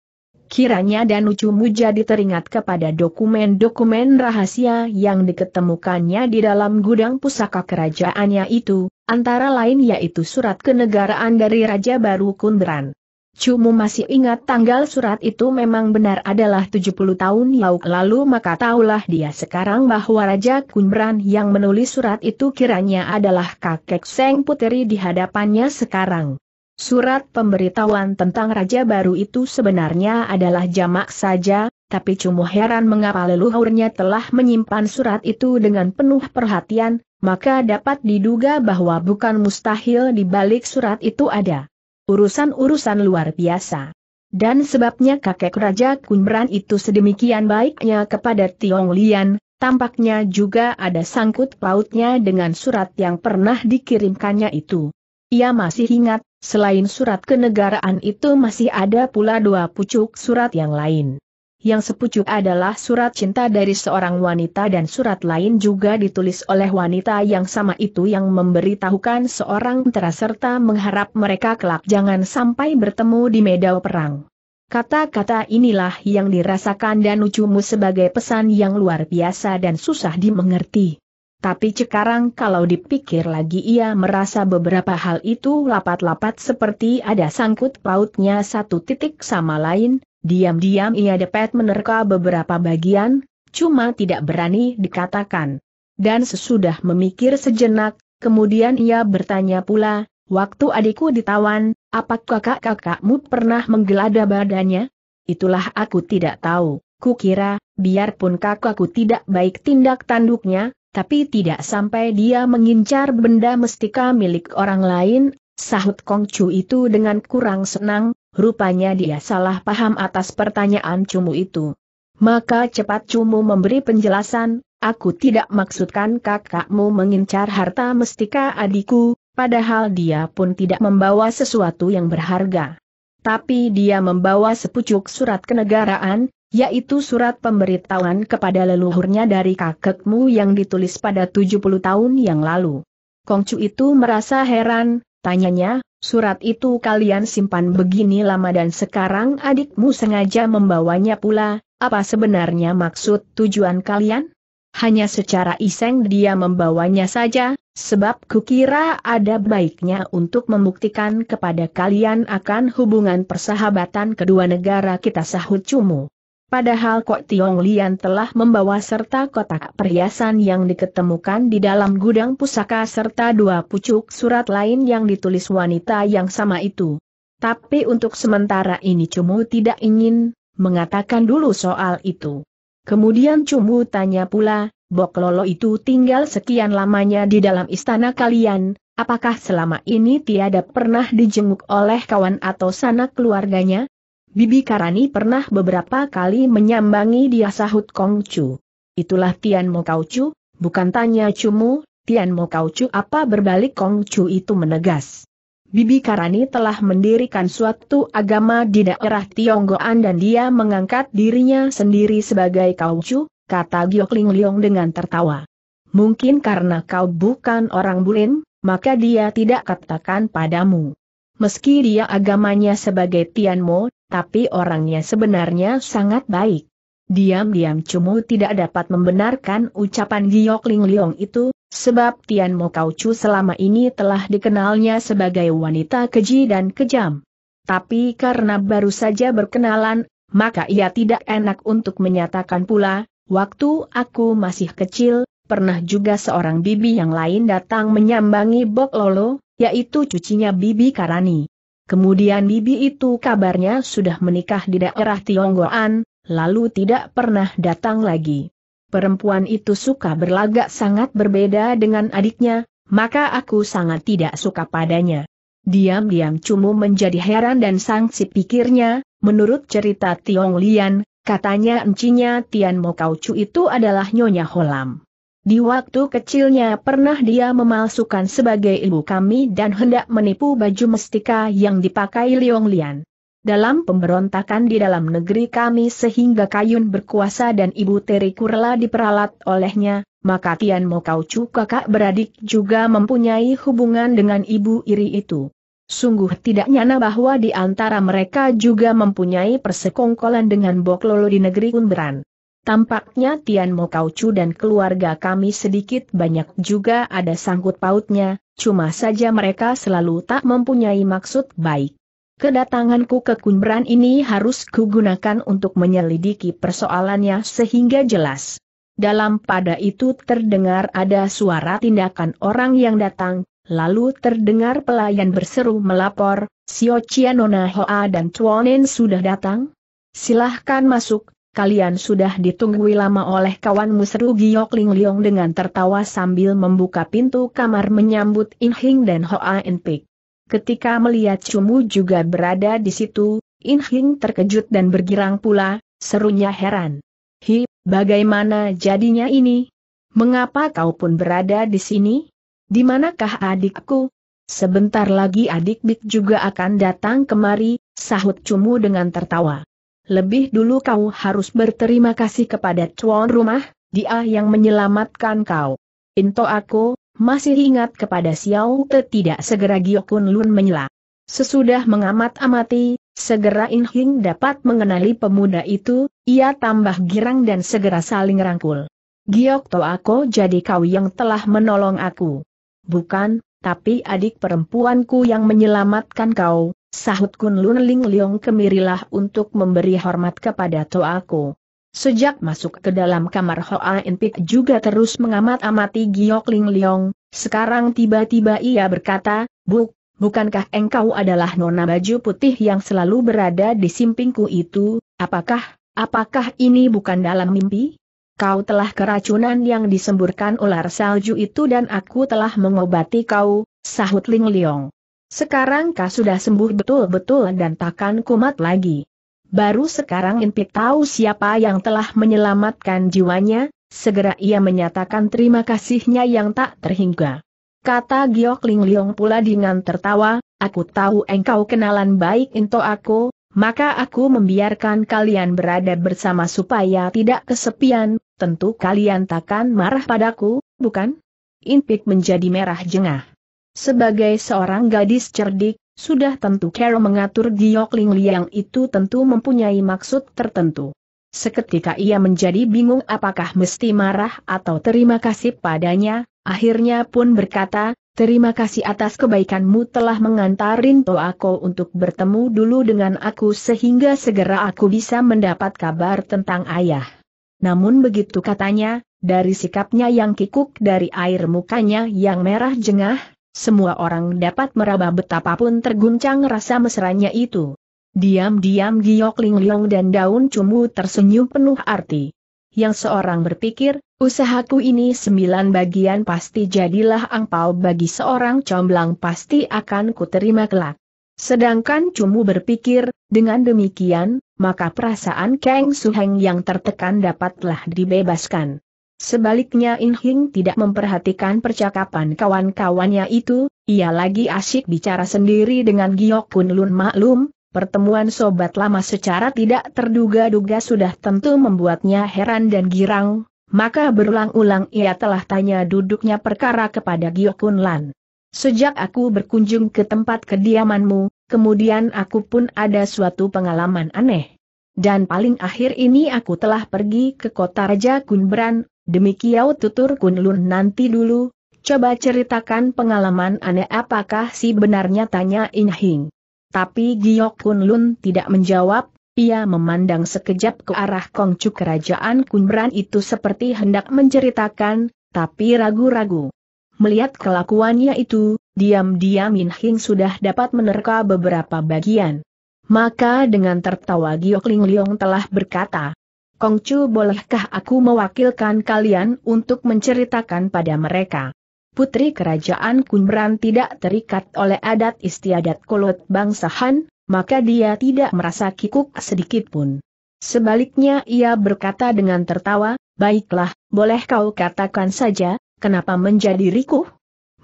Kiranya Danucumu jadi teringat kepada dokumen-dokumen rahasia yang diketemukannya di dalam gudang pusaka kerajaannya itu, antara lain yaitu surat kenegaraan dari Raja Baru Kundran. Cumu masih ingat tanggal surat itu memang benar adalah 70 tahun yang lalu maka tahulah dia sekarang bahwa Raja Kunbran yang menulis surat itu kiranya adalah kakek Seng Puteri di hadapannya sekarang. Surat pemberitahuan tentang Raja Baru itu sebenarnya adalah jamak saja, tapi cuma heran mengapa leluhurnya telah menyimpan surat itu dengan penuh perhatian, maka dapat diduga bahwa bukan mustahil di balik surat itu ada urusan-urusan luar biasa. Dan sebabnya kakek Raja Kunbran itu sedemikian baiknya kepada Tiong Lian, tampaknya juga ada sangkut pautnya dengan surat yang pernah dikirimkannya itu. Ia masih ingat, Selain surat kenegaraan itu masih ada pula dua pucuk surat yang lain. Yang sepucuk adalah surat cinta dari seorang wanita dan surat lain juga ditulis oleh wanita yang sama itu yang memberitahukan seorang tera serta mengharap mereka kelak jangan sampai bertemu di medan perang. Kata-kata inilah yang dirasakan dan ucumu sebagai pesan yang luar biasa dan susah dimengerti. Tapi sekarang kalau dipikir lagi ia merasa beberapa hal itu lapat-lapat seperti ada sangkut pautnya satu titik sama lain, diam-diam ia dapat menerka beberapa bagian, cuma tidak berani dikatakan. Dan sesudah memikir sejenak, kemudian ia bertanya pula, waktu adikku ditawan, apakah kakak-kakakmu pernah menggelada badannya? Itulah aku tidak tahu, kukira, biarpun kakakku tidak baik tindak tanduknya, tapi tidak sampai dia mengincar benda mestika milik orang lain, sahut Kongcu itu dengan kurang senang, rupanya dia salah paham atas pertanyaan Cumu itu. Maka cepat Cumu memberi penjelasan, aku tidak maksudkan kakakmu mengincar harta mestika adikku, padahal dia pun tidak membawa sesuatu yang berharga. Tapi dia membawa sepucuk surat kenegaraan, yaitu surat pemberitahuan kepada leluhurnya dari kakekmu yang ditulis pada 70 tahun yang lalu. Kongcu itu merasa heran, tanyanya, surat itu kalian simpan begini lama dan sekarang adikmu sengaja membawanya pula, apa sebenarnya maksud tujuan kalian? Hanya secara iseng dia membawanya saja, sebab kukira ada baiknya untuk membuktikan kepada kalian akan hubungan persahabatan kedua negara kita sahut cumu. Padahal Kok Tiong Lian telah membawa serta kotak perhiasan yang diketemukan di dalam gudang pusaka serta dua pucuk surat lain yang ditulis wanita yang sama itu. Tapi untuk sementara ini Cumu tidak ingin mengatakan dulu soal itu. Kemudian Cumu tanya pula, Bok Lolo itu tinggal sekian lamanya di dalam istana kalian, apakah selama ini tiada pernah dijenguk oleh kawan atau sanak keluarganya? Bibi Karani pernah beberapa kali menyambangi dia sahut Kong Chu. Itulah Tian Mo Kau Chu, bukan tanya Cumu, Tian Mo Kau Chu apa berbalik Kong Chu itu menegas. Bibi Karani telah mendirikan suatu agama di daerah Tionggoan dan dia mengangkat dirinya sendiri sebagai Kau Chu, kata Giok Ling Leong dengan tertawa. Mungkin karena kau bukan orang bulim, maka dia tidak katakan padamu. Meski dia agamanya sebagai Tianmo, tapi orangnya sebenarnya sangat baik. Diam-diam Cumu tidak dapat membenarkan ucapan Giok Ling Leong itu, sebab Tianmo Chu selama ini telah dikenalnya sebagai wanita keji dan kejam. Tapi karena baru saja berkenalan, maka ia tidak enak untuk menyatakan pula, waktu aku masih kecil, pernah juga seorang bibi yang lain datang menyambangi Bok Lolo, yaitu cucinya Bibi Karani. Kemudian Bibi itu kabarnya sudah menikah di daerah Tionggoan, lalu tidak pernah datang lagi. Perempuan itu suka berlagak sangat berbeda dengan adiknya, maka aku sangat tidak suka padanya. Diam-diam Cumu menjadi heran dan sangsi pikirnya, menurut cerita Tiong Lian, katanya encinya Tian Mo Kau Chu itu adalah Nyonya Holam. Di waktu kecilnya pernah dia memalsukan sebagai ibu kami dan hendak menipu baju mestika yang dipakai Liong Lian. Dalam pemberontakan di dalam negeri kami sehingga Kayun berkuasa dan ibu Teriku rela diperalat olehnya, maka Tian Mo Chu kakak beradik juga mempunyai hubungan dengan ibu iri itu. Sungguh tidak nyana bahwa di antara mereka juga mempunyai persekongkolan dengan Bok Lolo di negeri Kunberan. Tampaknya Tian Mo Chu dan keluarga kami sedikit banyak juga ada sangkut pautnya, cuma saja mereka selalu tak mempunyai maksud baik. Kedatanganku ke Kunbran ini harus kugunakan untuk menyelidiki persoalannya sehingga jelas. Dalam pada itu terdengar ada suara tindakan orang yang datang, lalu terdengar pelayan berseru melapor, Sio Chianona Hoa dan Chuanen sudah datang? Silahkan masuk, kalian sudah ditunggui lama oleh kawanmu seru Giok Ling Leong dengan tertawa sambil membuka pintu kamar menyambut In Hing dan Hoa In Pik. Ketika melihat Cumu juga berada di situ, In Hing terkejut dan bergirang pula, serunya heran. Hi, bagaimana jadinya ini? Mengapa kau pun berada di sini? Di manakah adikku? Sebentar lagi adik Bik juga akan datang kemari, sahut Cumu dengan tertawa lebih dulu kau harus berterima kasih kepada tuan rumah, dia yang menyelamatkan kau. Into aku, masih ingat kepada Xiao Te tidak segera Giokun Lun menyela. Sesudah mengamat-amati, segera In Hing dapat mengenali pemuda itu, ia tambah girang dan segera saling rangkul. Giok To aku jadi kau yang telah menolong aku. Bukan, tapi adik perempuanku yang menyelamatkan kau, Sahut Kun Lun Ling Leong kemirilah untuk memberi hormat kepada Toaku. Sejak masuk ke dalam kamar Hoa Pik juga terus mengamat-amati Giok Ling Leong, sekarang tiba-tiba ia berkata, Buk, bukankah engkau adalah nona baju putih yang selalu berada di simpingku itu, apakah, apakah ini bukan dalam mimpi? Kau telah keracunan yang disemburkan ular salju itu dan aku telah mengobati kau, sahut Ling Leong. Sekarang kau sudah sembuh betul-betul dan takkan kumat lagi. Baru sekarang Inpik tahu siapa yang telah menyelamatkan jiwanya, segera ia menyatakan terima kasihnya yang tak terhingga. Kata Giok Ling Leong pula dengan tertawa, aku tahu engkau kenalan baik into aku, maka aku membiarkan kalian berada bersama supaya tidak kesepian, tentu kalian takkan marah padaku, bukan? Inpik menjadi merah jengah. Sebagai seorang gadis cerdik, sudah tentu Carol mengatur Giok Ling Liang itu tentu mempunyai maksud tertentu. Seketika ia menjadi bingung apakah mesti marah atau terima kasih padanya, akhirnya pun berkata, terima kasih atas kebaikanmu telah mengantarin Toako untuk bertemu dulu dengan aku sehingga segera aku bisa mendapat kabar tentang ayah. Namun begitu katanya, dari sikapnya yang kikuk dari air mukanya yang merah jengah, semua orang dapat meraba betapapun terguncang rasa mesranya itu. Diam-diam Giok Ling Leong dan Daun Cumu tersenyum penuh arti. Yang seorang berpikir, usahaku ini sembilan bagian pasti jadilah angpau bagi seorang comblang pasti akan kuterima kelak. Sedangkan Cumu berpikir, dengan demikian, maka perasaan Kang Suheng yang tertekan dapatlah dibebaskan. Sebaliknya In Hing tidak memperhatikan percakapan kawan-kawannya itu, ia lagi asyik bicara sendiri dengan Giok Kun Lun maklum, pertemuan sobat lama secara tidak terduga-duga sudah tentu membuatnya heran dan girang, maka berulang-ulang ia telah tanya duduknya perkara kepada Giok Kun Lan. Sejak aku berkunjung ke tempat kediamanmu, kemudian aku pun ada suatu pengalaman aneh. Dan paling akhir ini aku telah pergi ke kota Raja Kunbran, demikian tutur Kunlun nanti dulu, coba ceritakan pengalaman aneh apakah si benarnya tanya Inhing. Tapi Giok Kunlun tidak menjawab, ia memandang sekejap ke arah Kongcu kerajaan Kunbran itu seperti hendak menceritakan, tapi ragu-ragu. Melihat kelakuannya itu, diam-diam Min Hing sudah dapat menerka beberapa bagian. Maka dengan tertawa Giok Ling Leong telah berkata, Kongcu bolehkah aku mewakilkan kalian untuk menceritakan pada mereka? Putri kerajaan Kunbran tidak terikat oleh adat istiadat kolot bangsahan, maka dia tidak merasa kikuk sedikit pun. Sebaliknya ia berkata dengan tertawa, baiklah, boleh kau katakan saja, kenapa menjadi rikuh?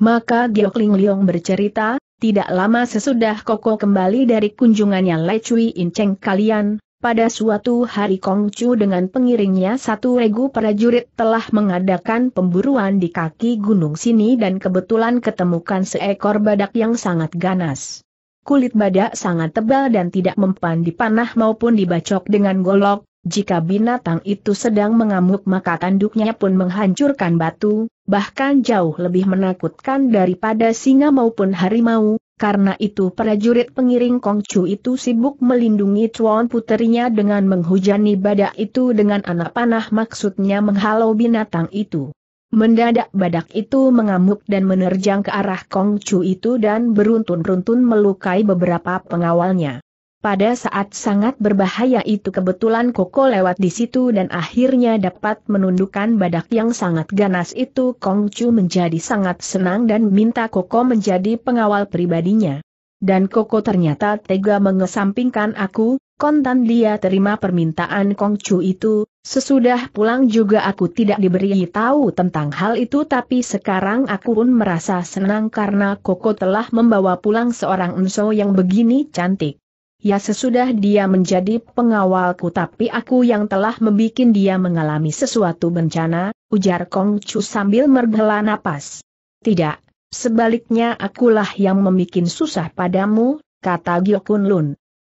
Maka Giok Ling Leong bercerita, tidak lama sesudah Koko kembali dari kunjungannya Lai Cui In Cheng kalian, pada suatu hari Kong Chu dengan pengiringnya satu regu prajurit telah mengadakan pemburuan di kaki gunung sini dan kebetulan ketemukan seekor badak yang sangat ganas. Kulit badak sangat tebal dan tidak mempan dipanah maupun dibacok dengan golok, jika binatang itu sedang mengamuk maka tanduknya pun menghancurkan batu, bahkan jauh lebih menakutkan daripada singa maupun harimau, karena itu prajurit pengiring Kongcu itu sibuk melindungi tuan puterinya dengan menghujani badak itu dengan anak panah maksudnya menghalau binatang itu. Mendadak badak itu mengamuk dan menerjang ke arah Kongcu itu dan beruntun-runtun melukai beberapa pengawalnya. Pada saat sangat berbahaya itu kebetulan Koko lewat di situ dan akhirnya dapat menundukkan badak yang sangat ganas itu Kong Chu menjadi sangat senang dan minta Koko menjadi pengawal pribadinya. Dan Koko ternyata tega mengesampingkan aku, kontan dia terima permintaan Kong Chu itu, sesudah pulang juga aku tidak diberi tahu tentang hal itu tapi sekarang aku pun merasa senang karena Koko telah membawa pulang seorang unso yang begini cantik. Ya sesudah dia menjadi pengawalku tapi aku yang telah membuat dia mengalami sesuatu bencana, ujar Kong Chu sambil mergela napas. Tidak, sebaliknya akulah yang membuat susah padamu, kata Gyokun Lun.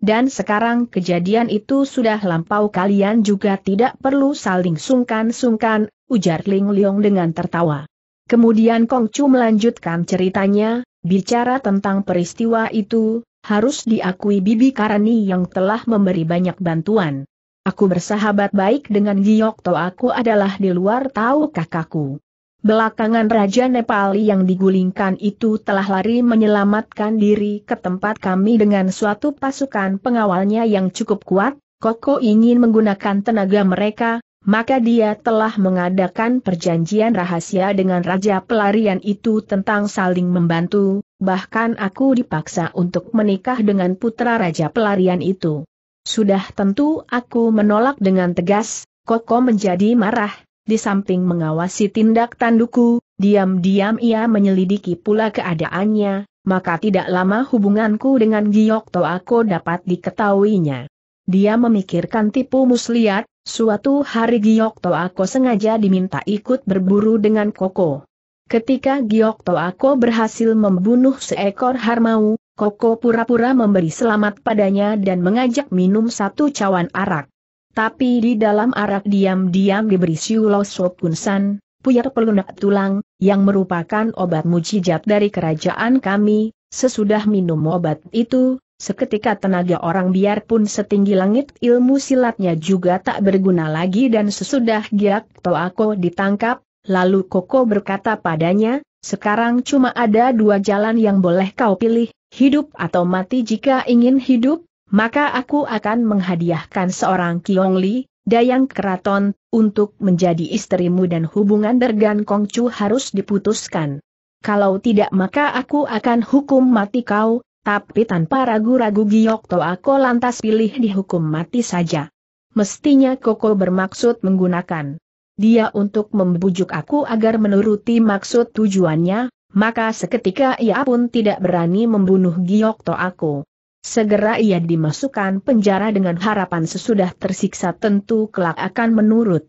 Dan sekarang kejadian itu sudah lampau kalian juga tidak perlu saling sungkan-sungkan, ujar Ling Leong dengan tertawa. Kemudian Kong Chu melanjutkan ceritanya, bicara tentang peristiwa itu, harus diakui Bibi Karani yang telah memberi banyak bantuan. Aku bersahabat baik dengan Giok To aku adalah di luar tahu kakakku. Belakangan Raja Nepali yang digulingkan itu telah lari menyelamatkan diri ke tempat kami dengan suatu pasukan pengawalnya yang cukup kuat, Koko ingin menggunakan tenaga mereka, maka dia telah mengadakan perjanjian rahasia dengan Raja Pelarian itu tentang saling membantu, bahkan aku dipaksa untuk menikah dengan putra Raja Pelarian itu. Sudah tentu aku menolak dengan tegas, Koko menjadi marah, di samping mengawasi tindak tandukku, diam-diam ia menyelidiki pula keadaannya, maka tidak lama hubunganku dengan Giok aku dapat diketahuinya. Dia memikirkan tipu muslihat, Suatu hari Giok Toako sengaja diminta ikut berburu dengan Koko. Ketika Giok Toako berhasil membunuh seekor harimau, Koko pura-pura memberi selamat padanya dan mengajak minum satu cawan arak. Tapi di dalam arak diam-diam diberi siulo sopunsan, puyar pelunak tulang, yang merupakan obat mujizat dari kerajaan kami, sesudah minum obat itu, Seketika tenaga orang biarpun setinggi langit ilmu silatnya juga tak berguna lagi dan sesudah Giak Toako ditangkap, lalu Koko berkata padanya, sekarang cuma ada dua jalan yang boleh kau pilih, hidup atau mati jika ingin hidup, maka aku akan menghadiahkan seorang Kiongli, Dayang Keraton, untuk menjadi istrimu dan hubungan Dergan Kongcu harus diputuskan. Kalau tidak maka aku akan hukum mati kau, tapi tanpa ragu-ragu Giok Toako lantas pilih dihukum mati saja. Mestinya Koko bermaksud menggunakan dia untuk membujuk aku agar menuruti maksud tujuannya, maka seketika ia pun tidak berani membunuh Giok Toako. Segera ia dimasukkan penjara dengan harapan sesudah tersiksa tentu kelak akan menurut.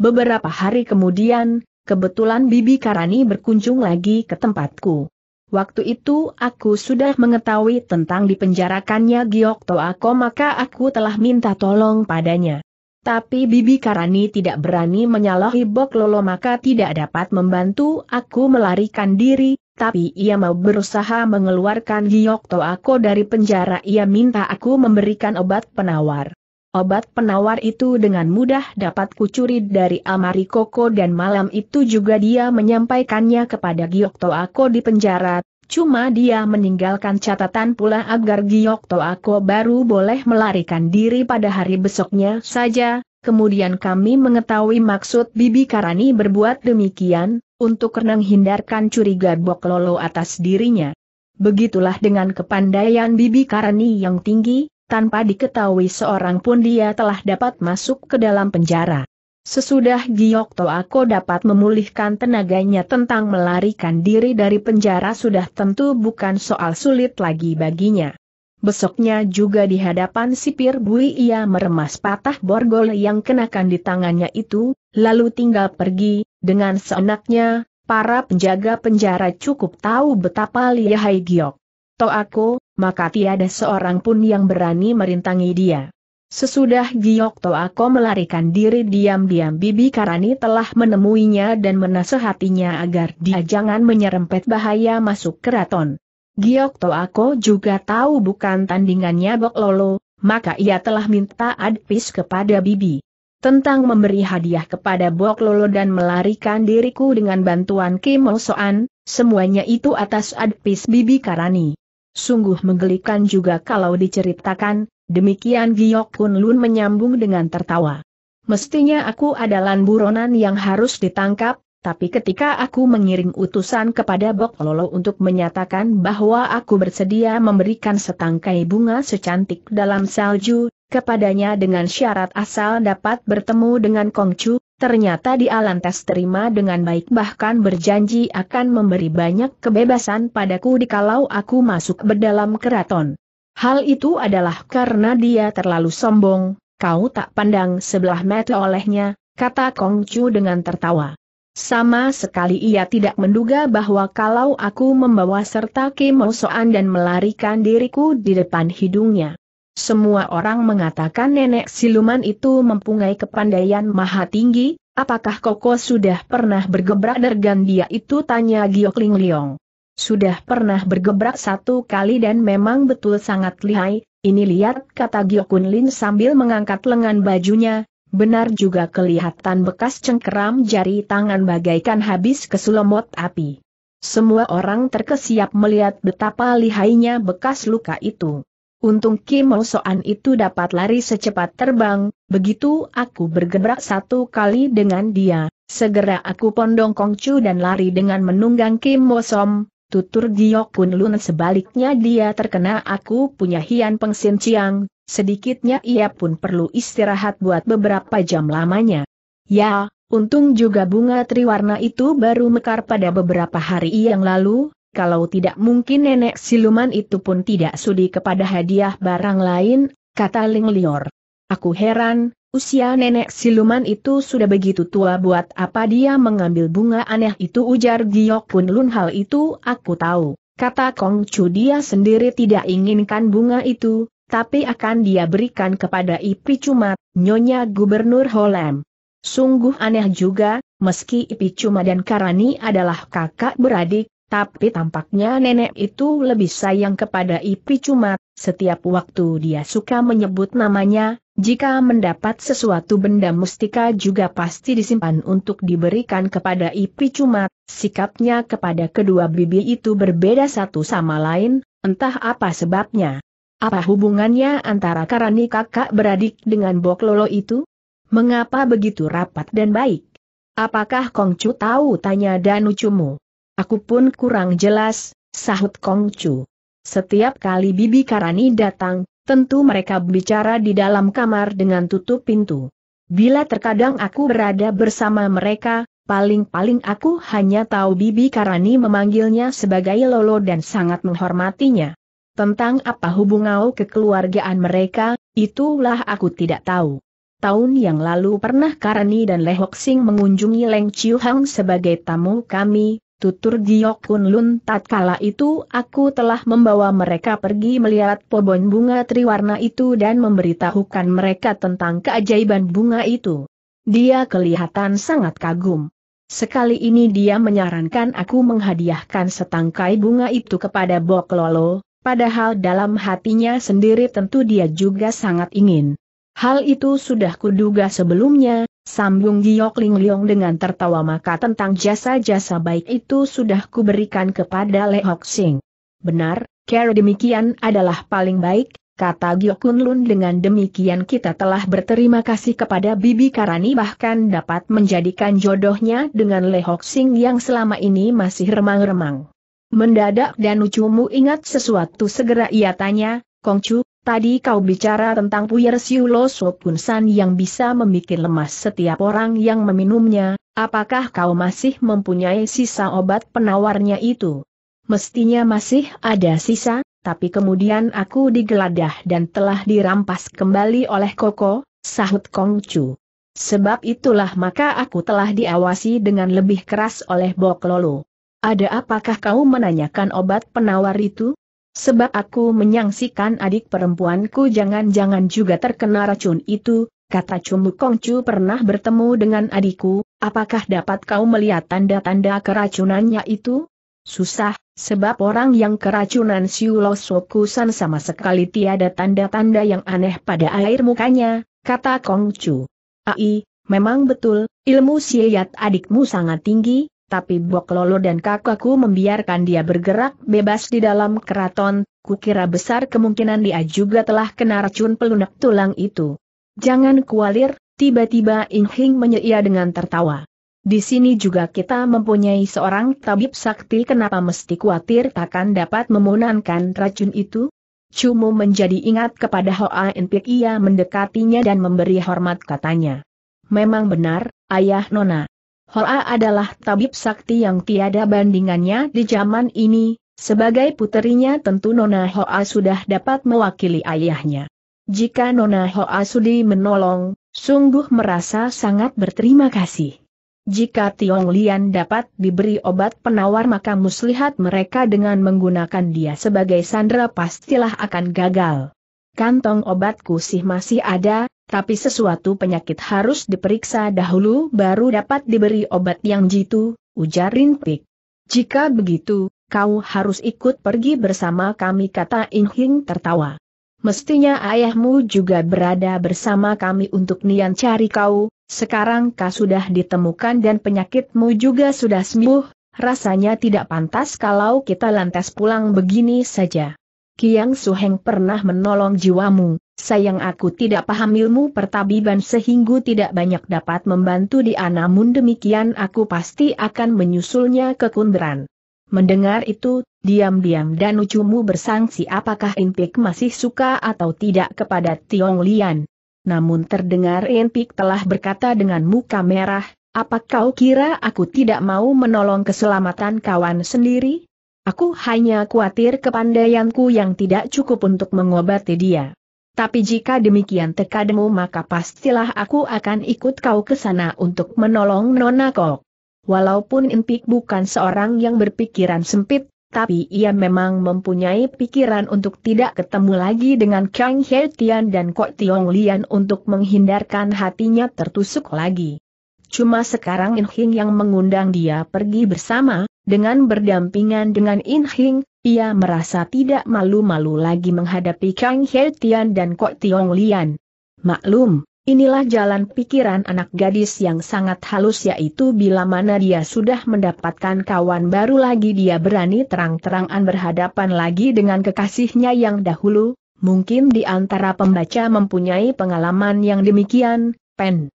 Beberapa hari kemudian, kebetulan Bibi Karani berkunjung lagi ke tempatku. Waktu itu aku sudah mengetahui tentang dipenjarakannya Giok Toako maka aku telah minta tolong padanya. Tapi Bibi Karani tidak berani menyalahi Bok Lolo maka tidak dapat membantu aku melarikan diri, tapi ia mau berusaha mengeluarkan Giok Toako dari penjara ia minta aku memberikan obat penawar. Obat penawar itu dengan mudah dapat kucuri dari Amari Koko dan malam itu juga dia menyampaikannya kepada Giok Toako di penjara, cuma dia meninggalkan catatan pula agar Giok Toako baru boleh melarikan diri pada hari besoknya saja, kemudian kami mengetahui maksud Bibi Karani berbuat demikian, untuk renang hindarkan curiga Bok Lolo atas dirinya. Begitulah dengan kepandaian Bibi Karani yang tinggi, tanpa diketahui seorang pun dia telah dapat masuk ke dalam penjara. Sesudah Giok Toako dapat memulihkan tenaganya tentang melarikan diri dari penjara sudah tentu bukan soal sulit lagi baginya. Besoknya juga di hadapan sipir bui ia meremas patah borgol yang kenakan di tangannya itu, lalu tinggal pergi, dengan seenaknya, para penjaga penjara cukup tahu betapa lihai Giok. Toako, maka tiada seorang pun yang berani merintangi dia. Sesudah Giok Toako melarikan diri diam-diam Bibi Karani telah menemuinya dan menasehatinya agar dia jangan menyerempet bahaya masuk keraton. Giok Toako juga tahu bukan tandingannya Bok Lolo, maka ia telah minta advis kepada Bibi. Tentang memberi hadiah kepada Bok Lolo dan melarikan diriku dengan bantuan Kim Soan, semuanya itu atas advis Bibi Karani. Sungguh menggelikan juga kalau diceritakan, demikian Giok Kun Lun menyambung dengan tertawa. Mestinya aku adalah buronan yang harus ditangkap, tapi ketika aku mengiring utusan kepada Bok Lolo untuk menyatakan bahwa aku bersedia memberikan setangkai bunga secantik dalam salju, kepadanya dengan syarat asal dapat bertemu dengan Kongcu, Ternyata dia lantas terima dengan baik bahkan berjanji akan memberi banyak kebebasan padaku dikalau aku masuk ke dalam keraton. Hal itu adalah karena dia terlalu sombong, kau tak pandang sebelah mata olehnya, kata Kongcu dengan tertawa. Sama sekali ia tidak menduga bahwa kalau aku membawa serta Kim Soan dan melarikan diriku di depan hidungnya. Semua orang mengatakan nenek siluman itu mempunyai kepandaian maha tinggi, apakah Koko sudah pernah bergebrak dengan dia itu tanya Giok Ling Liong. Sudah pernah bergebrak satu kali dan memang betul sangat lihai, ini lihat kata Giok Kun Lin sambil mengangkat lengan bajunya, benar juga kelihatan bekas cengkeram jari tangan bagaikan habis kesulomot api. Semua orang terkesiap melihat betapa lihainya bekas luka itu. Untung Kim Soan itu dapat lari secepat terbang, begitu aku bergebrak satu kali dengan dia, segera aku pondong Kongcu dan lari dengan menunggang Kim Som, tutur Giok Kun Lun sebaliknya dia terkena aku punya Hian Pengsin Ciang, sedikitnya ia pun perlu istirahat buat beberapa jam lamanya. Ya, untung juga bunga triwarna itu baru mekar pada beberapa hari yang lalu, kalau tidak mungkin nenek siluman itu pun tidak sudi kepada hadiah barang lain, kata Ling Lior. Aku heran, usia nenek siluman itu sudah begitu tua buat apa dia mengambil bunga aneh itu ujar Giok Pun Lun hal itu aku tahu. Kata Kong Chu dia sendiri tidak inginkan bunga itu, tapi akan dia berikan kepada Ipi Cuma, Nyonya Gubernur Holem. Sungguh aneh juga, meski Ipi Cuma dan Karani adalah kakak beradik, tapi tampaknya nenek itu lebih sayang kepada Ipi Cumat, setiap waktu dia suka menyebut namanya, jika mendapat sesuatu benda mustika juga pasti disimpan untuk diberikan kepada Ipi Cumat, sikapnya kepada kedua bibi itu berbeda satu sama lain, entah apa sebabnya. Apa hubungannya antara Karani kakak beradik dengan Bok Lolo itu? Mengapa begitu rapat dan baik? Apakah Kongcu tahu tanya Danucumu? Aku pun kurang jelas, sahut Kong Chu. Setiap kali Bibi Karani datang, tentu mereka bicara di dalam kamar dengan tutup pintu. Bila terkadang aku berada bersama mereka, paling-paling aku hanya tahu Bibi Karani memanggilnya sebagai Lolo dan sangat menghormatinya. Tentang apa hubungan kekeluargaan mereka, itulah aku tidak tahu. Tahun yang lalu pernah Karani dan Lehok Sing mengunjungi Leng Chiu Hang sebagai tamu kami, tutur Giok Kun Lun tatkala itu aku telah membawa mereka pergi melihat pohon bunga triwarna itu dan memberitahukan mereka tentang keajaiban bunga itu. Dia kelihatan sangat kagum. Sekali ini dia menyarankan aku menghadiahkan setangkai bunga itu kepada Bok Lolo, padahal dalam hatinya sendiri tentu dia juga sangat ingin. Hal itu sudah kuduga sebelumnya, sambung Giok Ling Leong dengan tertawa maka tentang jasa-jasa baik itu sudah kuberikan kepada Le Hok Sing. Benar, cara demikian adalah paling baik, kata Giok Kun Lun dengan demikian kita telah berterima kasih kepada Bibi Karani bahkan dapat menjadikan jodohnya dengan Le Hok Sing yang selama ini masih remang-remang. Mendadak dan Ucumu ingat sesuatu segera ia tanya, Kongcu, tadi kau bicara tentang puyer Siu Lo Sopun San yang bisa membuat lemas setiap orang yang meminumnya, apakah kau masih mempunyai sisa obat penawarnya itu? Mestinya masih ada sisa, tapi kemudian aku digeladah dan telah dirampas kembali oleh Koko, sahut Kongcu. Sebab itulah maka aku telah diawasi dengan lebih keras oleh Bok Lolo. Ada apakah kau menanyakan obat penawar itu? Sebab aku menyangsikan adik perempuanku jangan-jangan juga terkena racun itu, kata Cumu Kongcu pernah bertemu dengan adikku, apakah dapat kau melihat tanda-tanda keracunannya itu? Susah, sebab orang yang keracunan Siulo Sokusan sama sekali tiada tanda-tanda yang aneh pada air mukanya, kata Kongcu. Ai, memang betul, ilmu siat adikmu sangat tinggi, tapi Bok Lolo dan kakakku membiarkan dia bergerak bebas di dalam keraton, kukira besar kemungkinan dia juga telah kena racun pelunak tulang itu. Jangan kualir, tiba-tiba Ing Hing menyeia dengan tertawa. Di sini juga kita mempunyai seorang tabib sakti kenapa mesti khawatir takkan dapat memunankan racun itu? Cumu menjadi ingat kepada Hoa Enpik ia mendekatinya dan memberi hormat katanya. Memang benar, ayah Nona. Hoa adalah tabib sakti yang tiada bandingannya di zaman ini, sebagai puterinya tentu Nona Hoa sudah dapat mewakili ayahnya. Jika Nona Hoa sudi menolong, sungguh merasa sangat berterima kasih. Jika Tiong Lian dapat diberi obat penawar maka muslihat mereka dengan menggunakan dia sebagai sandera pastilah akan gagal. Kantong obatku sih masih ada, tapi sesuatu penyakit harus diperiksa dahulu baru dapat diberi obat yang jitu, ujar Rinpik. Jika begitu, kau harus ikut pergi bersama kami kata Inhing tertawa. Mestinya ayahmu juga berada bersama kami untuk nian cari kau, sekarang kau sudah ditemukan dan penyakitmu juga sudah sembuh, rasanya tidak pantas kalau kita lantas pulang begini saja. Kiang Suheng pernah menolong jiwamu, sayang aku tidak paham ilmu pertabiban sehingga tidak banyak dapat membantu dia namun demikian aku pasti akan menyusulnya ke kunderan. Mendengar itu, diam-diam dan ucumu bersangsi apakah Impik masih suka atau tidak kepada Tiong Lian. Namun terdengar Impik telah berkata dengan muka merah, apa kau kira aku tidak mau menolong keselamatan kawan sendiri? Aku hanya khawatir kepandaianku yang tidak cukup untuk mengobati dia. Tapi jika demikian tekadmu maka pastilah aku akan ikut kau ke sana untuk menolong Nona Kok. Walaupun Impik bukan seorang yang berpikiran sempit, tapi ia memang mempunyai pikiran untuk tidak ketemu lagi dengan Kang He Tian dan Kok Tiong Lian untuk menghindarkan hatinya tertusuk lagi. Cuma sekarang In Hing yang mengundang dia pergi bersama, dengan berdampingan dengan In Hing, ia merasa tidak malu-malu lagi menghadapi Kang He Tian dan Kok Tiong Lian. Maklum, inilah jalan pikiran anak gadis yang sangat halus yaitu bila mana dia sudah mendapatkan kawan baru lagi dia berani terang-terangan berhadapan lagi dengan kekasihnya yang dahulu, mungkin di antara pembaca mempunyai pengalaman yang demikian, pen.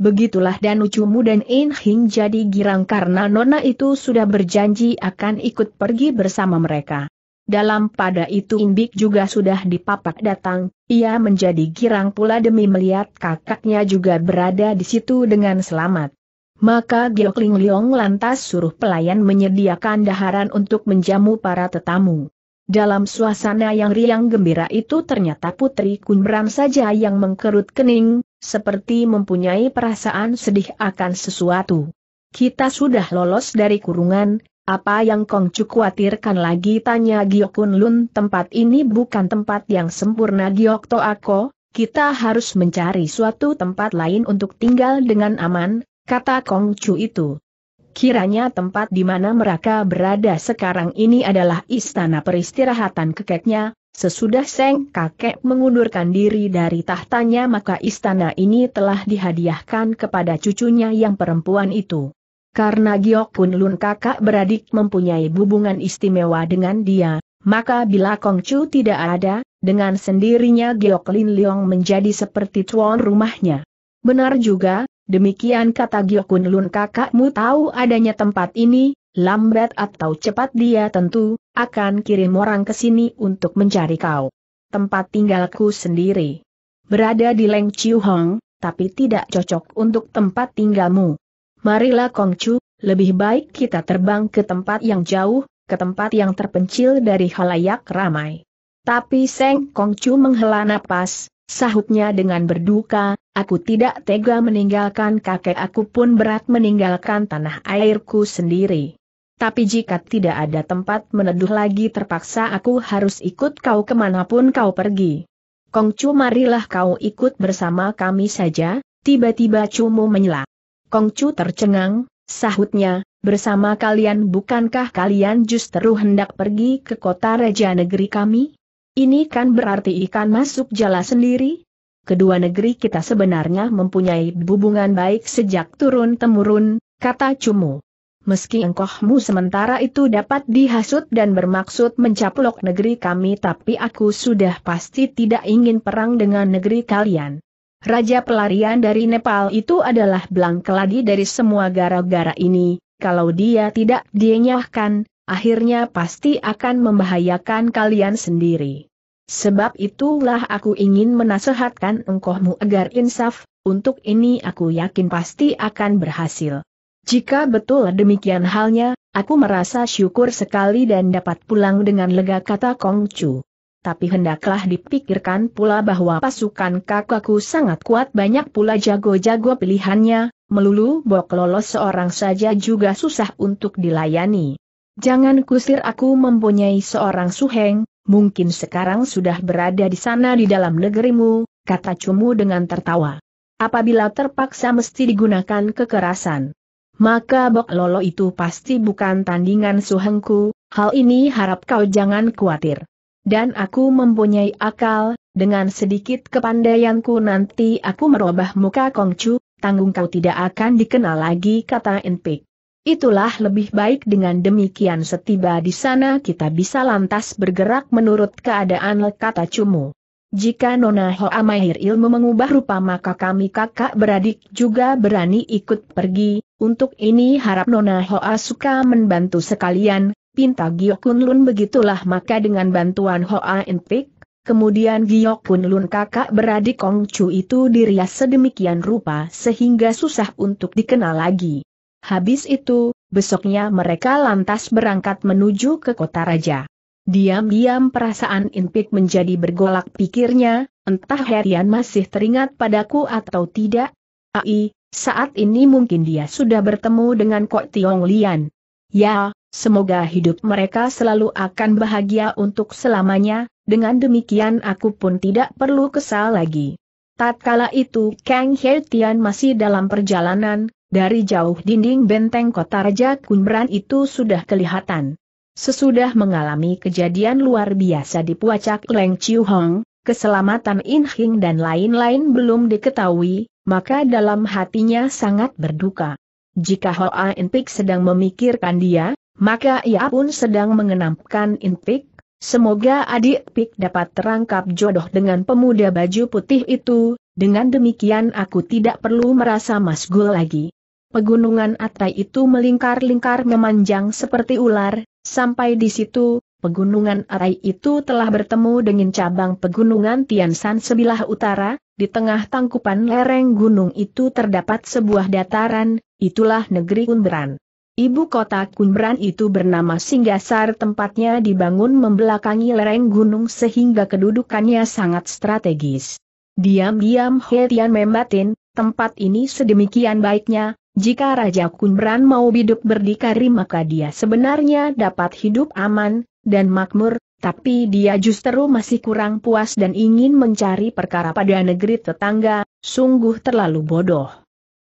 Begitulah dan Ucumu dan In Hing jadi girang karena Nona itu sudah berjanji akan ikut pergi bersama mereka. dalam pada itu Inbik juga sudah dipapak datang, ia menjadi girang pula demi melihat kakaknya juga berada di situ dengan selamat. Maka Giok Ling Leong lantas suruh pelayan menyediakan daharan untuk menjamu para tetamu. Dalam suasana yang riang gembira itu ternyata Putri Kunbran saja yang mengkerut kening, seperti mempunyai perasaan sedih akan sesuatu. Kita sudah lolos dari kurungan, apa yang Kong Chu khawatirkan lagi tanya Giok Kun Lun tempat ini bukan tempat yang sempurna Giok To Ako, kita harus mencari suatu tempat lain untuk tinggal dengan aman, kata Kong Chu itu. Kiranya tempat di mana mereka berada sekarang ini adalah istana peristirahatan kekeknya, sesudah Seng kakek mengundurkan diri dari tahtanya maka istana ini telah dihadiahkan kepada cucunya yang perempuan itu. Karena Giok Pun Lun kakak beradik mempunyai hubungan istimewa dengan dia, maka bila Kong Chu tidak ada, dengan sendirinya Giok Lin Leong menjadi seperti tuan rumahnya. Benar juga, Demikian kata Gyokun Lun kakakmu tahu adanya tempat ini, lambat atau cepat dia tentu, akan kirim orang ke sini untuk mencari kau. Tempat tinggalku sendiri. Berada di Leng Chiu Hong, tapi tidak cocok untuk tempat tinggalmu. Marilah Kong Chu, lebih baik kita terbang ke tempat yang jauh, ke tempat yang terpencil dari halayak ramai. Tapi Seng Kong Chu menghela napas, sahutnya dengan berduka, aku tidak tega meninggalkan kakek aku pun berat meninggalkan tanah airku sendiri. Tapi jika tidak ada tempat meneduh lagi terpaksa aku harus ikut kau ke mana pun kau pergi. Kongcu marilah kau ikut bersama kami saja, tiba-tiba Cumu menyela. Kongcu tercengang, sahutnya, bersama kalian bukankah kalian justru hendak pergi ke kota raja negeri kami? Ini kan berarti ikan masuk jala sendiri? Kedua negeri kita sebenarnya mempunyai hubungan baik sejak turun-temurun, kata Cumu. Meski engkohmu sementara itu dapat dihasut dan bermaksud mencaplok negeri kami tapi aku sudah pasti tidak ingin perang dengan negeri kalian. Raja pelarian dari Nepal itu adalah belang keladi dari semua gara-gara ini, kalau dia tidak dienyahkan, akhirnya pasti akan membahayakan kalian sendiri. Sebab itulah aku ingin menasehatkan engkohmu agar insaf, untuk ini aku yakin pasti akan berhasil. Jika betul demikian halnya, aku merasa syukur sekali dan dapat pulang dengan lega kata Kong Chu. Tapi hendaklah dipikirkan pula bahwa pasukan kakakku sangat kuat banyak pula jago-jago pilihannya, melulu bok lolos seorang saja juga susah untuk dilayani. Jangan kusir aku mempunyai seorang suheng, mungkin sekarang sudah berada di sana di dalam negerimu, kata Cumu dengan tertawa. Apabila terpaksa mesti digunakan kekerasan, maka Bok Lolo itu pasti bukan tandingan suhengku, hal ini harap kau jangan khawatir. Dan aku mempunyai akal, dengan sedikit kepandaianku nanti aku merubah muka Kongcu, tanggung kau tidak akan dikenal lagi kata Enpik. Itulah lebih baik dengan demikian setiba di sana kita bisa lantas bergerak menurut keadaan kata Cumu. Jika Nona Hoa mahir ilmu mengubah rupa maka kami kakak beradik juga berani ikut pergi, untuk ini harap Nona Hoa suka membantu sekalian, pinta Giok Kun Lun begitulah maka dengan bantuan Hoa Enpik, kemudian Giok Kun Lun kakak beradik Kong Chu itu dirias sedemikian rupa sehingga susah untuk dikenal lagi. Habis itu, besoknya mereka lantas berangkat menuju ke kota raja. Diam-diam perasaan Inpik menjadi bergolak pikirnya, entah Herian masih teringat padaku atau tidak. Ai, saat ini mungkin dia sudah bertemu dengan Kok Tiong Lian. Ya, semoga hidup mereka selalu akan bahagia untuk selamanya, dengan demikian aku pun tidak perlu kesal lagi. Tatkala itu Kang Tian masih dalam perjalanan, dari jauh dinding benteng kota Raja Kunbran itu sudah kelihatan. Sesudah mengalami kejadian luar biasa di puacak Leng Chiu Hong, keselamatan In Hing dan lain-lain belum diketahui, maka dalam hatinya sangat berduka. Jika Hoa In Pik sedang memikirkan dia, maka ia pun sedang mengenapkan In Pik, Semoga adik Pik dapat terangkap jodoh dengan pemuda baju putih itu, dengan demikian aku tidak perlu merasa masgul lagi. Pegunungan Atrai itu melingkar-lingkar memanjang seperti ular, sampai di situ, pegunungan Arai itu telah bertemu dengan cabang pegunungan Tiansan sebelah utara, di tengah tangkupan lereng gunung itu terdapat sebuah dataran, itulah negeri Kunberan. Ibu kota Kunberan itu bernama Singgasar tempatnya dibangun membelakangi lereng gunung sehingga kedudukannya sangat strategis. Diam-diam Hetian membatin, tempat ini sedemikian baiknya, jika Raja Kunberan mau hidup berdikari maka dia sebenarnya dapat hidup aman, dan makmur, tapi dia justru masih kurang puas dan ingin mencari perkara pada negeri tetangga, sungguh terlalu bodoh.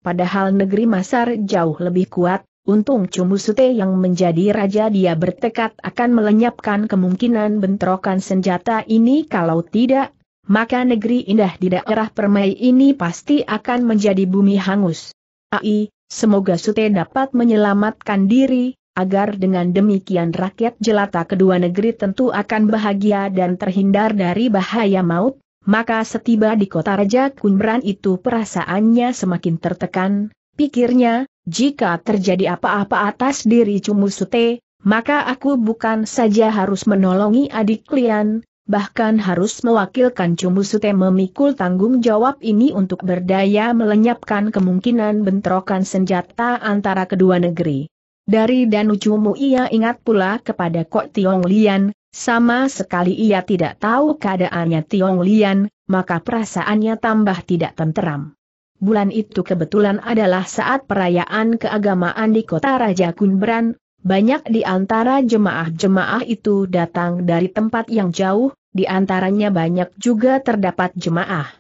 Padahal negeri Masar jauh lebih kuat, untung Cumusute yang menjadi raja dia bertekad akan melenyapkan kemungkinan bentrokan senjata ini kalau tidak, maka negeri indah di daerah Permai ini pasti akan menjadi bumi hangus. Ai, semoga Sute dapat menyelamatkan diri, agar dengan demikian rakyat jelata kedua negeri tentu akan bahagia dan terhindar dari bahaya maut, maka setiba di kota Raja Kunbran itu perasaannya semakin tertekan, pikirnya, jika terjadi apa-apa atas diri Cumusute, maka aku bukan saja harus menolongi adik Klian, bahkan harus mewakilkan Cumusute memikul tanggung jawab ini untuk berdaya melenyapkan kemungkinan bentrokan senjata antara kedua negeri. Dari Danu Cumu ia ingat pula kepada Kok Tiong Lian, sama sekali ia tidak tahu keadaannya Tiong Lian, maka perasaannya tambah tidak tenteram. Bulan itu kebetulan adalah saat perayaan keagamaan di kota Raja Kunbran, banyak di antara jemaah-jemaah itu datang dari tempat yang jauh, di antaranya banyak juga terdapat jemaah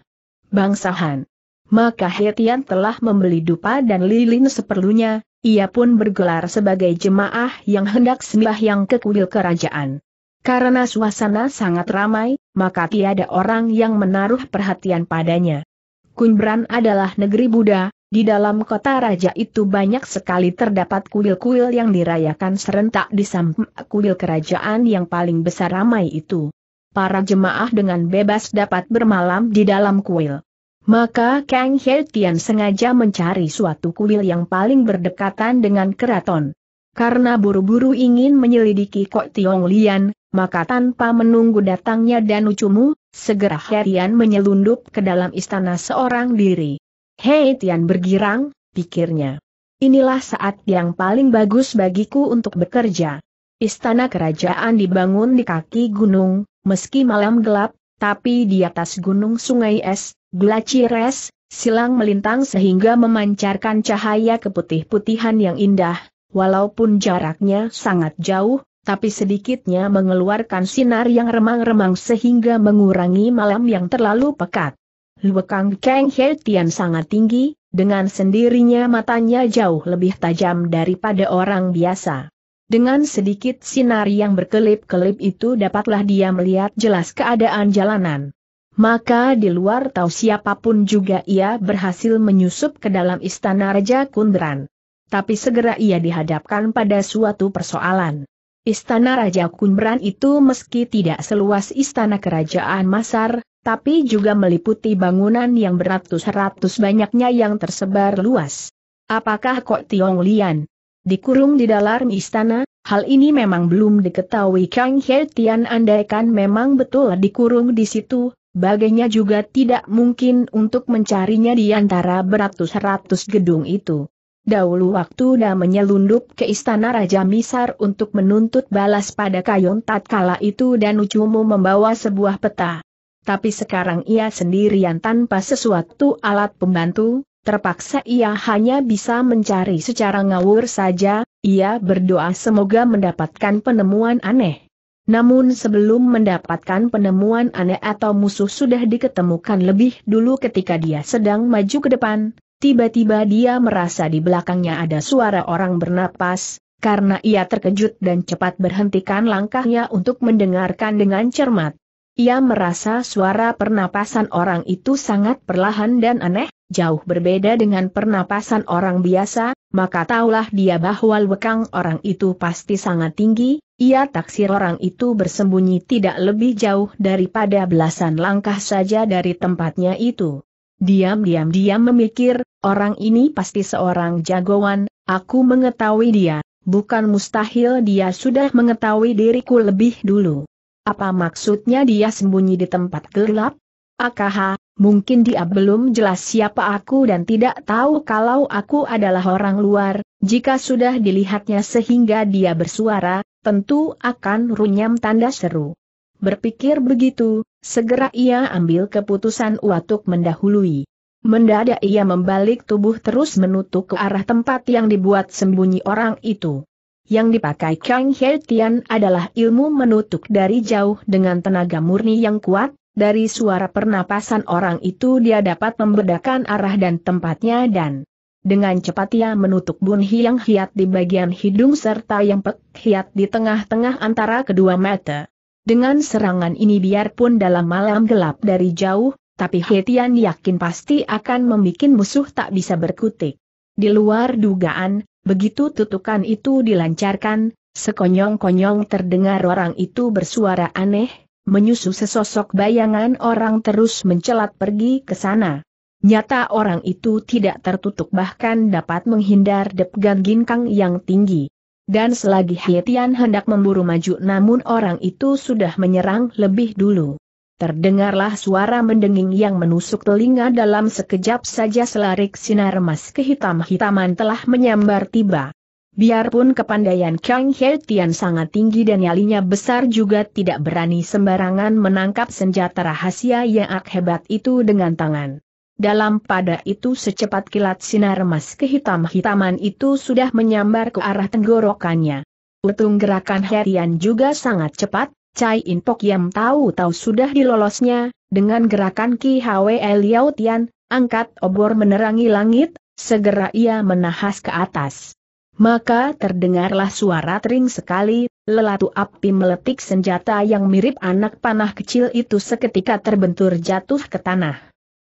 bangsahan. Maka Hetian telah membeli dupa dan lilin seperlunya, ia pun bergelar sebagai jemaah yang hendak sembahyang ke kuil kerajaan. Karena suasana sangat ramai, maka tiada orang yang menaruh perhatian padanya. Kunbran adalah negeri Buddha, di dalam kota raja itu banyak sekali terdapat kuil-kuil yang dirayakan serentak di samping kuil kerajaan yang paling besar ramai itu. Para jemaah dengan bebas dapat bermalam di dalam kuil. Maka Kang He Tian sengaja mencari suatu kuil yang paling berdekatan dengan keraton. Karena buru-buru ingin menyelidiki Kok Tiong Lian, maka tanpa menunggu datangnya Danu Cumu, segera He Tian menyelundup ke dalam istana seorang diri. He Tian bergirang, pikirnya. Inilah saat yang paling bagus bagiku untuk bekerja. Istana kerajaan dibangun di kaki gunung, meski malam gelap, tapi di atas gunung sungai es, Glacires, silang melintang sehingga memancarkan cahaya keputih-putihan yang indah, walaupun jaraknya sangat jauh, tapi sedikitnya mengeluarkan sinar yang remang-remang sehingga mengurangi malam yang terlalu pekat. Luekang Kang He Tian sangat tinggi, dengan sendirinya matanya jauh lebih tajam daripada orang biasa. Dengan sedikit sinar yang berkelip-kelip itu dapatlah dia melihat jelas keadaan jalanan. Maka di luar tahu siapa pun juga ia berhasil menyusup ke dalam istana Raja Kundran. Tapi segera ia dihadapkan pada suatu persoalan. Istana Raja Kunbran itu meski tidak seluas istana kerajaan Masar, tapi juga meliputi bangunan yang beratus-ratus banyaknya yang tersebar luas. Apakah Kok Tiong Lian dikurung di dalam istana? Hal ini memang belum diketahui Kang He Tian andaikan memang betul dikurung di situ, Bagainya juga tidak mungkin untuk mencarinya di antara beratus-ratus gedung itu. Dahulu waktu dia menyelundup ke istana Raja Misar untuk menuntut balas pada Kayon tatkala itu dan Ucumu membawa sebuah peta. Tapi sekarang ia sendirian tanpa sesuatu alat pembantu, terpaksa ia hanya bisa mencari secara ngawur saja, ia berdoa semoga mendapatkan penemuan aneh. Namun sebelum mendapatkan penemuan aneh atau musuh sudah diketemukan lebih dulu ketika dia sedang maju ke depan, tiba-tiba dia merasa di belakangnya ada suara orang bernapas, karena ia terkejut dan cepat berhentikan langkahnya untuk mendengarkan dengan cermat. Ia merasa suara pernapasan orang itu sangat perlahan dan aneh, jauh berbeda dengan pernapasan orang biasa, maka taulah dia bahwa lekang orang itu pasti sangat tinggi, ia taksir orang itu bersembunyi tidak lebih jauh daripada belasan langkah saja dari tempatnya itu. Diam-diam dia memikir, orang ini pasti seorang jagoan, aku mengetahui dia, bukan mustahil dia sudah mengetahui diriku lebih dulu. Apa maksudnya dia sembunyi di tempat gelap? AKH, mungkin dia belum jelas siapa aku dan tidak tahu kalau aku adalah orang luar, jika sudah dilihatnya sehingga dia bersuara, tentu akan runyam tanda seru. Berpikir begitu, segera ia ambil keputusan untuk mendahului. Mendadak ia membalik tubuh terus menutup ke arah tempat yang dibuat sembunyi orang itu. Yang dipakai Kang He Tian adalah ilmu menutup dari jauh dengan tenaga murni yang kuat, dari suara pernapasan orang itu dia dapat membedakan arah dan tempatnya dan dengan cepat ia menutup Bun Hiang Hiat di bagian hidung serta yang Pek Hiat di tengah-tengah antara kedua mata. Dengan serangan ini biarpun dalam malam gelap dari jauh, tapi Hetian yakin pasti akan membuat musuh tak bisa berkutik. Di luar dugaan, begitu tutukan itu dilancarkan, sekonyong-konyong terdengar orang itu bersuara aneh, menyusu sesosok bayangan orang terus mencelat pergi ke sana. Nyata orang itu tidak tertutup bahkan dapat menghindar depgan ginkang yang tinggi. Dan selagi Hetian hendak memburu maju namun orang itu sudah menyerang lebih dulu. Terdengarlah suara mendenging yang menusuk telinga dalam sekejap saja selarik sinar emas kehitam-hitaman telah menyambar tiba. Biarpun kepandaian Kang He Tian sangat tinggi dan nyalinya besar juga tidak berani sembarangan menangkap senjata rahasia yang hebat itu dengan tangan. Dalam pada itu secepat kilat sinar emas kehitam-hitaman itu sudah menyambar ke arah tenggorokannya. Utung gerakan Herian juga sangat cepat, Cai In Pok Yam tahu-tahu sudah dilolosnya, dengan gerakan Ki Hwe Liao Tian, angkat obor menerangi langit, segera ia menahas ke atas. Maka terdengarlah suara tering sekali, lelatu api meletik senjata yang mirip anak panah kecil itu seketika terbentur jatuh ke tanah.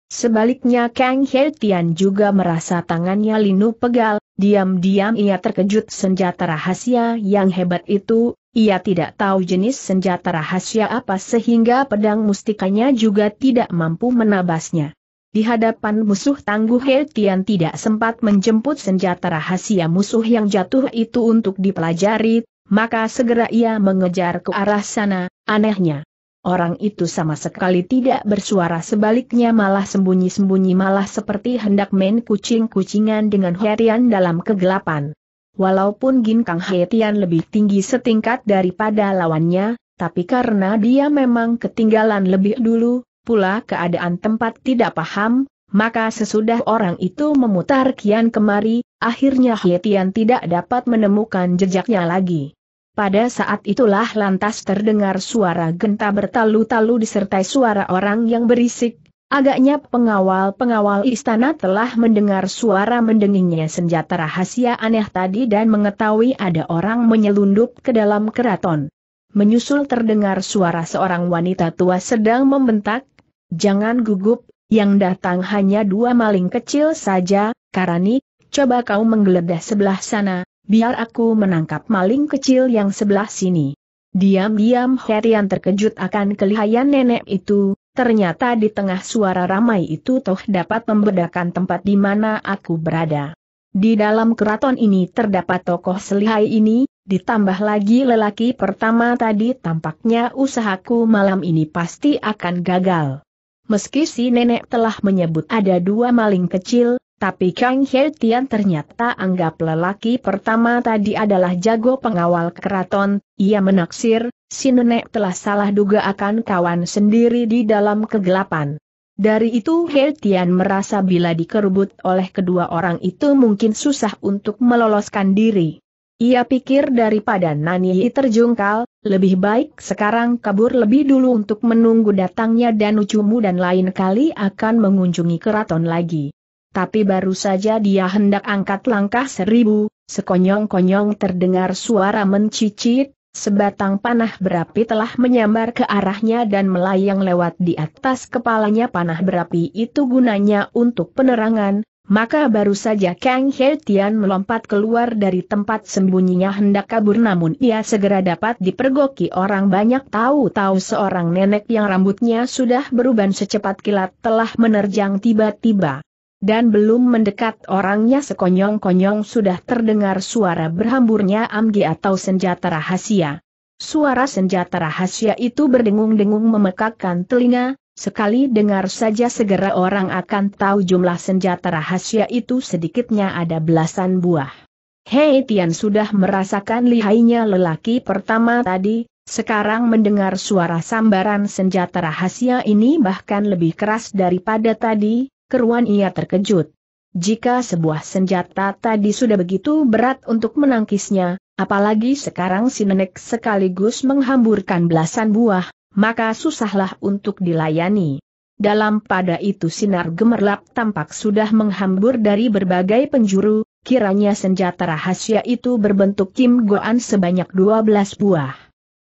Sebaliknya Kang He Tian juga merasa tangannya linu pegal, diam-diam ia terkejut senjata rahasia yang hebat itu, ia tidak tahu jenis senjata rahasia apa sehingga pedang mustikanya juga tidak mampu menabasnya. Di hadapan musuh tangguh Tian tidak sempat menjemput senjata rahasia musuh yang jatuh itu untuk dipelajari, maka segera ia mengejar ke arah sana, anehnya. Orang itu sama sekali tidak bersuara sebaliknya malah sembunyi-sembunyi malah seperti hendak main kucing-kucingan dengan Herian dalam kegelapan. Walaupun Gin Kang Hetian lebih tinggi setingkat daripada lawannya, tapi karena dia memang ketinggalan lebih dulu, pula keadaan tempat tidak paham, maka sesudah orang itu memutar kian kemari, akhirnya Hetian tidak dapat menemukan jejaknya lagi. Pada saat itulah lantas terdengar suara genta bertalu-talu disertai suara orang yang berisik, Agaknya pengawal-pengawal istana telah mendengar suara mendengingnya senjata rahasia aneh tadi dan mengetahui ada orang menyelundup ke dalam keraton. Menyusul terdengar suara seorang wanita tua sedang membentak, Jangan gugup, yang datang hanya dua maling kecil saja, Karani, coba kau menggeledah sebelah sana, biar aku menangkap maling kecil yang sebelah sini. Diam-diam Herian terkejut akan kelihayan nenek itu, Ternyata di tengah suara ramai itu toh dapat membedakan tempat di mana aku berada. Di dalam keraton ini terdapat tokoh selihai ini, ditambah lagi lelaki pertama tadi tampaknya usahaku malam ini pasti akan gagal. Meski si nenek telah menyebut ada dua maling kecil, tapi Kang He Tian ternyata anggap lelaki pertama tadi adalah jago pengawal keraton, ia menaksir, si nenek telah salah duga akan kawan sendiri di dalam kegelapan. Dari itu He Tian merasa bila dikerubut oleh kedua orang itu mungkin susah untuk meloloskan diri. Ia pikir daripada Nani terjungkal, lebih baik sekarang kabur lebih dulu untuk menunggu datangnya dan ucumu dan lain kali akan mengunjungi keraton lagi tapi baru saja dia hendak angkat langkah seribu, sekonyong-konyong terdengar suara mencicit, sebatang panah berapi telah menyambar ke arahnya dan melayang lewat di atas kepalanya. Panah berapi itu gunanya untuk penerangan, maka baru saja Kang He Tian melompat keluar dari tempat sembunyinya hendak kabur. Namun ia segera dapat dipergoki. Orang banyak tahu-tahu seorang nenek yang rambutnya sudah beruban secepat kilat telah menerjang tiba-tiba. Dan belum mendekat orangnya sekonyong-konyong sudah terdengar suara berhamburnya amgi atau senjata rahasia. Suara senjata rahasia itu berdengung-dengung memekakkan telinga, sekali dengar saja segera orang akan tahu jumlah senjata rahasia itu sedikitnya ada belasan buah. Hei Tian sudah merasakan lihainya lelaki pertama tadi, sekarang mendengar suara sambaran senjata rahasia ini bahkan lebih keras daripada tadi, keruan ia terkejut. Jika sebuah senjata tadi sudah begitu berat untuk menangkisnya, apalagi sekarang si nenek sekaligus menghamburkan belasan buah, maka susahlah untuk dilayani. Dalam pada itu sinar gemerlap tampak sudah menghambur dari berbagai penjuru, kiranya senjata rahasia itu berbentuk Kim Goan sebanyak 12 buah.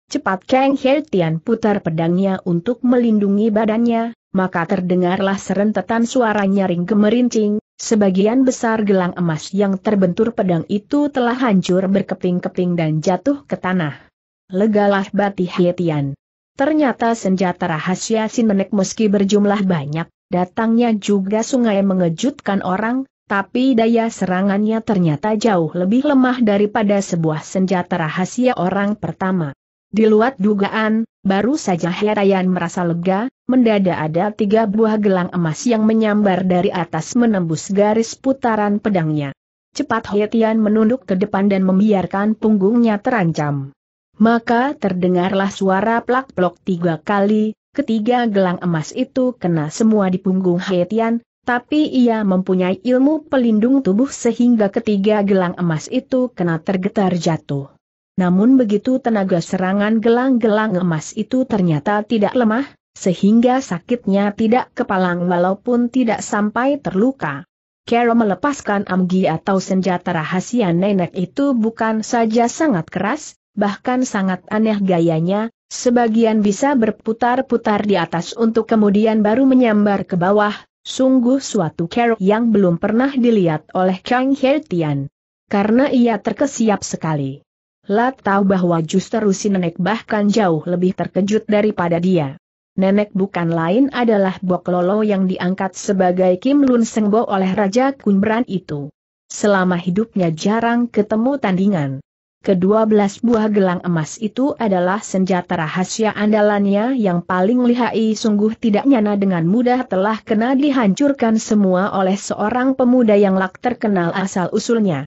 Cepat Kang Tian putar pedangnya untuk melindungi badannya, maka terdengarlah serentetan suara nyaring gemerincing, sebagian besar gelang emas yang terbentur pedang itu telah hancur berkeping-keping dan jatuh ke tanah. Legalah Bati Tian. Ternyata senjata rahasia si nenek meski berjumlah banyak, datangnya juga sungai mengejutkan orang, tapi daya serangannya ternyata jauh lebih lemah daripada sebuah senjata rahasia orang pertama. Di luar dugaan, baru saja Herayan merasa lega, mendadak ada tiga buah gelang emas yang menyambar dari atas menembus garis putaran pedangnya. Cepat Hetian menunduk ke depan dan membiarkan punggungnya terancam. Maka terdengarlah suara plak-plok tiga kali, ketiga gelang emas itu kena semua di punggung Hetian, tapi ia mempunyai ilmu pelindung tubuh sehingga ketiga gelang emas itu kena tergetar jatuh. Namun begitu tenaga serangan gelang-gelang emas itu ternyata tidak lemah, sehingga sakitnya tidak kepalang walaupun tidak sampai terluka. Carol melepaskan amgi atau senjata rahasia nenek itu bukan saja sangat keras, bahkan sangat aneh gayanya, sebagian bisa berputar-putar di atas untuk kemudian baru menyambar ke bawah, sungguh suatu kerok yang belum pernah dilihat oleh Kang Tian. Karena ia terkesiap sekali. Lat tahu bahwa justru si nenek bahkan jauh lebih terkejut daripada dia. Nenek bukan lain adalah Bok Lolo yang diangkat sebagai Kim Lun Sengbo oleh Raja Kunbran itu. Selama hidupnya jarang ketemu tandingan. Kedua belas buah gelang emas itu adalah senjata rahasia andalannya yang paling lihai sungguh tidak nyana dengan mudah telah kena dihancurkan semua oleh seorang pemuda yang lak terkenal asal-usulnya.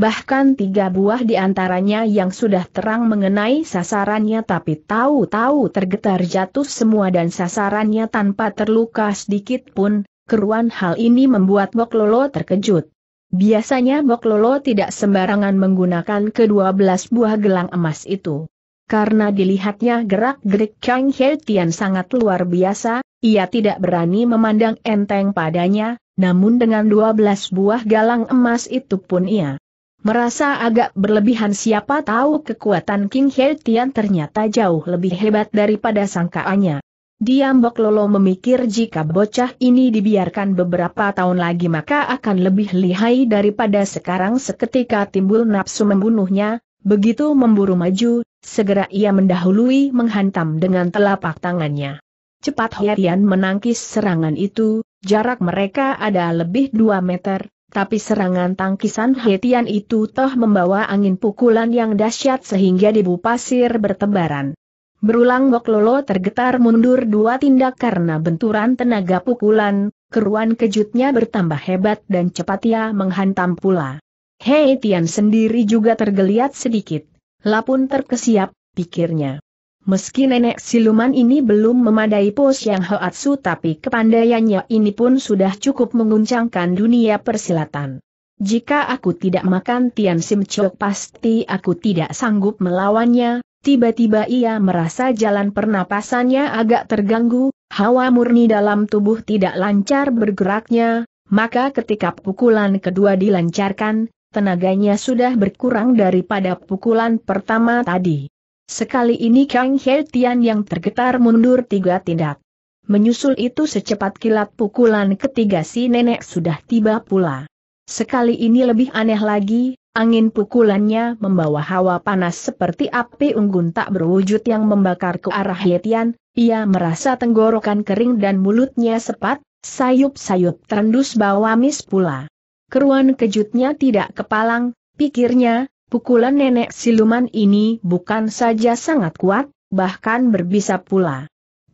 Bahkan tiga buah di antaranya yang sudah terang mengenai sasarannya tapi tahu-tahu tergetar jatuh semua dan sasarannya tanpa terluka sedikit pun, keruan hal ini membuat Bok Lolo terkejut. Biasanya Bok Lolo tidak sembarangan menggunakan kedua belas buah gelang emas itu. Karena dilihatnya gerak-gerik Kang Tian sangat luar biasa, ia tidak berani memandang enteng padanya, namun dengan dua belas buah galang emas itu pun ia merasa agak berlebihan siapa tahu kekuatan King Tian ternyata jauh lebih hebat daripada sangkaannya. Diam Bok Lolo memikir jika bocah ini dibiarkan beberapa tahun lagi maka akan lebih lihai daripada sekarang seketika timbul nafsu membunuhnya, begitu memburu maju, segera ia mendahului menghantam dengan telapak tangannya. Cepat Hian menangkis serangan itu, jarak mereka ada lebih 2 meter, tapi serangan tangkisan Hetian itu toh membawa angin pukulan yang dahsyat sehingga debu pasir bertebaran. Berulang Bok Lolo tergetar mundur dua tindak karena benturan tenaga pukulan, keruan kejutnya bertambah hebat dan cepat ia menghantam pula. Hei Tian sendiri juga tergeliat sedikit. Lapun terkesiap, pikirnya. Meski nenek siluman ini belum memadai pos yang Hoatsu tapi kepandaiannya ini pun sudah cukup menguncangkan dunia persilatan. Jika aku tidak makan Tian Sim Chok pasti aku tidak sanggup melawannya, Tiba-tiba ia merasa jalan pernapasannya agak terganggu, hawa murni dalam tubuh tidak lancar bergeraknya, maka ketika pukulan kedua dilancarkan, tenaganya sudah berkurang daripada pukulan pertama tadi. Sekali ini Kang Tian yang tergetar mundur tiga tindak. Menyusul itu secepat kilat pukulan ketiga si nenek sudah tiba pula. Sekali ini lebih aneh lagi, Angin pukulannya membawa hawa panas seperti api unggun tak berwujud yang membakar ke arah Yetian, ia merasa tenggorokan kering dan mulutnya sepat, sayup-sayup terendus bawa mis pula. Keruan kejutnya tidak kepalang, pikirnya, pukulan nenek siluman ini bukan saja sangat kuat, bahkan berbisa pula.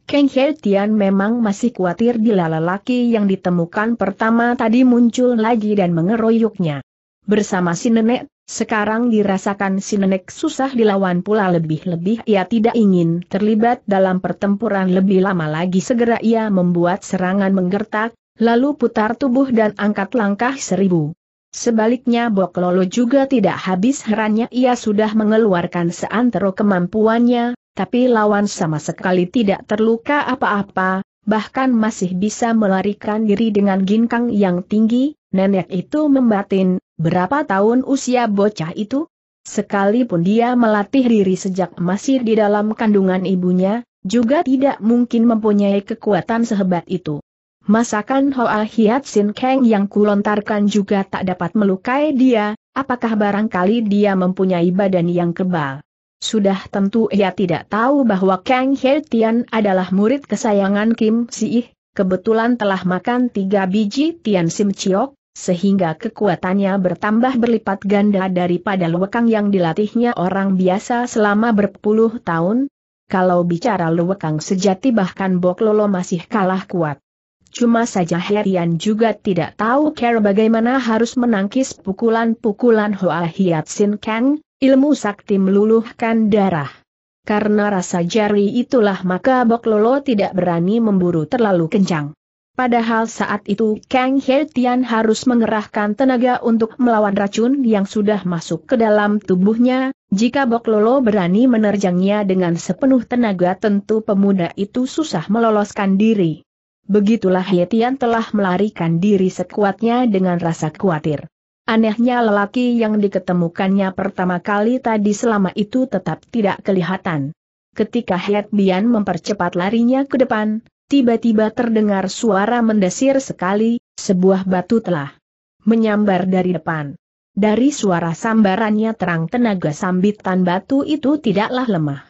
Kang He Tian memang masih khawatir bila lelaki yang ditemukan pertama tadi muncul lagi dan mengeroyoknya. Bersama si nenek, sekarang dirasakan si nenek susah dilawan pula lebih-lebih ia tidak ingin terlibat dalam pertempuran lebih lama lagi segera ia membuat serangan menggertak, lalu putar tubuh dan angkat langkah seribu. Sebaliknya Bok Lolo juga tidak habis herannya ia sudah mengeluarkan seantero kemampuannya, tapi lawan sama sekali tidak terluka apa-apa, bahkan masih bisa melarikan diri dengan ginkang yang tinggi, nenek itu membatin, berapa tahun usia bocah itu? Sekalipun dia melatih diri sejak masih di dalam kandungan ibunya, juga tidak mungkin mempunyai kekuatan sehebat itu. Masakan Hoa Hiat Sin Kang yang kulontarkan juga tak dapat melukai dia, apakah barangkali dia mempunyai badan yang kebal. Sudah tentu ia tidak tahu bahwa Kang He Tian adalah murid kesayangan Kim Si kebetulan telah makan tiga biji Tian Sim Chiok, sehingga kekuatannya bertambah berlipat ganda daripada luwekang yang dilatihnya orang biasa selama berpuluh tahun. Kalau bicara luwekang sejati bahkan Bok Lolo masih kalah kuat. Cuma saja Herian juga tidak tahu cara bagaimana harus menangkis pukulan-pukulan Hoa Hiat Sin Kang, ilmu sakti meluluhkan darah. Karena rasa jari itulah maka Bok Lolo tidak berani memburu terlalu kencang. Padahal saat itu Kang Tian harus mengerahkan tenaga untuk melawan racun yang sudah masuk ke dalam tubuhnya, jika Bok Lolo berani menerjangnya dengan sepenuh tenaga tentu pemuda itu susah meloloskan diri. Begitulah Yetian telah melarikan diri sekuatnya dengan rasa khawatir. Anehnya lelaki yang diketemukannya pertama kali tadi selama itu tetap tidak kelihatan. Ketika Het Bian mempercepat larinya ke depan, tiba-tiba terdengar suara mendesir sekali, sebuah batu telah menyambar dari depan. Dari suara sambarannya terang tenaga sambitan batu itu tidaklah lemah.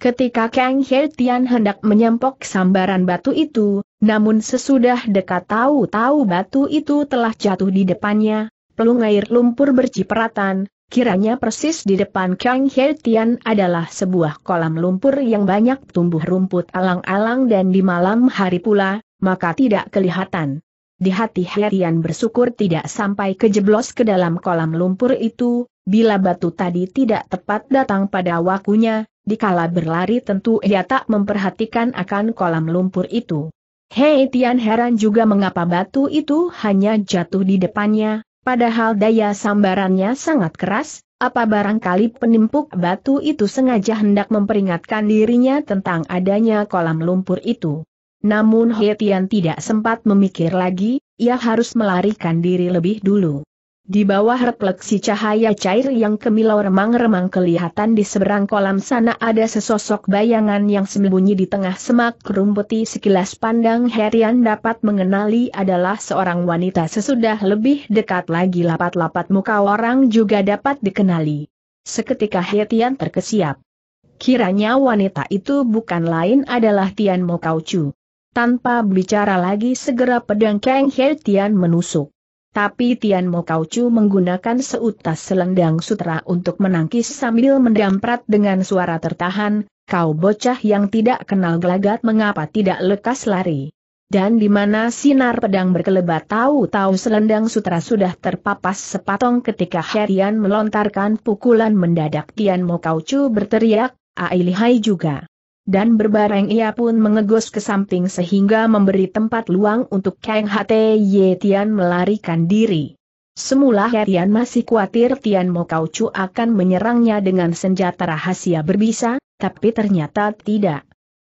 Ketika Kang He Tian hendak menyempok sambaran batu itu, namun sesudah dekat tahu-tahu batu itu telah jatuh di depannya, pelung air lumpur bercipratan, kiranya persis di depan Kang He Tian adalah sebuah kolam lumpur yang banyak tumbuh rumput alang-alang dan di malam hari pula, maka tidak kelihatan. Di hati Tian bersyukur tidak sampai kejeblos ke dalam kolam lumpur itu, bila batu tadi tidak tepat datang pada waktunya, dikala berlari tentu ia tak memperhatikan akan kolam lumpur itu. Hei Tian heran juga mengapa batu itu hanya jatuh di depannya, padahal daya sambarannya sangat keras, apa barangkali penimpuk batu itu sengaja hendak memperingatkan dirinya tentang adanya kolam lumpur itu. Namun Tian tidak sempat memikir lagi, ia harus melarikan diri lebih dulu. Di bawah refleksi cahaya cair yang kemilau remang-remang kelihatan di seberang kolam sana ada sesosok bayangan yang sembunyi di tengah semak kerumputi sekilas pandang Herian dapat mengenali adalah seorang wanita sesudah lebih dekat lagi lapat-lapat muka orang juga dapat dikenali. Seketika Herian terkesiap. Kiranya wanita itu bukan lain adalah Tian Mokaucu. Tanpa bicara lagi segera pedang Kang Hetian menusuk. Tapi Tian Mo Chu menggunakan seutas selendang sutra untuk menangkis sambil mendamprat dengan suara tertahan, kau bocah yang tidak kenal gelagat mengapa tidak lekas lari. Dan di mana sinar pedang berkelebat? Tahu-tahu selendang sutra sudah terpapas sepatong ketika Herian melontarkan pukulan mendadak. Tian Mo Chu berteriak, Ailihai juga dan berbareng ia pun mengegos ke samping sehingga memberi tempat luang untuk Kang Hate Tian melarikan diri. Semula Tian masih khawatir Tian Mokaucu akan menyerangnya dengan senjata rahasia berbisa, tapi ternyata tidak.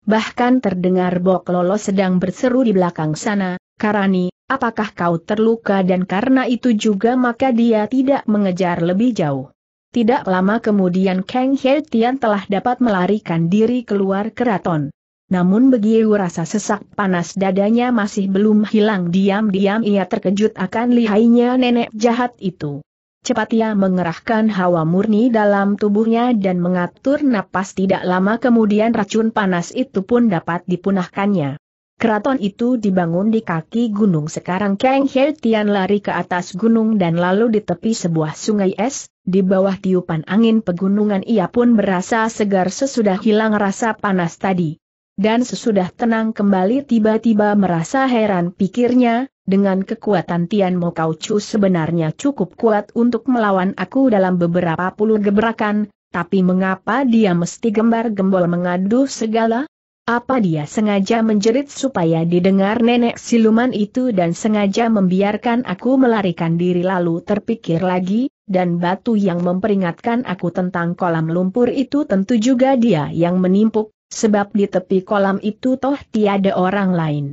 Bahkan terdengar Bok Lolo sedang berseru di belakang sana, Karani, apakah kau terluka dan karena itu juga maka dia tidak mengejar lebih jauh. Tidak lama kemudian Kang He Tian telah dapat melarikan diri keluar keraton. Namun begitu rasa sesak panas dadanya masih belum hilang diam-diam ia terkejut akan lihainya nenek jahat itu. Cepat ia mengerahkan hawa murni dalam tubuhnya dan mengatur napas tidak lama kemudian racun panas itu pun dapat dipunahkannya. Keraton itu dibangun di kaki gunung sekarang Kang He Tian lari ke atas gunung dan lalu di tepi sebuah sungai es, di bawah tiupan angin pegunungan ia pun berasa segar sesudah hilang rasa panas tadi. Dan sesudah tenang kembali tiba-tiba merasa heran pikirnya, dengan kekuatan Tian Mo Kau Chu sebenarnya cukup kuat untuk melawan aku dalam beberapa puluh gebrakan, tapi mengapa dia mesti gembar-gembol mengadu segala? Apa dia sengaja menjerit supaya didengar nenek siluman itu dan sengaja membiarkan aku melarikan diri lalu terpikir lagi, dan batu yang memperingatkan aku tentang kolam lumpur itu tentu juga dia yang menimpuk, sebab di tepi kolam itu toh tiada orang lain.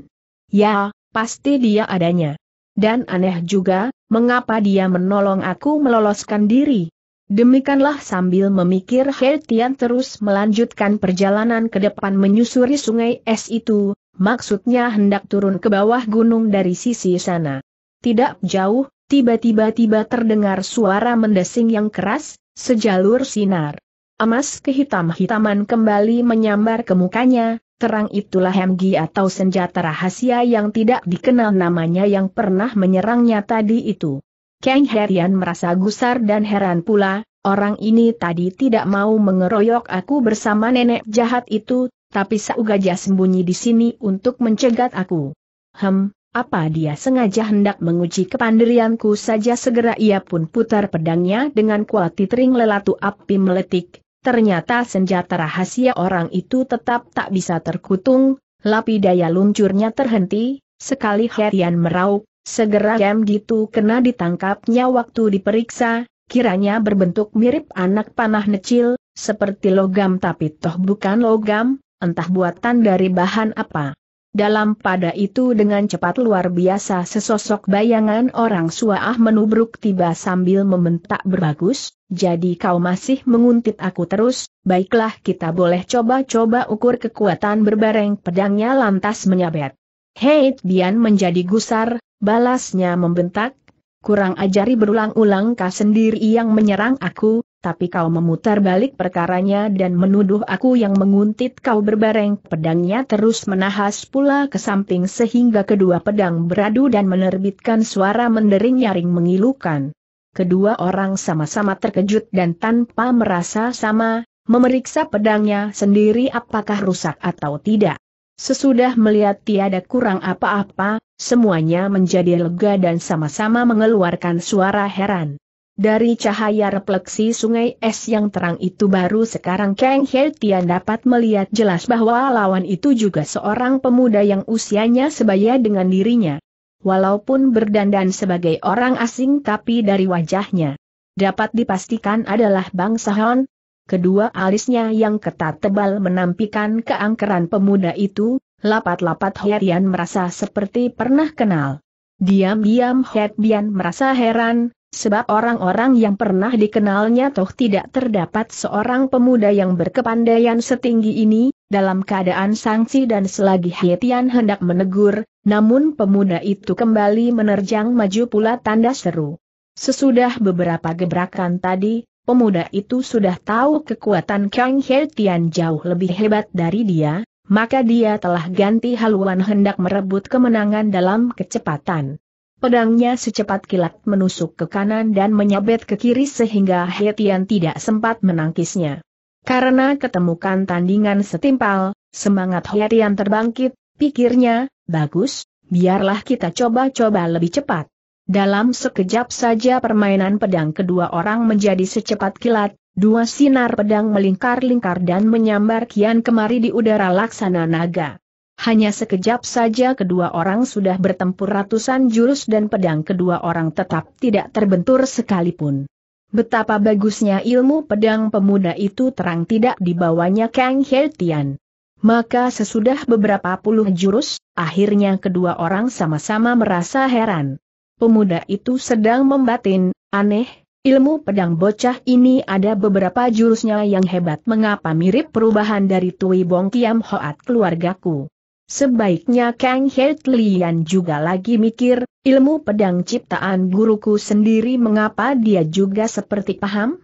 Ya, pasti dia adanya. Dan aneh juga, mengapa dia menolong aku meloloskan diri? Demikianlah sambil memikir Tian terus melanjutkan perjalanan ke depan menyusuri sungai es itu, maksudnya hendak turun ke bawah gunung dari sisi sana. Tidak jauh, tiba-tiba tiba terdengar suara mendesing yang keras, sejalur sinar. Emas kehitam-hitaman kembali menyambar ke mukanya, terang itulah MG atau senjata rahasia yang tidak dikenal namanya yang pernah menyerangnya tadi itu. Kang Herian merasa gusar dan heran pula, orang ini tadi tidak mau mengeroyok aku bersama nenek jahat itu, tapi Saugaja sembunyi di sini untuk mencegat aku. Hem, apa dia sengaja hendak menguji kepandirianku saja segera ia pun putar pedangnya dengan kuat titring lelatu api meletik, ternyata senjata rahasia orang itu tetap tak bisa terkutung, lapi daya luncurnya terhenti, sekali Herian meraup, Segera jam gitu kena ditangkapnya waktu diperiksa, kiranya berbentuk mirip anak panah necil, seperti logam tapi toh bukan logam, entah buatan dari bahan apa. Dalam pada itu dengan cepat luar biasa sesosok bayangan orang suah menubruk tiba sambil membentak berbagus, jadi kau masih menguntit aku terus, baiklah kita boleh coba-coba ukur kekuatan berbareng pedangnya lantas menyabet. Hei Bian menjadi gusar, Balasnya membentak, kurang ajari berulang-ulang kau sendiri yang menyerang aku, tapi kau memutar balik perkaranya dan menuduh aku yang menguntit kau berbareng pedangnya terus menahas pula ke samping sehingga kedua pedang beradu dan menerbitkan suara mendering nyaring mengilukan. Kedua orang sama-sama terkejut dan tanpa merasa sama, memeriksa pedangnya sendiri apakah rusak atau tidak. Sesudah melihat tiada kurang apa-apa, semuanya menjadi lega dan sama-sama mengeluarkan suara heran. Dari cahaya refleksi sungai es yang terang itu baru sekarang Kang He Tian dapat melihat jelas bahwa lawan itu juga seorang pemuda yang usianya sebaya dengan dirinya. Walaupun berdandan sebagai orang asing tapi dari wajahnya dapat dipastikan adalah bangsa Han, Kedua alisnya yang ketat tebal menampikan keangkeran pemuda itu, lapat-lapat Herian merasa seperti pernah kenal. Diam-diam Herian merasa heran, sebab orang-orang yang pernah dikenalnya toh tidak terdapat seorang pemuda yang berkepandaian setinggi ini, dalam keadaan sangsi dan selagi Hetian hendak menegur, namun pemuda itu kembali menerjang maju pula tanda seru. Sesudah beberapa gebrakan tadi, pemuda itu sudah tahu kekuatan Kang He Tian jauh lebih hebat dari dia, maka dia telah ganti haluan hendak merebut kemenangan dalam kecepatan. Pedangnya secepat kilat menusuk ke kanan dan menyabet ke kiri sehingga He Tian tidak sempat menangkisnya. Karena ketemukan tandingan setimpal, semangat He Tian terbangkit, pikirnya, bagus, biarlah kita coba-coba lebih cepat. Dalam sekejap saja permainan pedang kedua orang menjadi secepat kilat, dua sinar pedang melingkar-lingkar dan menyambar kian kemari di udara laksana naga. Hanya sekejap saja kedua orang sudah bertempur ratusan jurus dan pedang kedua orang tetap tidak terbentur sekalipun. Betapa bagusnya ilmu pedang pemuda itu terang tidak dibawanya Kang Tian. Maka sesudah beberapa puluh jurus, akhirnya kedua orang sama-sama merasa heran. Pemuda itu sedang membatin, aneh, ilmu pedang bocah ini ada beberapa jurusnya yang hebat mengapa mirip perubahan dari Tui Bong Kiam Hoat keluargaku. Sebaiknya Kang Het Lian juga lagi mikir, ilmu pedang ciptaan guruku sendiri mengapa dia juga seperti paham?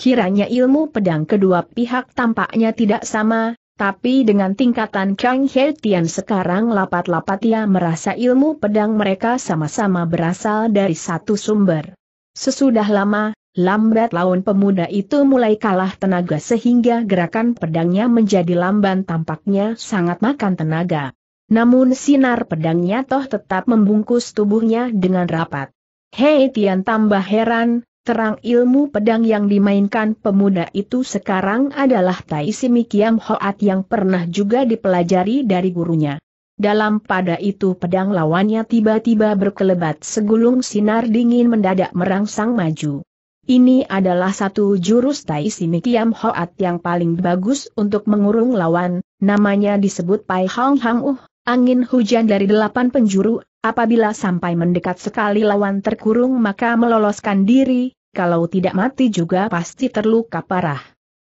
Kiranya ilmu pedang kedua pihak tampaknya tidak sama, Tapi dengan tingkatan Kang He Tian sekarang lapat-lapat ia merasa ilmu pedang mereka sama-sama berasal dari satu sumber. Sesudah lama, lambat laun pemuda itu mulai kalah tenaga sehingga gerakan pedangnya menjadi lamban tampaknya sangat makan tenaga. Namun sinar pedangnya toh tetap membungkus tubuhnya dengan rapat. Hei Tian tambah heran, terang ilmu pedang yang dimainkan pemuda itu sekarang adalah Tai Simikiam Hoat yang pernah juga dipelajari dari gurunya. Dalam pada itu pedang lawannya tiba-tiba berkelebat segulung sinar dingin mendadak merangsang maju. Ini adalah satu jurus Tai Simikiam Hoat yang paling bagus untuk mengurung lawan, namanya disebut Pai Hang Hang Uh, angin hujan dari delapan penjuru, Apabila sampai mendekat sekali lawan terkurung maka meloloskan diri, kalau tidak mati juga pasti terluka parah.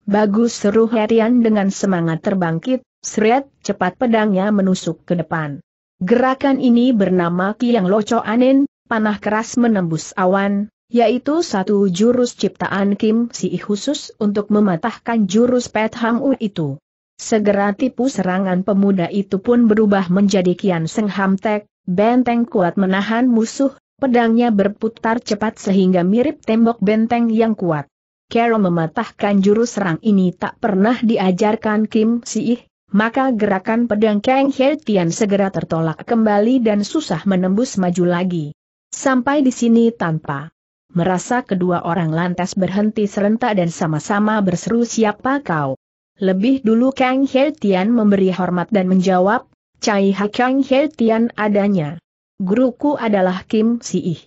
Bagus seru Herian dengan semangat terbangkit, seret cepat pedangnya menusuk ke depan. Gerakan ini bernama Kiang Loco Anin, panah keras menembus awan, yaitu satu jurus ciptaan Kim Si khusus untuk mematahkan jurus Pet Hang U itu. Segera tipu serangan pemuda itu pun berubah menjadi Kian Seng Ham Tek, Benteng kuat menahan musuh, pedangnya berputar cepat sehingga mirip tembok benteng yang kuat. Carol mematahkan jurus serang ini tak pernah diajarkan Kim Siih, maka gerakan pedang Kang He Tian segera tertolak kembali dan susah menembus maju lagi. Sampai di sini tanpa merasa kedua orang lantas berhenti serentak dan sama-sama berseru siapa kau. Lebih dulu Kang He Tian memberi hormat dan menjawab, Cai Hakang He Tian adanya. Guruku adalah Kim Siih.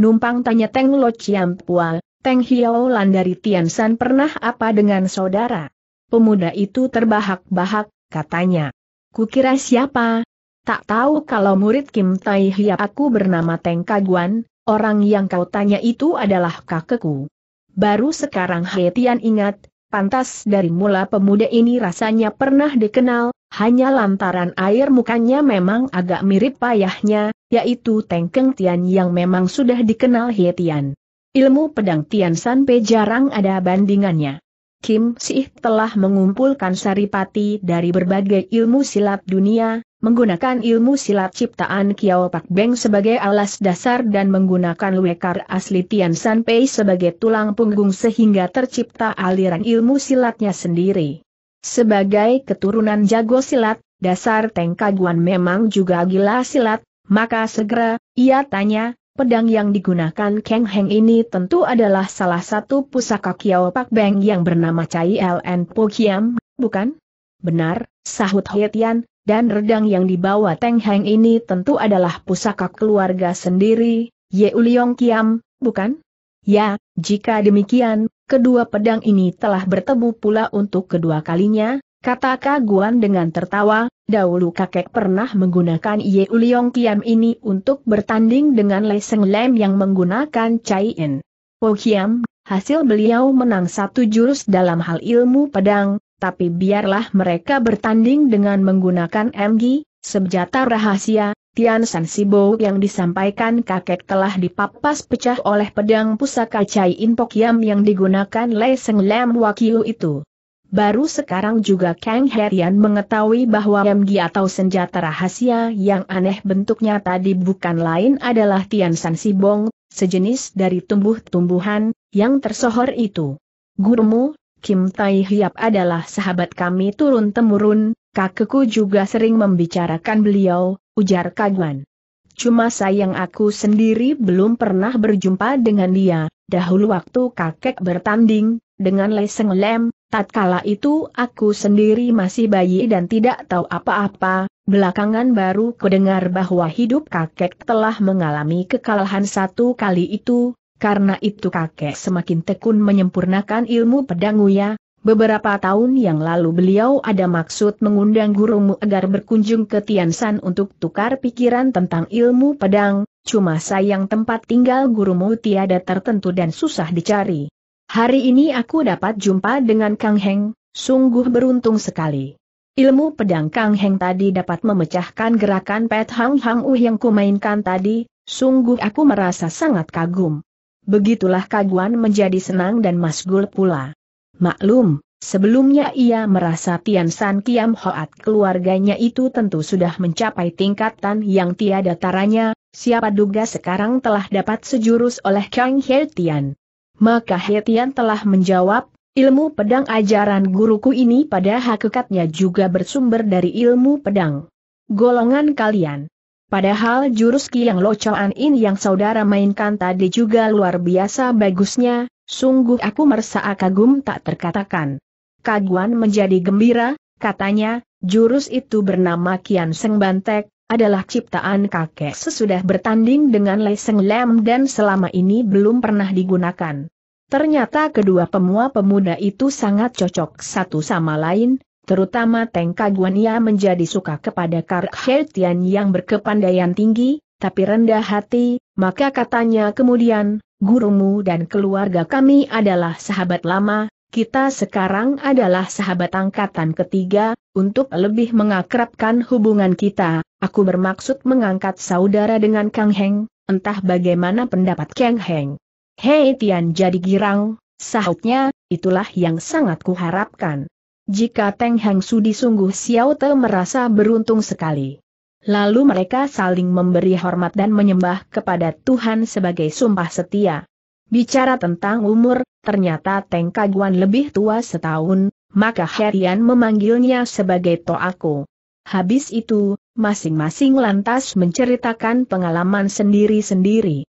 Numpang tanya Teng Lo Chiam Pua, Teng Hiao Lan dari Tian San pernah apa dengan saudara? Pemuda itu terbahak-bahak, katanya. Kukira siapa? Tak tahu kalau murid Kim Tai Hiap aku bernama Teng Kaguan, orang yang kau tanya itu adalah kakekku. Baru sekarang He Tian ingat, pantas dari mula pemuda ini rasanya pernah dikenal, hanya lantaran air mukanya memang agak mirip payahnya, yaitu Tengkeng Tian yang memang sudah dikenal He Tian. Ilmu pedang Tian Sanpe jarang ada bandingannya. Kim Sih telah mengumpulkan saripati dari berbagai ilmu silat dunia, menggunakan ilmu silat ciptaan Kiao Pak Beng sebagai alas dasar dan menggunakan wekar asli Tian Sanpei sebagai tulang punggung sehingga tercipta aliran ilmu silatnya sendiri. Sebagai keturunan jago silat, dasar Tengkaguan memang juga gila silat, maka segera, ia tanya, pedang yang digunakan Keng Heng ini tentu adalah salah satu pusaka Kiao Pak Beng yang bernama Cai LN Po Kiam, bukan? Benar, sahut Hietian, dan redang yang dibawa Teng Heng ini tentu adalah pusaka keluarga sendiri, Ye Uliong Kiam, bukan? Ya, jika demikian, kedua pedang ini telah bertemu pula untuk kedua kalinya, kata Kaguan dengan tertawa, dahulu kakek pernah menggunakan Ye Uliong Kiam ini untuk bertanding dengan Le Seng Lem yang menggunakan Chai In. Po Kiam, hasil beliau menang satu jurus dalam hal ilmu pedang, tapi biarlah mereka bertanding dengan menggunakan MG, senjata rahasia, Tian San Sibo yang disampaikan kakek telah dipapas pecah oleh pedang pusaka Chai In Pok Yam yang digunakan Lei Seng Lam Wakyu itu. Baru sekarang juga Kang Herian mengetahui bahwa MG atau senjata rahasia yang aneh bentuknya tadi bukan lain adalah Tian San Sibong, sejenis dari tumbuh-tumbuhan, yang tersohor itu. Gurumu, Kim Tai Hiap adalah sahabat kami turun-temurun, kakekku juga sering membicarakan beliau, ujar Kaguan. Cuma sayang aku sendiri belum pernah berjumpa dengan dia, dahulu waktu kakek bertanding, dengan leseng lem, tatkala itu aku sendiri masih bayi dan tidak tahu apa-apa, belakangan baru kudengar bahwa hidup kakek telah mengalami kekalahan satu kali itu, karena itu kakek semakin tekun menyempurnakan ilmu pedangnya, Beberapa tahun yang lalu beliau ada maksud mengundang gurumu agar berkunjung ke Tiansan untuk tukar pikiran tentang ilmu pedang, cuma sayang tempat tinggal gurumu tiada tertentu dan susah dicari. Hari ini aku dapat jumpa dengan Kang Heng, sungguh beruntung sekali. Ilmu pedang Kang Heng tadi dapat memecahkan gerakan Pet Hang Hang Uh yang kumainkan tadi, sungguh aku merasa sangat kagum. Begitulah kaguan menjadi senang dan masgul pula. Maklum, Sebelumnya ia merasa Tian San Kiam Hoat keluarganya itu tentu sudah mencapai tingkatan yang tiada taranya, siapa duga sekarang telah dapat sejurus oleh Kang He Tian. Maka He Tian telah menjawab, ilmu pedang ajaran guruku ini pada hakikatnya juga bersumber dari ilmu pedang. Golongan kalian. Padahal jurus Kiang Locoan ini yang saudara mainkan tadi juga luar biasa bagusnya, sungguh aku merasa kagum tak terkatakan. Kaguan menjadi gembira, katanya, jurus itu bernama Kian Seng Bantek, adalah ciptaan kakek sesudah bertanding dengan Lei Seng Lem dan selama ini belum pernah digunakan. Ternyata kedua pemua pemuda itu sangat cocok satu sama lain, terutama Teng Kaguan ia menjadi suka kepada Kar Hertian yang berkepandaian tinggi, tapi rendah hati, maka katanya kemudian, gurumu dan keluarga kami adalah sahabat lama, kita sekarang adalah sahabat angkatan ketiga, untuk lebih mengakrabkan hubungan kita, aku bermaksud mengangkat saudara dengan Kang Heng, entah bagaimana pendapat Kang Heng. Hei Tian jadi girang, sahutnya, itulah yang sangat kuharapkan. Jika Teng Heng Sudi sungguh Xiao Te merasa beruntung sekali. Lalu mereka saling memberi hormat dan menyembah kepada Tuhan sebagai sumpah setia. Bicara tentang umur, ternyata Teng Kaguan lebih tua setahun, maka Herian memanggilnya sebagai Toako. Habis itu, masing-masing lantas menceritakan pengalaman sendiri-sendiri.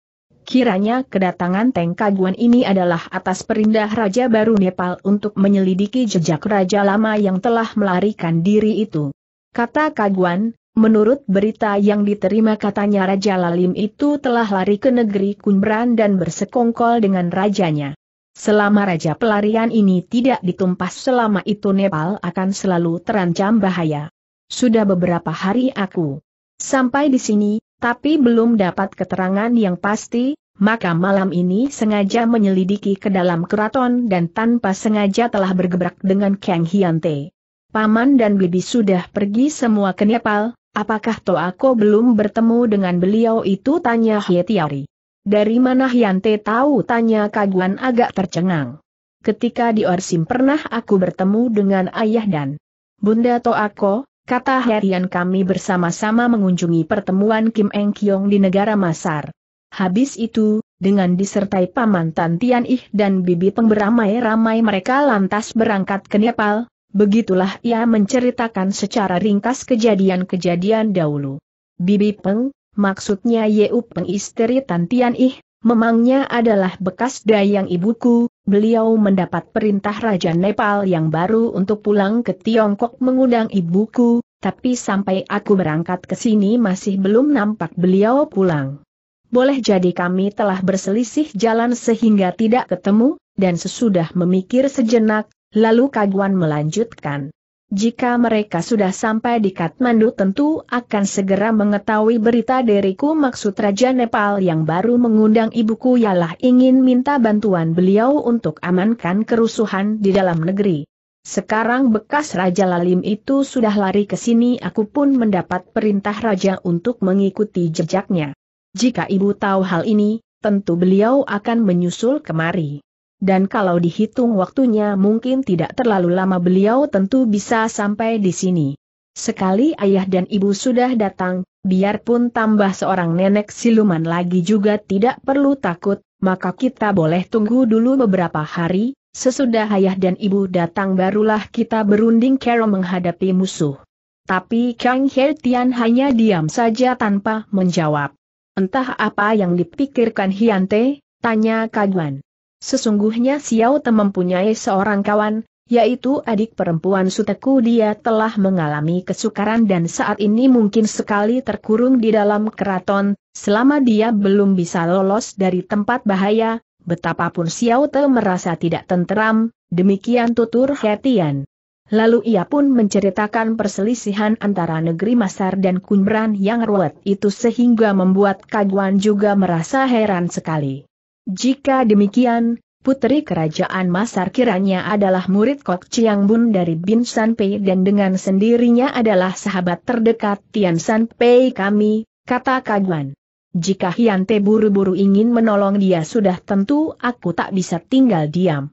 Kiranya kedatangan Teng Kaguan ini adalah atas perindah Raja baru Nepal untuk menyelidiki jejak Raja lama yang telah melarikan diri itu. Kata Kaguan, Menurut berita yang diterima katanya Raja Lalim itu telah lari ke negeri Kunbran dan bersekongkol dengan rajanya. Selama raja pelarian ini tidak ditumpas selama itu Nepal akan selalu terancam bahaya. Sudah beberapa hari aku sampai di sini, tapi belum dapat keterangan yang pasti, maka malam ini sengaja menyelidiki ke dalam keraton dan tanpa sengaja telah bergebrak dengan Kang Hyante. Paman dan Bibi sudah pergi semua ke Nepal, Apakah Toako belum bertemu dengan beliau itu tanya Hietiari. Dari mana Hyante tahu tanya Kaguan agak tercengang. Ketika di Orsim pernah aku bertemu dengan ayah dan Bunda Toako, kata Herian kami bersama-sama mengunjungi pertemuan Kim Eng Kyong di negara Masar. Habis itu, dengan disertai paman Tantian Ih dan bibi pengberamai-ramai mereka lantas berangkat ke Nepal, Begitulah ia menceritakan secara ringkas kejadian-kejadian dahulu. Bibi Peng, maksudnya Yeu Peng istri Tantian Ih, memangnya adalah bekas dayang ibuku, beliau mendapat perintah Raja Nepal yang baru untuk pulang ke Tiongkok mengundang ibuku, tapi sampai aku berangkat ke sini masih belum nampak beliau pulang. Boleh jadi kami telah berselisih jalan sehingga tidak ketemu, dan sesudah memikir sejenak, Lalu Kaguan melanjutkan. Jika mereka sudah sampai di Kathmandu tentu akan segera mengetahui berita dariku maksud Raja Nepal yang baru mengundang ibuku ialah ingin minta bantuan beliau untuk amankan kerusuhan di dalam negeri. Sekarang bekas Raja Lalim itu sudah lari ke sini aku pun mendapat perintah Raja untuk mengikuti jejaknya. Jika ibu tahu hal ini, tentu beliau akan menyusul kemari dan kalau dihitung waktunya mungkin tidak terlalu lama beliau tentu bisa sampai di sini. Sekali ayah dan ibu sudah datang, biarpun tambah seorang nenek siluman lagi juga tidak perlu takut, maka kita boleh tunggu dulu beberapa hari, sesudah ayah dan ibu datang barulah kita berunding cara menghadapi musuh. Tapi Kang Tian hanya diam saja tanpa menjawab. Entah apa yang dipikirkan Hyante, tanya Kaguan. Sesungguhnya Xiao Te mempunyai seorang kawan, yaitu adik perempuan Suteku dia telah mengalami kesukaran dan saat ini mungkin sekali terkurung di dalam keraton, selama dia belum bisa lolos dari tempat bahaya, betapapun Xiao Te merasa tidak tenteram, demikian tutur Hetian. Lalu ia pun menceritakan perselisihan antara negeri Masar dan Kunbran yang ruwet itu sehingga membuat Kaguan juga merasa heran sekali. Jika demikian, putri kerajaan Masar kiranya adalah murid Kok Chiang Bun dari Bin San Pei dan dengan sendirinya adalah sahabat terdekat Tian San Pei kami, kata Kaguan. Jika Hyante buru-buru ingin menolong dia sudah tentu aku tak bisa tinggal diam.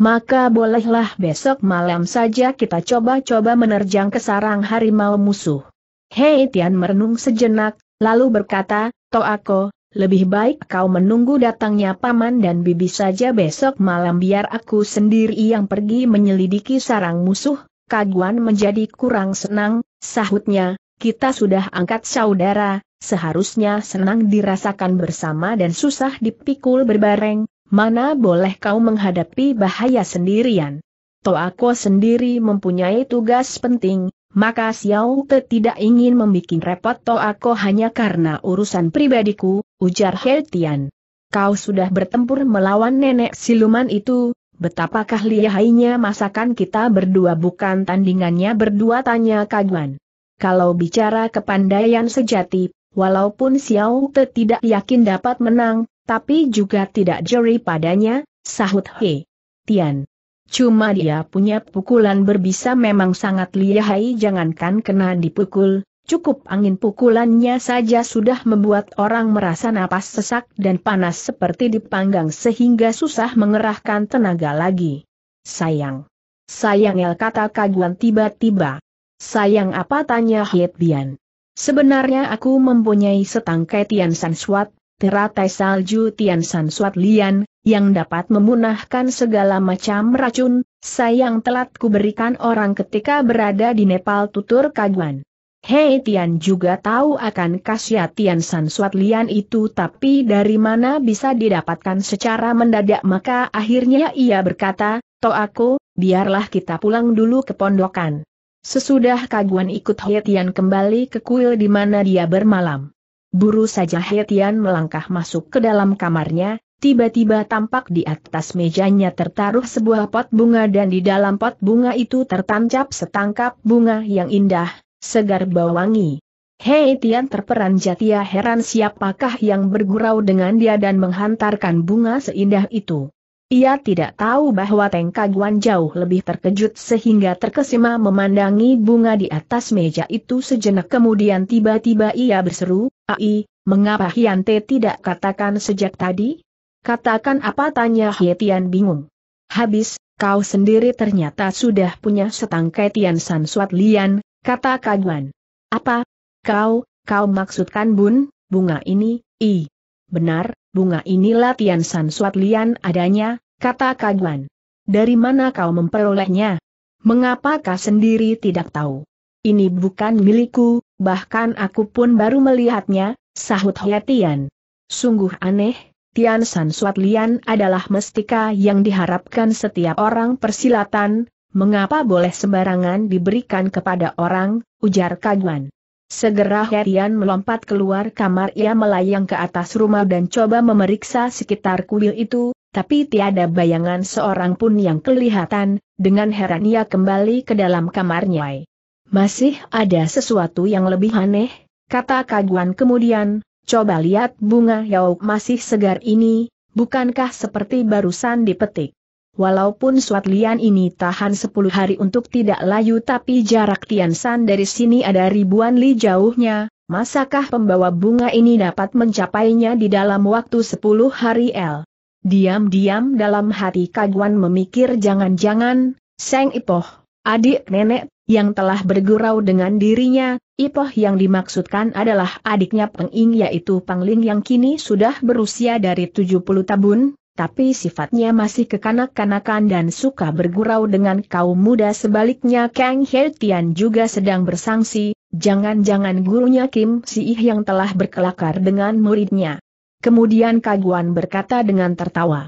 Maka bolehlah besok malam saja kita coba-coba menerjang ke sarang harimau musuh. Hei Tian merenung sejenak, lalu berkata, Toako, lebih baik kau menunggu datangnya paman dan bibi saja besok malam biar aku sendiri yang pergi menyelidiki sarang musuh. Kaguan menjadi kurang senang, sahutnya, kita sudah angkat saudara, seharusnya senang dirasakan bersama dan susah dipikul berbareng, Mana boleh kau menghadapi bahaya sendirian? Toako sendiri mempunyai tugas penting, maka Xiao Te tidak ingin membuat repot Toako hanya karena urusan pribadiku, ujar Tian. Kau sudah bertempur melawan nenek siluman itu, betapakah lihainya masakan kita berdua bukan tandingannya berdua tanya Kaguan. Kalau bicara kepandaian sejati, walaupun Xiao Te tidak yakin dapat menang, tapi juga tidak jeri padanya, sahut He. Tian. Cuma dia punya pukulan berbisa memang sangat lihai jangankan kena dipukul, cukup angin pukulannya saja sudah membuat orang merasa napas sesak dan panas seperti dipanggang sehingga susah mengerahkan tenaga lagi. Sayang. Sayang El kata kaguan tiba-tiba. Sayang apa tanya Hiet Bian. Sebenarnya aku mempunyai setangkai Tian San Suat, teratai salju Tian San Suat Lian, yang dapat memunahkan segala macam racun, sayang telat kuberikan orang ketika berada di Nepal tutur kaguan. Hei Tian juga tahu akan khasiat Tian San Suat Lian itu tapi dari mana bisa didapatkan secara mendadak maka akhirnya ia berkata, To aku, biarlah kita pulang dulu ke pondokan. Sesudah kaguan ikut Hei Tian kembali ke kuil di mana dia bermalam. Buru saja Hetian melangkah masuk ke dalam kamarnya, tiba-tiba tampak di atas mejanya tertaruh sebuah pot bunga dan di dalam pot bunga itu tertancap setangkap bunga yang indah, segar bau wangi. Terperanjat ia heran siapakah yang bergurau dengan dia dan menghantarkan bunga seindah itu. Ia tidak tahu bahwa Teng Kaguan jauh lebih terkejut sehingga terkesima memandangi bunga di atas meja itu sejenak kemudian tiba-tiba ia berseru, Ai, mengapa Hyante tidak katakan sejak tadi? Katakan apa tanya Hietian bingung. Habis, kau sendiri ternyata sudah punya setangkai Tian San Suat Lian, kata Kaguan. Apa? Kau, kau maksudkan bun, bunga ini, i. Benar, bunga inilah Tian San Suat Lian adanya, kata Kaguan. Dari mana kau memperolehnya? Mengapa kau sendiri tidak tahu? Ini bukan milikku, bahkan aku pun baru melihatnya, sahut Tian. Sungguh aneh, Tian San Suat Lian adalah mestika yang diharapkan setiap orang persilatan, mengapa boleh sembarangan diberikan kepada orang, ujar Kaguan. Segera Herian melompat keluar kamar ia melayang ke atas rumah dan coba memeriksa sekitar kuil itu, tapi tiada bayangan seorang pun yang kelihatan, dengan heran ia kembali ke dalam kamarnya. Masih ada sesuatu yang lebih aneh, kata Kaguan kemudian, coba lihat bunga yauk masih segar ini, bukankah seperti barusan dipetik. Walaupun Suat Lian ini tahan 10 hari untuk tidak layu tapi jarak Tian San dari sini ada ribuan li jauhnya, masakah pembawa bunga ini dapat mencapainya di dalam waktu 10 hari L? Diam-diam dalam hati Kaguan memikir jangan-jangan, Seng Ipoh, adik nenek, yang telah bergurau dengan dirinya, Ipoh yang dimaksudkan adalah adiknya Peng Ing yaitu Pangling yang kini sudah berusia dari 70 tahun, tapi sifatnya masih kekanak-kanakan dan suka bergurau dengan kaum muda sebaliknya Kang Tian juga sedang bersangsi, jangan-jangan gurunya Kim Si Ih yang telah berkelakar dengan muridnya. Kemudian Kaguan berkata dengan tertawa.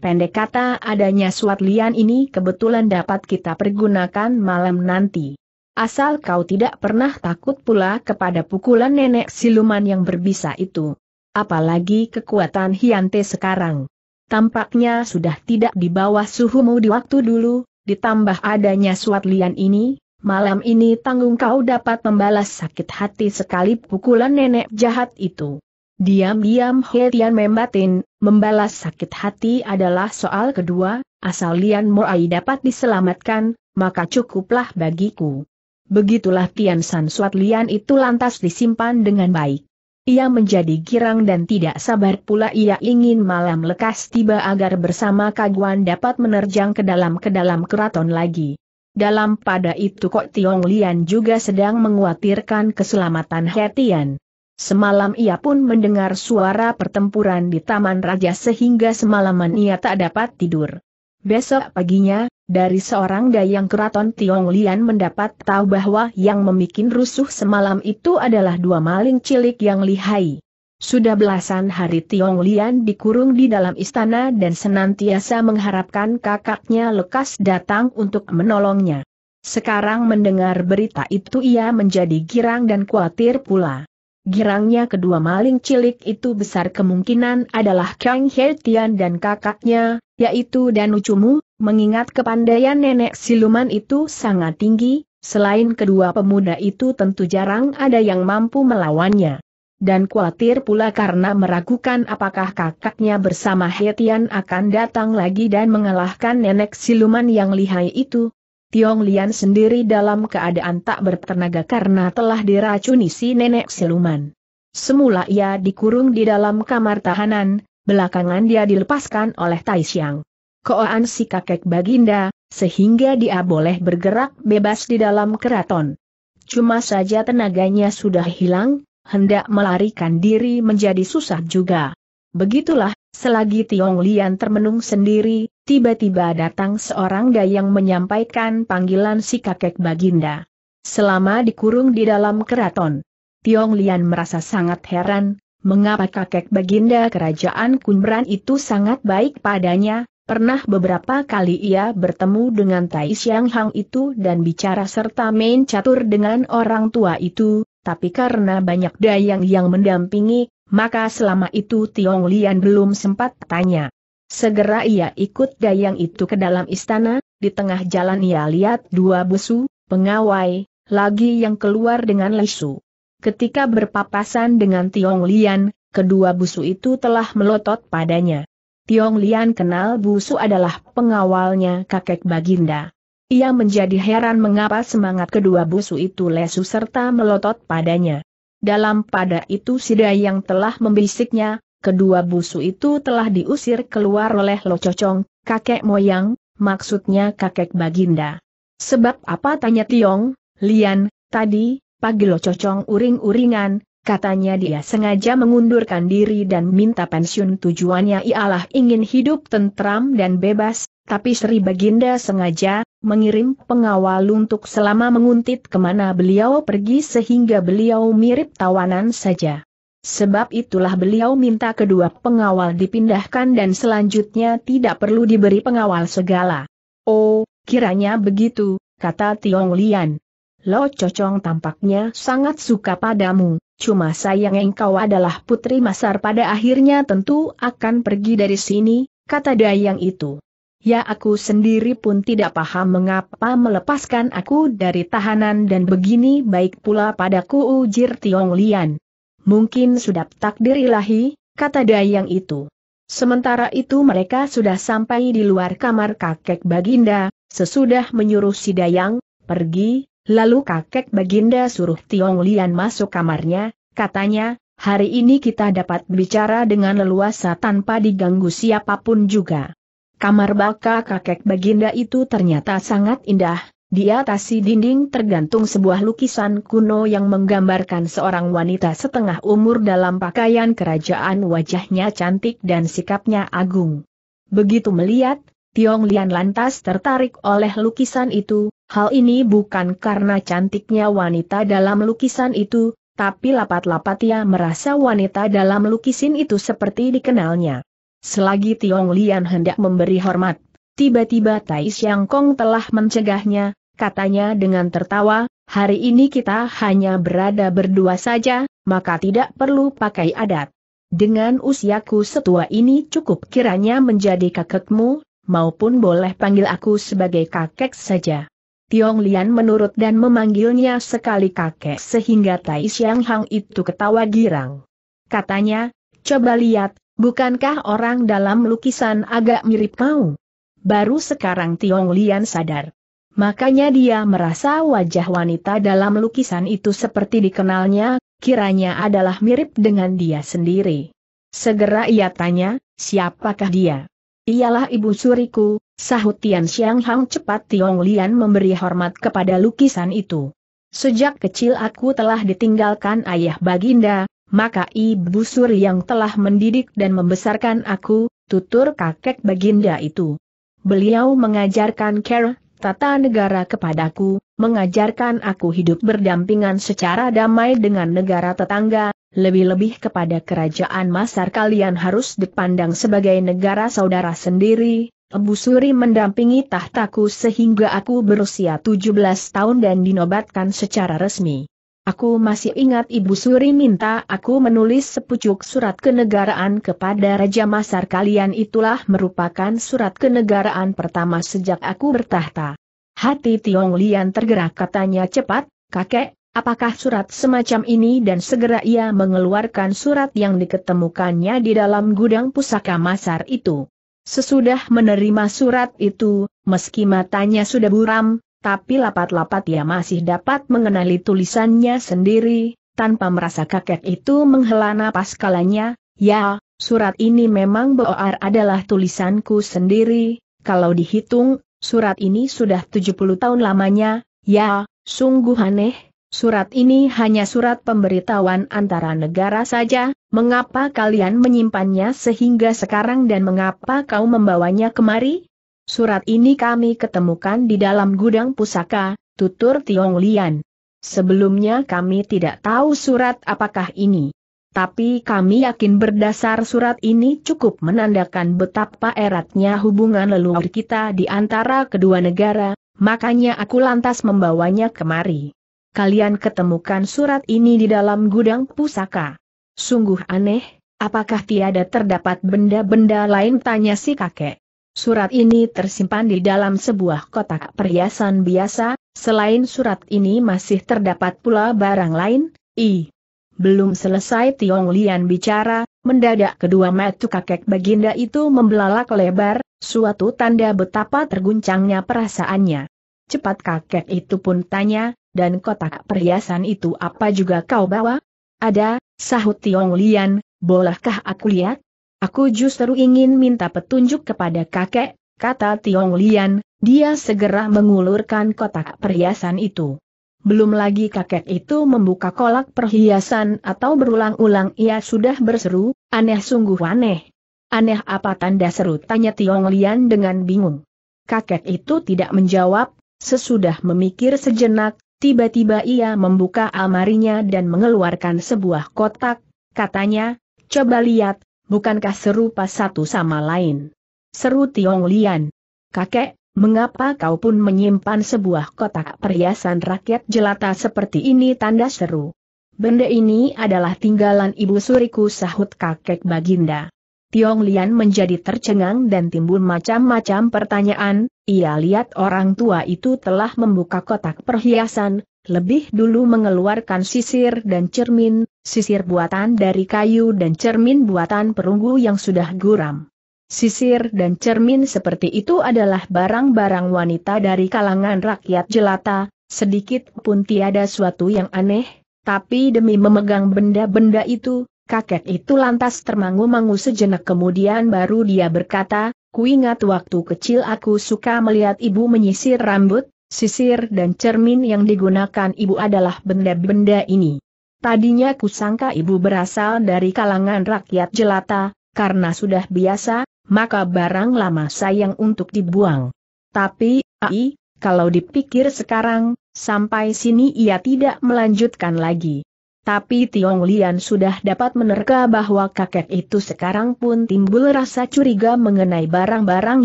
Pendek kata adanya suat lian ini kebetulan dapat kita pergunakan malam nanti. Asal kau tidak pernah takut pula kepada pukulan nenek siluman yang berbisa itu. Apalagi kekuatan Hyante sekarang tampaknya sudah tidak di bawah suhumu di waktu dulu, ditambah adanya suat lian ini, malam ini tanggung kau dapat membalas sakit hati sekali pukulan nenek jahat itu. Diam-diam Hetian membatin, membalas sakit hati adalah soal kedua, asal Lian Moai dapat diselamatkan, maka cukuplah bagiku. Begitulah Tian San Suat Lian itu lantas disimpan dengan baik. ia menjadi girang dan tidak sabar pula ia ingin malam lekas tiba agar bersama Kaguan dapat menerjang ke dalam ke dalam keraton lagi. Dalam pada itu Kok Tiong Lian juga sedang menguatirkan keselamatan Hetian. Semalam ia pun mendengar suara pertempuran di Taman Raja sehingga semalaman ia tak dapat tidur. Besok paginya, dari seorang dayang keraton Tiong Lian mendapat tahu bahwa yang membuat rusuh semalam itu adalah dua maling cilik yang lihai. Sudah belasan hari Tiong Lian dikurung di dalam istana dan senantiasa mengharapkan kakaknya lekas datang untuk menolongnya. Sekarang mendengar berita itu ia menjadi girang dan khawatir pula. Girangnya kedua maling cilik itu besar kemungkinan adalah Kang He Tian dan kakaknya, yaitu Danu Cumu, mengingat kepandaian nenek siluman itu sangat tinggi, selain kedua pemuda itu tentu jarang ada yang mampu melawannya. Dan khawatir pula karena meragukan apakah kakaknya bersama Hetian akan datang lagi dan mengalahkan nenek siluman yang lihai itu. Tiong Lian sendiri dalam keadaan tak bertenaga karena telah diracuni si nenek siluman. Semula ia dikurung di dalam kamar tahanan, belakangan dia dilepaskan oleh Tai Xiang. Koan si kakek baginda, sehingga dia boleh bergerak bebas di dalam keraton. Cuma saja tenaganya sudah hilang, hendak melarikan diri menjadi susah juga. Begitulah, selagi Tiong Lian termenung sendiri, tiba-tiba datang seorang dayang menyampaikan panggilan si kakek baginda. Selama dikurung di dalam keraton, Tiong Lian merasa sangat heran, Mengapa kakek baginda kerajaan Kunbran itu sangat baik padanya, pernah beberapa kali ia bertemu dengan Tai Xiang Hang itu dan bicara serta main catur dengan orang tua itu, tapi karena banyak dayang yang mendampingi, maka selama itu Tiong Lian belum sempat tanya. Segera ia ikut dayang itu ke dalam istana, di tengah jalan ia lihat dua busu, pengawai, lagi yang keluar dengan lesu. Ketika berpapasan dengan Tiong Lian, kedua busu itu telah melotot padanya. Tiong Lian kenal busu adalah pengawalnya kakek Baginda. Ia menjadi heran mengapa semangat kedua busu itu lesu serta melotot padanya. Dalam pada itu Sida yang telah membisiknya, kedua busu itu telah diusir keluar oleh Lo Cocong, kakek moyang, maksudnya kakek Baginda. Sebab apa tanya Tiong, Lian, tadi, Pagilo Cocong uring-uringan, katanya dia sengaja mengundurkan diri dan minta pensiun tujuannya ialah ingin hidup tentram dan bebas, tapi Sri Baginda sengaja mengirim pengawal untuk selama menguntit ke mana beliau pergi sehingga beliau mirip tawanan saja. Sebab itulah beliau minta kedua pengawal dipindahkan dan selanjutnya tidak perlu diberi pengawal segala. Oh, kiranya begitu, kata Tiong Lian. Lo Cocong tampaknya sangat suka padamu, cuma sayang engkau adalah putri Masar pada akhirnya tentu akan pergi dari sini, kata Dayang itu. Ya aku sendiri pun tidak paham mengapa melepaskan aku dari tahanan dan begini baik pula padaku ujir Tiong Lian. Mungkin sudah takdir ilahi, kata Dayang itu. Sementara itu mereka sudah sampai di luar kamar kakek Baginda, sesudah menyuruh si Dayang, pergi, Lalu kakek Baginda suruh Tiong Lian masuk kamarnya, katanya, hari ini kita dapat bicara dengan leluasa tanpa diganggu siapa pun juga. Kamar baka kakek Baginda itu ternyata sangat indah, di atas dinding tergantung sebuah lukisan kuno yang menggambarkan seorang wanita setengah umur dalam pakaian kerajaan wajahnya cantik dan sikapnya agung. Begitu melihat, Tiong Lian lantas tertarik oleh lukisan itu, hal ini bukan karena cantiknya wanita dalam lukisan itu, tapi lapat-lapat ia merasa wanita dalam lukisan itu seperti dikenalnya. Selagi Tiong Lian hendak memberi hormat, tiba-tiba Tai Siang Kong telah mencegahnya, katanya dengan tertawa, hari ini kita hanya berada berdua saja, maka tidak perlu pakai adat. Dengan usiaku setua ini cukup kiranya menjadi kakekmu, maupun boleh panggil aku sebagai kakek saja. Tiong Lian menurut dan memanggilnya sekali kakek sehingga Tai Xiang Hang itu ketawa girang. Katanya, coba lihat, bukankah orang dalam lukisan agak mirip kau? Baru sekarang Tiong Lian sadar. Makanya dia merasa wajah wanita dalam lukisan itu seperti dikenalnya, kiranya adalah mirip dengan dia sendiri. Segera ia tanya, siapakah dia? Ialah ibu suriku, sahut Tian Xiang Hang cepat Tiong Lian memberi hormat kepada lukisan itu. Sejak kecil aku telah ditinggalkan ayah baginda, maka ibu suri yang telah mendidik dan membesarkan aku, tutur kakek baginda itu. Beliau mengajarkan care, tata negara kepadaku, mengajarkan aku hidup berdampingan secara damai dengan negara tetangga, lebih-lebih kepada kerajaan Masar kalian harus dipandang sebagai negara saudara sendiri. Ebu Suri mendampingi tahtaku sehingga aku berusia 17 tahun dan dinobatkan secara resmi. Aku masih ingat Ibu Suri minta aku menulis sepucuk surat kenegaraan kepada Raja Masar kalian itulah merupakan surat kenegaraan pertama sejak aku bertahta. Hati Tiong Lian tergerak katanya cepat, kakek, apakah surat semacam ini dan segera ia mengeluarkan surat yang diketemukannya di dalam gudang pusaka Masar itu. Sesudah menerima surat itu, meski matanya sudah buram, tapi lapat-lapat ia masih dapat mengenali tulisannya sendiri, tanpa merasa kakek itu menghela napas kalanya, ya, surat ini memang beoar adalah tulisanku sendiri, kalau dihitung, surat ini sudah 70 tahun lamanya, ya, sungguh aneh, surat ini hanya surat pemberitahuan antara negara saja, mengapa kalian menyimpannya sehingga sekarang dan mengapa kau membawanya kemari? Surat ini kami ketemukan di dalam gudang pusaka, tutur Tiong Lian. Sebelumnya kami tidak tahu surat apakah ini. Tapi kami yakin berdasar surat ini cukup menandakan betapa eratnya hubungan leluhur kita di antara kedua negara, makanya aku lantas membawanya kemari. Kalian ketemukan surat ini di dalam gudang pusaka. Sungguh aneh, apakah tiada terdapat benda-benda lain tanya si kakek. Surat ini tersimpan di dalam sebuah kotak perhiasan biasa, selain surat ini masih terdapat pula barang lain, i. Belum selesai Tiong Lian bicara, mendadak kedua mata kakek baginda itu membelalak lebar, suatu tanda betapa terguncangnya perasaannya. Cepat kakek itu pun tanya, dan kotak perhiasan itu apa juga kau bawa? Ada, sahut Tiong Lian, bolehkah aku lihat? Aku justru ingin minta petunjuk kepada kakek, kata Tiong Lian, dia segera mengulurkan kotak perhiasan itu. Belum lagi kakek itu membuka kolak perhiasan atau berulang-ulang ia sudah berseru, aneh sungguh aneh. Aneh apa tanda seru tanya Tiong Lian dengan bingung. Kakek itu tidak menjawab, sesudah memikir sejenak, tiba-tiba ia membuka almarinya dan mengeluarkan sebuah kotak, katanya, coba lihat, bukankah serupa satu sama lain? Seru Tiong Lian. Kakek, mengapa kau pun menyimpan sebuah kotak perhiasan rakyat jelata seperti ini tanda seru? Benda ini adalah tinggalan ibu suriku sahut kakek baginda. Tiong Lian menjadi tercengang dan timbul macam-macam pertanyaan, ia lihat orang tua itu telah membuka kotak perhiasan, lebih dulu mengeluarkan sisir dan cermin, sisir buatan dari kayu dan cermin buatan perunggu yang sudah guram. Sisir dan cermin seperti itu adalah barang-barang wanita dari kalangan rakyat jelata, sedikit pun tiada suatu yang aneh, tapi demi memegang benda-benda itu, kakek itu lantas termangu-mangu sejenak kemudian baru dia berkata, kuingat waktu kecil aku suka melihat ibu menyisir rambut, sisir dan cermin yang digunakan ibu adalah benda-benda ini. Tadinya kusangka ibu berasal dari kalangan rakyat jelata, karena sudah biasa, maka barang lama sayang untuk dibuang. Tapi, ai, kalau dipikir sekarang, sampai sini ia tidak melanjutkan lagi. Tapi Tiong Lian sudah dapat menerka bahwa kakek itu sekarang pun timbul rasa curiga mengenai barang-barang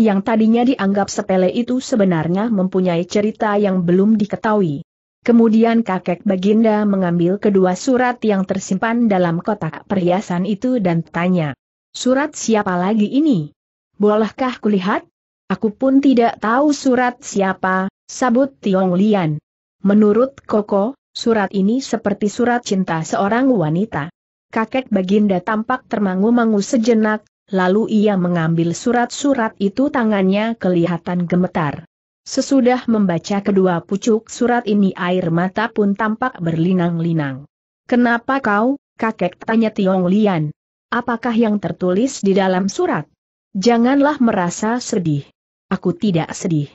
yang tadinya dianggap sepele itu sebenarnya mempunyai cerita yang belum diketahui. Kemudian kakek baginda mengambil kedua surat yang tersimpan dalam kotak perhiasan itu dan tanya. Surat siapa lagi ini? Bolehkah kulihat? Aku pun tidak tahu surat siapa, sabut Tiong Lian. Menurut Koko, Surat ini seperti surat cinta seorang wanita. Kakek Baginda tampak termangu-mangu sejenak, lalu ia mengambil surat-surat itu tangannya kelihatan gemetar. Sesudah membaca kedua pucuk surat ini air mata pun tampak berlinang-linang. Kenapa kau, kakek tanya Tiong Lian? Apakah yang tertulis di dalam surat? Janganlah merasa sedih. Aku tidak sedih.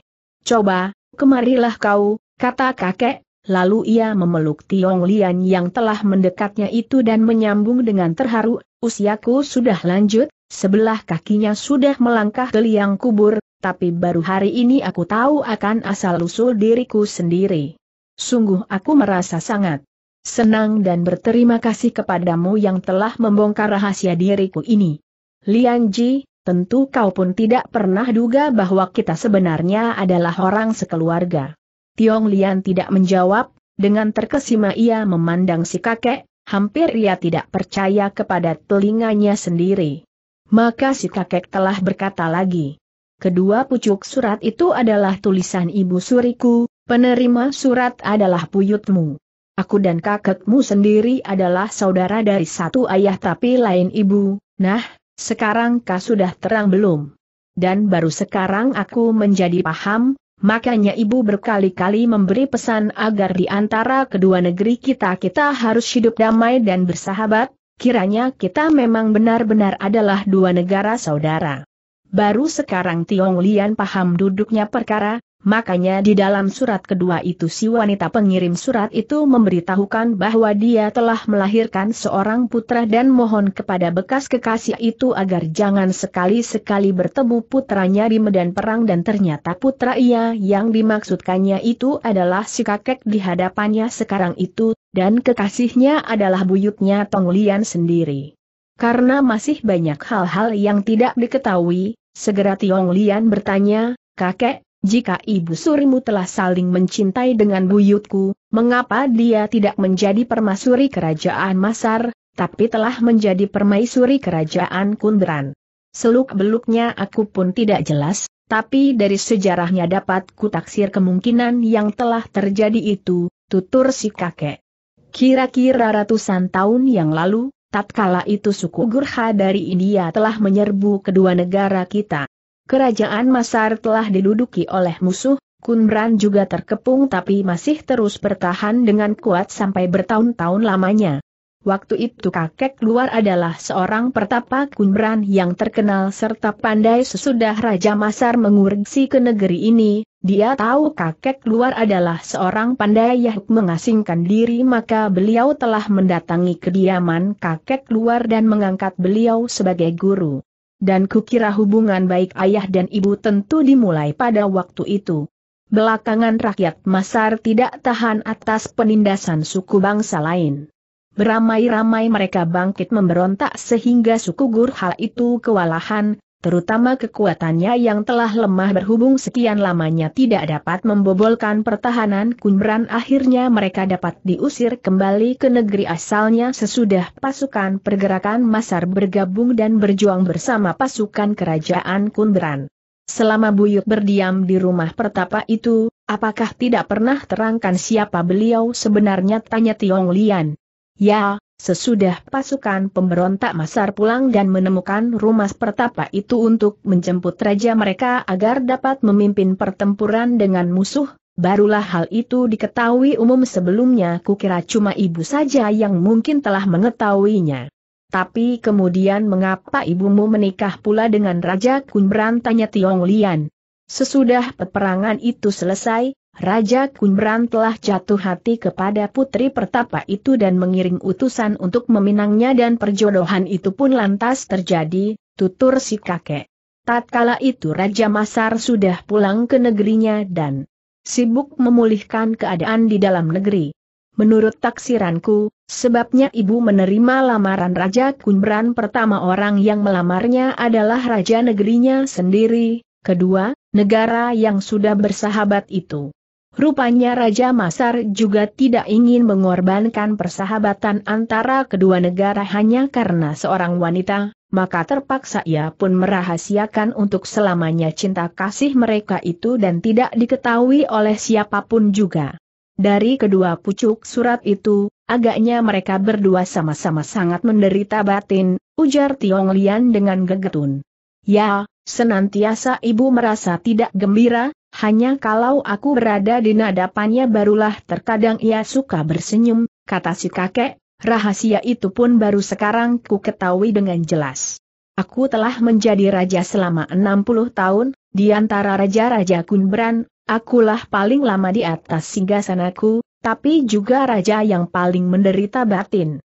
Coba, kemarilah kau, kata kakek, lalu ia memeluk Tiong Lian yang telah mendekatnya itu dan menyambung dengan terharu, usiaku sudah lanjut, sebelah kakinya sudah melangkah ke liang kubur, tapi baru hari ini aku tahu akan asal-usul diriku sendiri. Sungguh aku merasa sangat senang dan berterima kasih kepadamu yang telah membongkar rahasia diriku ini. Lian Ji, tentu kau pun tidak pernah duga bahwa kita sebenarnya adalah orang sekeluarga. Tiong Lian tidak menjawab, dengan terkesima ia memandang si kakek, hampir ia tidak percaya kepada telinganya sendiri. Maka si kakek telah berkata lagi. Kedua pucuk surat itu adalah tulisan ibu suriku, penerima surat adalah buyutmu. Aku dan kakekmu sendiri adalah saudara dari satu ayah tapi lain ibu, nah, sekarang kau sudah terang belum? Dan baru sekarang aku menjadi paham, makanya ibu berkali-kali memberi pesan agar di antara kedua negeri kita kita harus hidup damai dan bersahabat, kiranya kita memang benar-benar adalah dua negara saudara. Baru sekarang Tiong Lian paham duduknya perkara, Makanya di dalam surat kedua itu si wanita pengirim surat itu memberitahukan bahwa dia telah melahirkan seorang putra dan mohon kepada bekas kekasih itu agar jangan sekali-sekali bertemu putranya di medan perang dan ternyata putra ia yang dimaksudkannya itu adalah si kakek di hadapannya sekarang itu, dan kekasihnya adalah buyutnya Tong Lian sendiri. Karena masih banyak hal-hal yang tidak diketahui, segera Tiong Lian bertanya, kakek, jika ibu surimu telah saling mencintai dengan buyutku, mengapa dia tidak menjadi permasuri kerajaan Masar, tapi telah menjadi permaisuri kerajaan Kundran? Seluk-beluknya aku pun tidak jelas, tapi dari sejarahnya dapat kutaksir kemungkinan yang telah terjadi itu, tutur si kakek. Kira-kira ratusan tahun yang lalu, tatkala itu suku Gurha dari India telah menyerbu kedua negara kita. Kerajaan Masar telah diduduki oleh musuh, Kunbran juga terkepung tapi masih terus bertahan dengan kuat sampai bertahun-tahun lamanya. Waktu itu kakek luar adalah seorang pertapa Kunbran yang terkenal serta pandai sesudah Raja Masar mengurgsi ke negeri ini, dia tahu kakek luar adalah seorang pandai yang mengasingkan diri maka beliau telah mendatangi kediaman kakek luar dan mengangkat beliau sebagai guru dan kukira hubungan baik ayah dan ibu tentu dimulai pada waktu itu. Belakangan rakyat Masar tidak tahan atas penindasan suku bangsa lain. Beramai-ramai mereka bangkit memberontak sehingga suku Gurhal itu kewalahan, terutama kekuatannya yang telah lemah berhubung sekian lamanya tidak dapat membobolkan pertahanan Kunbran akhirnya mereka dapat diusir kembali ke negeri asalnya sesudah pasukan pergerakan Masar bergabung dan berjuang bersama pasukan kerajaan Kunbran. Selama Buyut berdiam di rumah pertapa itu, apakah tidak pernah terangkan siapa beliau sebenarnya tanya Tiong Lian. Ya, Sesudah pasukan pemberontak Masar pulang dan menemukan rumah pertapa itu untuk menjemput raja mereka agar dapat memimpin pertempuran dengan musuh, barulah hal itu diketahui umum sebelumnya kukira cuma ibu saja yang mungkin telah mengetahuinya. Tapi kemudian mengapa ibumu menikah pula dengan Raja Kunbran tanya Tiong Lian. Sesudah peperangan itu selesai, Raja Kunbran telah jatuh hati kepada putri pertapa itu dan mengiring utusan untuk meminangnya dan perjodohan itu pun lantas terjadi, tutur si kakek. Tatkala itu Raja Masar sudah pulang ke negerinya dan sibuk memulihkan keadaan di dalam negeri. Menurut taksiranku, sebabnya ibu menerima lamaran Raja Kunbran pertama orang yang melamarnya adalah Raja negerinya sendiri, kedua, negara yang sudah bersahabat itu. Rupanya Raja Masar juga tidak ingin mengorbankan persahabatan antara kedua negara hanya karena seorang wanita, maka terpaksa ia pun merahasiakan untuk selamanya cinta kasih mereka itu dan tidak diketahui oleh siapa pun juga. Dari kedua pucuk surat itu, agaknya mereka berdua sama-sama sangat menderita batin, ujar Tiong Lian dengan gegetun. Ya, senantiasa ibu merasa tidak gembira, hanya kalau aku berada di nadapannya barulah terkadang ia suka bersenyum, kata si kakek, rahasia itu pun baru sekarang ku ketahui dengan jelas. Aku telah menjadi raja selama 60 tahun, di antara raja-raja Kunbran, akulah paling lama di atas singgasanaku, tapi juga raja yang paling menderita batin.